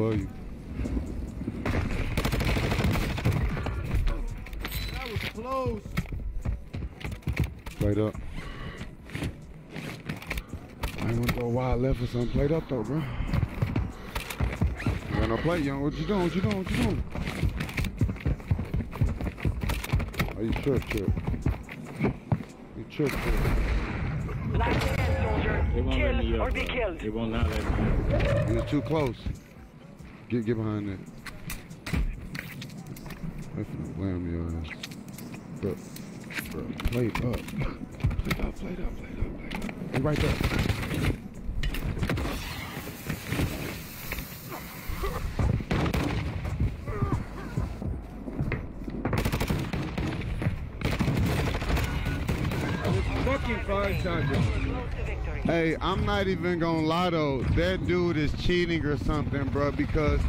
Above you.
That was close.
Played up. I ain't wanna go wild left or something. Played up though, bro. You got no play, young. What you doing? What you doing? What you doing? Oh, you trip, trip. You trip, trip.
Last chance, soldier.
They won't let me
Kill or be killed.
They will not let me up.
He was too close. Get get behind that. They finna blam your ass. Bro, bro, played up. Played up, played up, played up, played up. He right there.
Fucking five shotgun.
Hey, I'm not even gonna lie though. That dude is cheating or something, bro, because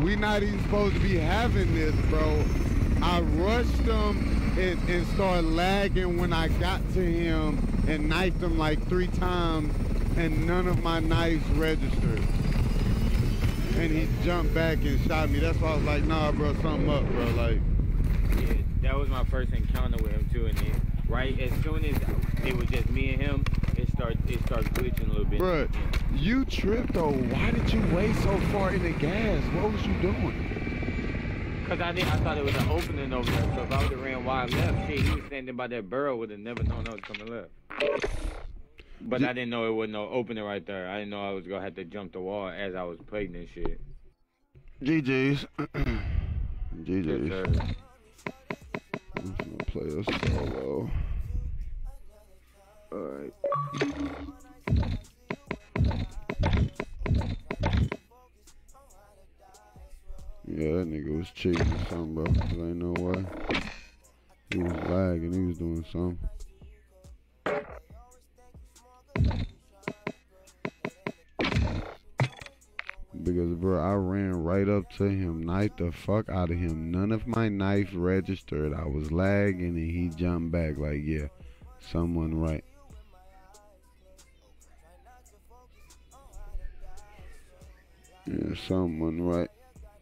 we not even supposed to be having this, bro. I rushed him and, and started lagging when I got to him and knifed him like three times and none of my knives registered. And he jumped back and shot me. That's why I was like, nah, bro, something up, bro. Like,
Yeah, that was my first encounter with him too, and then right as soon as it was just me and him, it started it glitching a little bit.
Bruh, you tripped though. Why did you wait so far in the gas? What was you doing?
Cause I didn't, I thought it was an opening over there. So if I would have ran wide left, shit, he was standing by that barrel, would have never known I was coming left. But
Did-
I didn't know it was no opening right there. I didn't know I was gonna have to jump the wall as I was playing this shit.
GG's.
Yes,
GG's.
sir.
I'm gonna play a solo. Alright. Yeah, that nigga was cheating or something, bro. 'cause I ain't know why. He was lagging, he was doing something. Because, bro, I ran right up to him, knife the fuck out of him. None of my knife registered. I was lagging and he jumped back like, yeah, someone right. Yeah, someone right.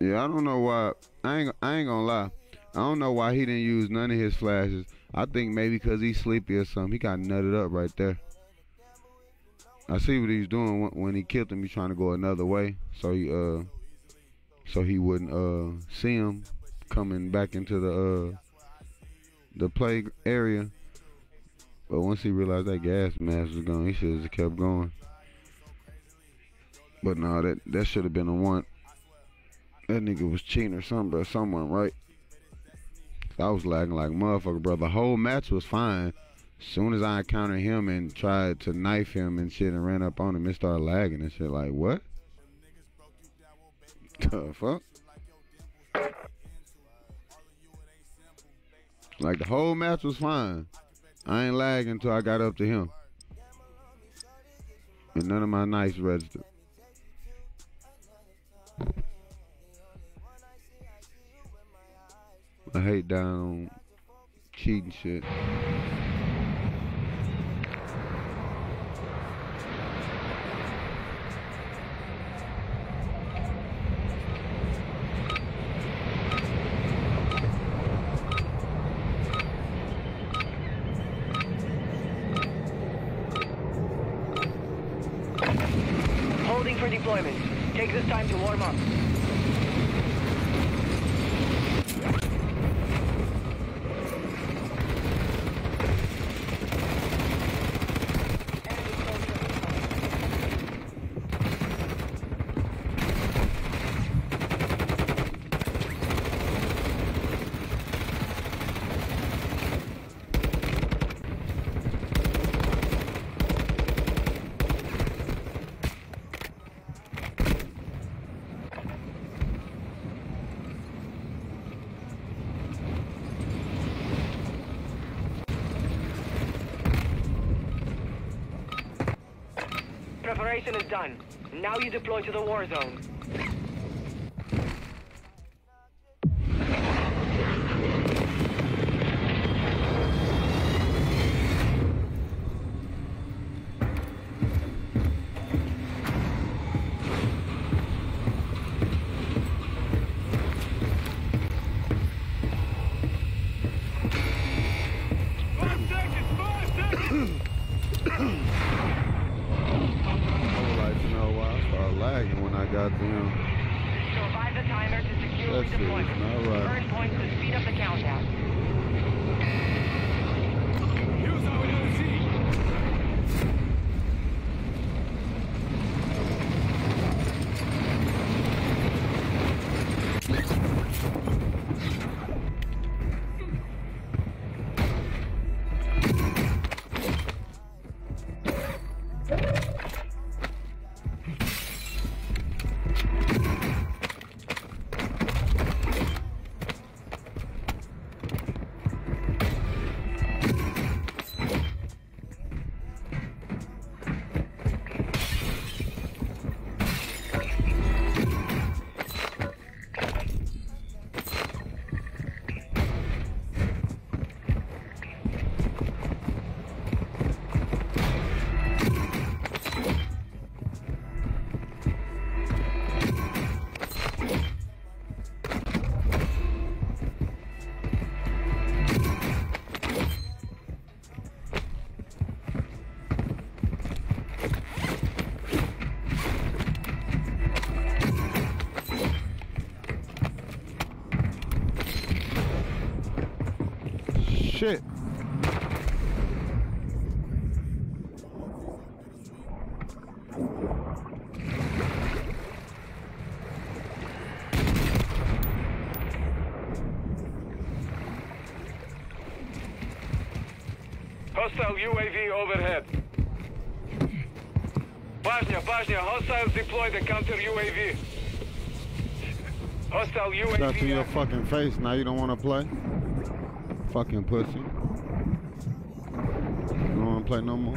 Yeah, I don't know why. I ain't, I ain't gonna lie. I don't know why he didn't use none of his flashes. I think maybe because he's sleepy or something. He got nutted up right there. I see what he's doing when, he killed him. He's trying to go another way, so he uh, so he wouldn't uh see him coming back into the uh the play area. But once he realized that gas mask was gone, he should have kept going. But nah, that that should have been a one. That nigga was cheating or something, bro. Someone right. I was lagging like motherfucker, bro. The whole match was fine. Soon as I encountered him and tried to knife him and shit and ran up on him, it started lagging and shit. Like what? The fuck? Like the whole match was fine. I ain't lagging until I got up to him. And none of my knives registered. I hate down cheating shit.
Holding for deployment. Take this time to warm up. Preparation is done. Now you deploy to the war zone.
UAV
overhead. Bajnia, Bajnia, hostiles deploy the counter UAV. Hostile UAV.
Stuff to your fucking face. Now you don't want to play? Fucking pussy. You don't want to play no more?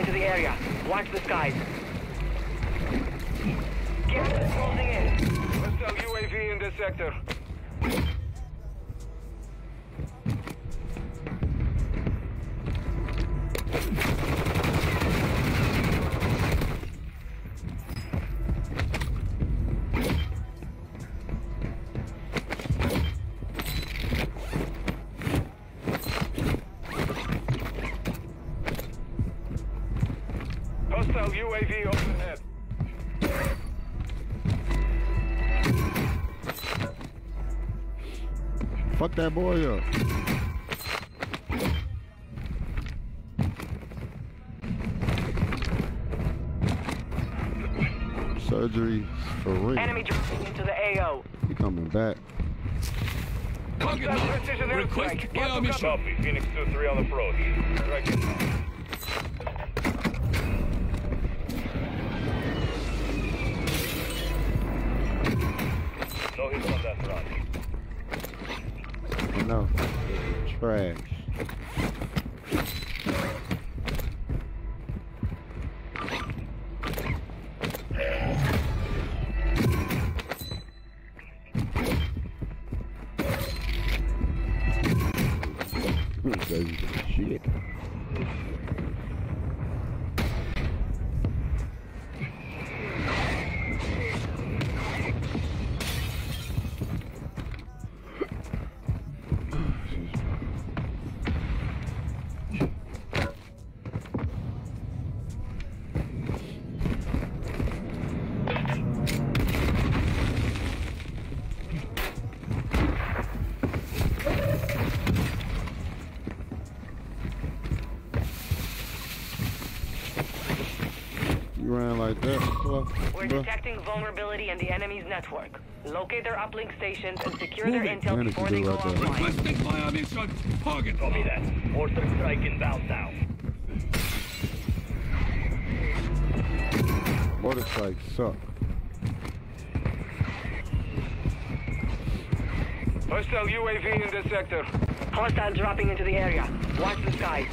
Into the area. Watch the skies.
That boy up. Surgery for real.
Enemy dropping into the AO.
He coming back.
Target
Hostile
marked.
precision
Request
airstrike.
fire
Get to
mission.
Copy. Phoenix
bro.
Detecting vulnerability in the enemy's network. Locate their uplink stations and secure their intel
Man,
before
if you
they go
right there.
offline.
Requesting fire mission. Target
Copy that. Mortar strike inbound now.
Mortar strikes suck.
Hostile UAV in this sector.
Hostile dropping into the area. Watch the skies.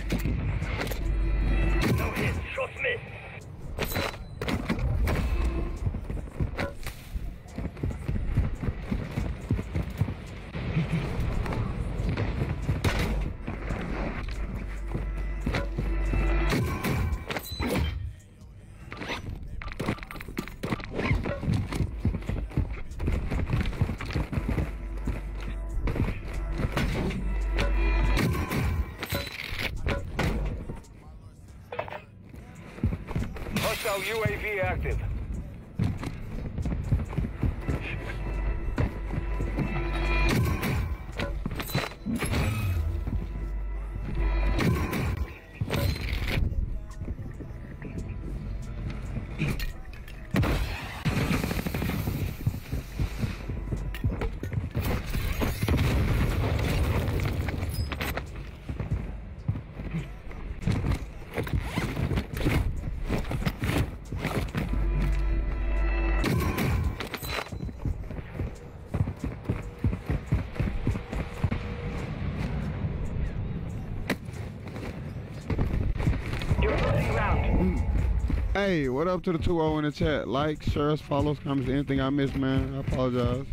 Hey, what up to the 2-0 in the chat? Like, shares, follows, comments, anything I missed, man. I apologize.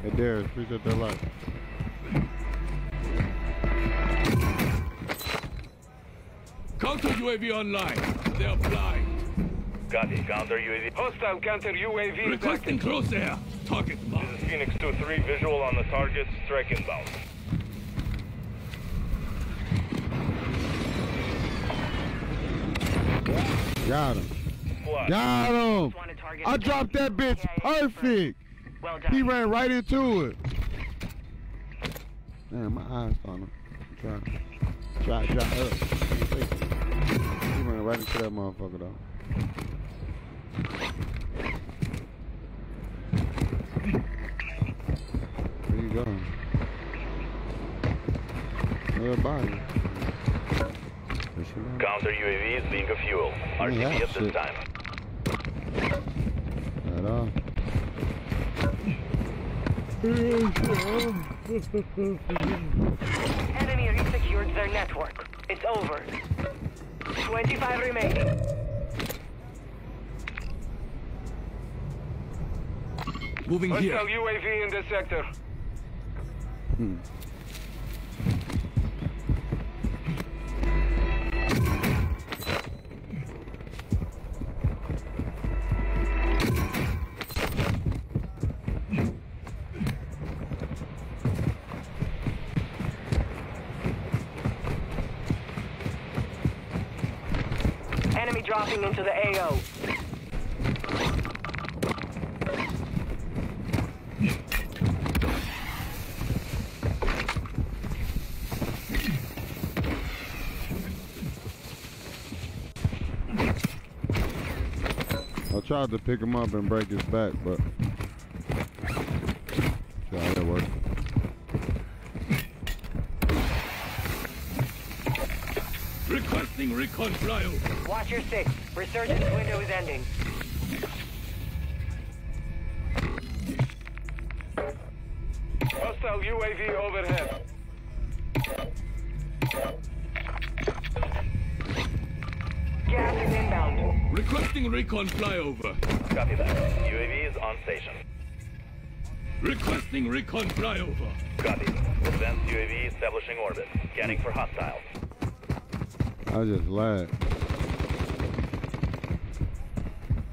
Hey, Darius, appreciate that like.
Counter UAV online. They are blind.
Copy. Counter UAV.
Hostile counter UAV is
Requesting
active.
crosshair. Target
This is Phoenix 2-3. Visual on the target. Strike inbound.
Got him.
Squad.
Got him. I dropped that bitch perfect.
Well done.
He ran right into it. Damn, my eyes on him. Try, try, try up. He ran right into that motherfucker though. Where you going? Another body. Where she going?
Counter UAV is being a fuel. RTB
yeah,
at this
shit.
time.
Right on.
Enemy resecured their network. It's over. 25 remaining.
Moving here.
Hostile UAV in the sector.
Hmm. Tried to pick him up and break his back, but yeah, that worked.
Requesting recon trial.
Watch your six. Resurgence window is ending.
Recon flyover.
Copy that. UAV is on station.
Requesting recon flyover.
Copy. Advanced UAV establishing orbit. Scanning for hostiles.
I just laughed.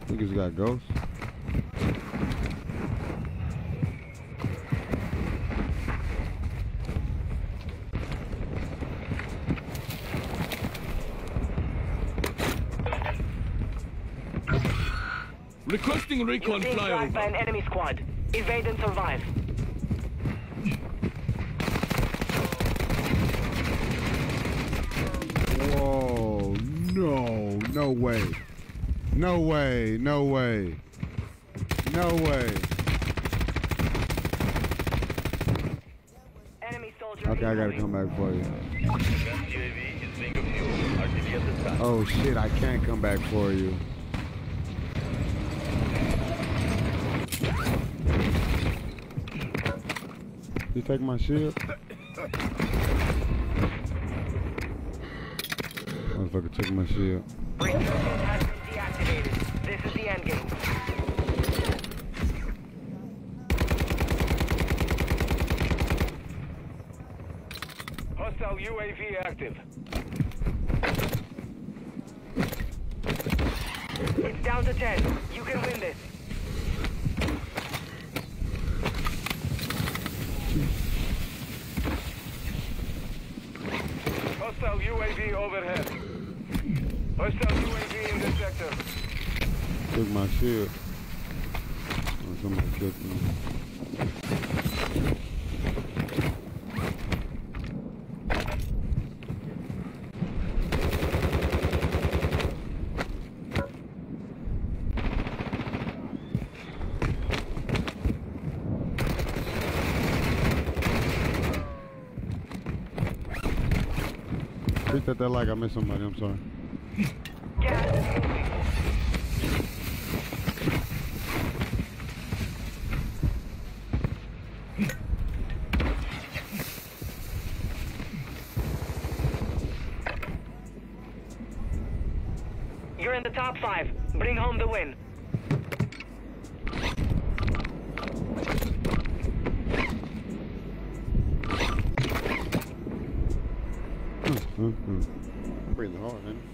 Niggas got ghosts.
Requesting recon
Being tracked by an enemy squad. Evade and survive.
Whoa, no, no way. No way, no way. No way.
Enemy soldier
I Okay, I gotta come back for you.
Advanced UAV is being fuel. RTB at this time.
Oh shit, I can't come back for you. You take my shield? Motherfucker took my shield.
Breach has been deactivated. This is the end game.
Hostile UAV active.
It's down to 10. You can win this.
Hostile UAV overhead. Hostile UAV in this sector.
Took my shield. Oh, somebody took me. Treat that like I missed somebody, I'm sorry.
You're in the top five. Bring home the win.
Mm-hmm. Breathing hard,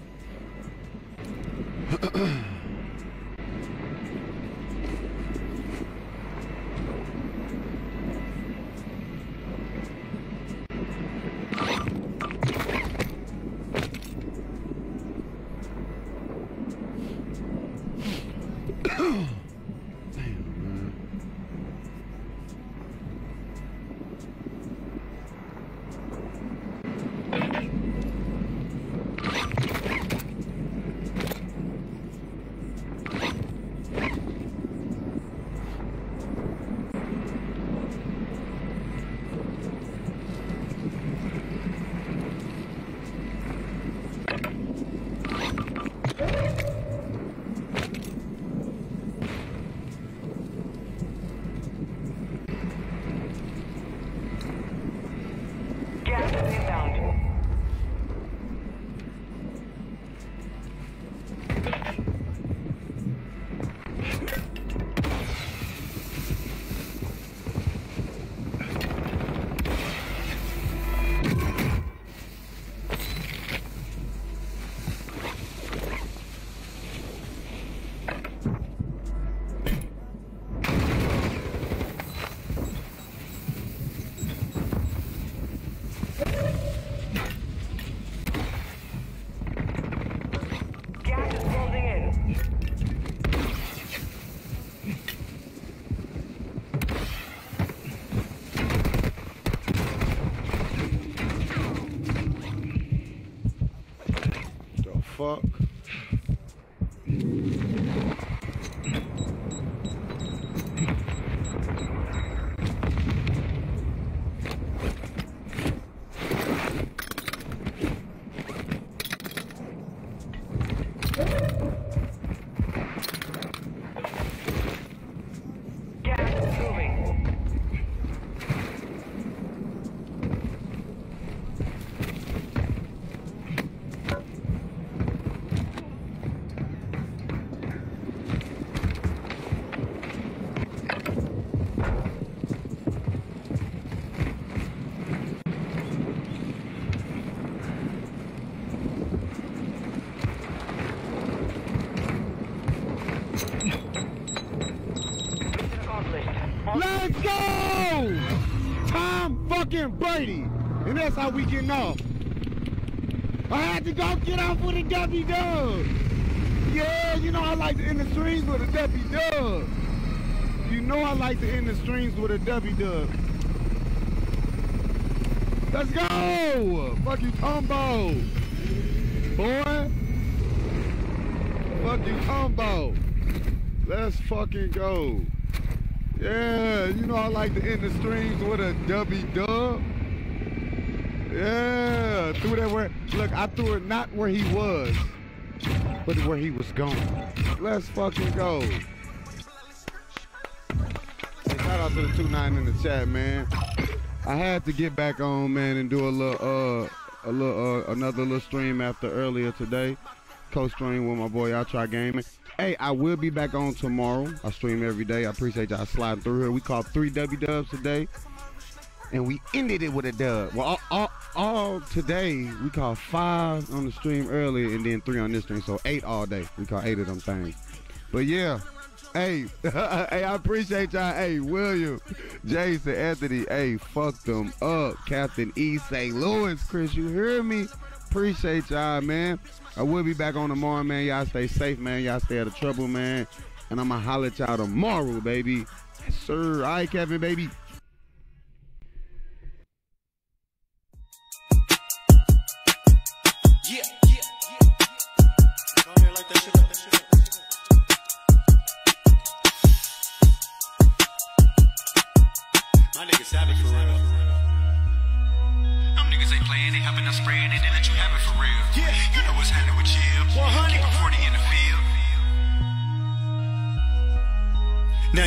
that's how we getting off. I had to go get off with a W dub. Yeah, you know I like to end the streams with a W dub. You know I like to end the streams with a W dub. Let's go! Fuck you. Boy. Fuck you. Let's fucking go. Yeah, you know I like to end the streams with a W dub. Threw that where. Look, I threw it not where he was, but where he was going. Let's fucking go. Hey, shout out to the two nine in the chat, man. I had to get back on, man, and do a little, uh, a little, uh, another little stream after earlier today. Co-stream with my boy. I try gaming. Hey, I will be back on tomorrow. I stream every day. I appreciate y'all sliding through here. We caught three W dubs today and we ended it with a dub. Well, all, all, all today we caught five on the stream earlier, and then three on this stream, so eight all day. We caught eight of them things. But yeah, hey, hey, I appreciate y'all. Hey, William, Jason, Anthony, hey, fuck them up. Captain E, St. Louis, Chris, you hear me? Appreciate y'all, man. I will be back on tomorrow, man. Y'all stay safe, man. Y'all stay out of trouble, man. And I'ma holler at y'all tomorrow, baby. Yes, sir. All right, Kevin, baby.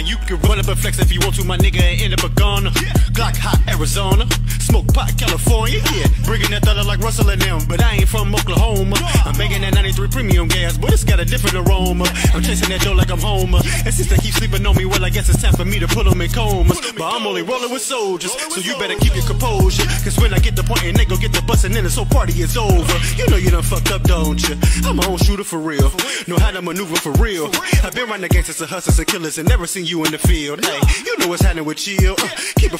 You can run up and flex if you want to, my nigga, and end up a goner. Glock hot Arizona, smoke pot California, yeah. Bringing that thunder like Russell and them, but I ain't from Oklahoma. I'm making that 93 premium gas, but it's got a different aroma. I'm chasing that dough like I'm Homer. And since they keep sleeping on me, well, I guess it's time for me to put them in comas. But I'm only rolling with soldiers, so you better keep your composure. Cause when I get the point and they go get the bustin' in, this whole party is over. You know you done fucked up, don't you? I'm my own shooter for real. Know how to maneuver for real. I've been running gangsters and hustlers and killers and never seen you in the field. Hey, you know what's happening with chill. Uh, keep it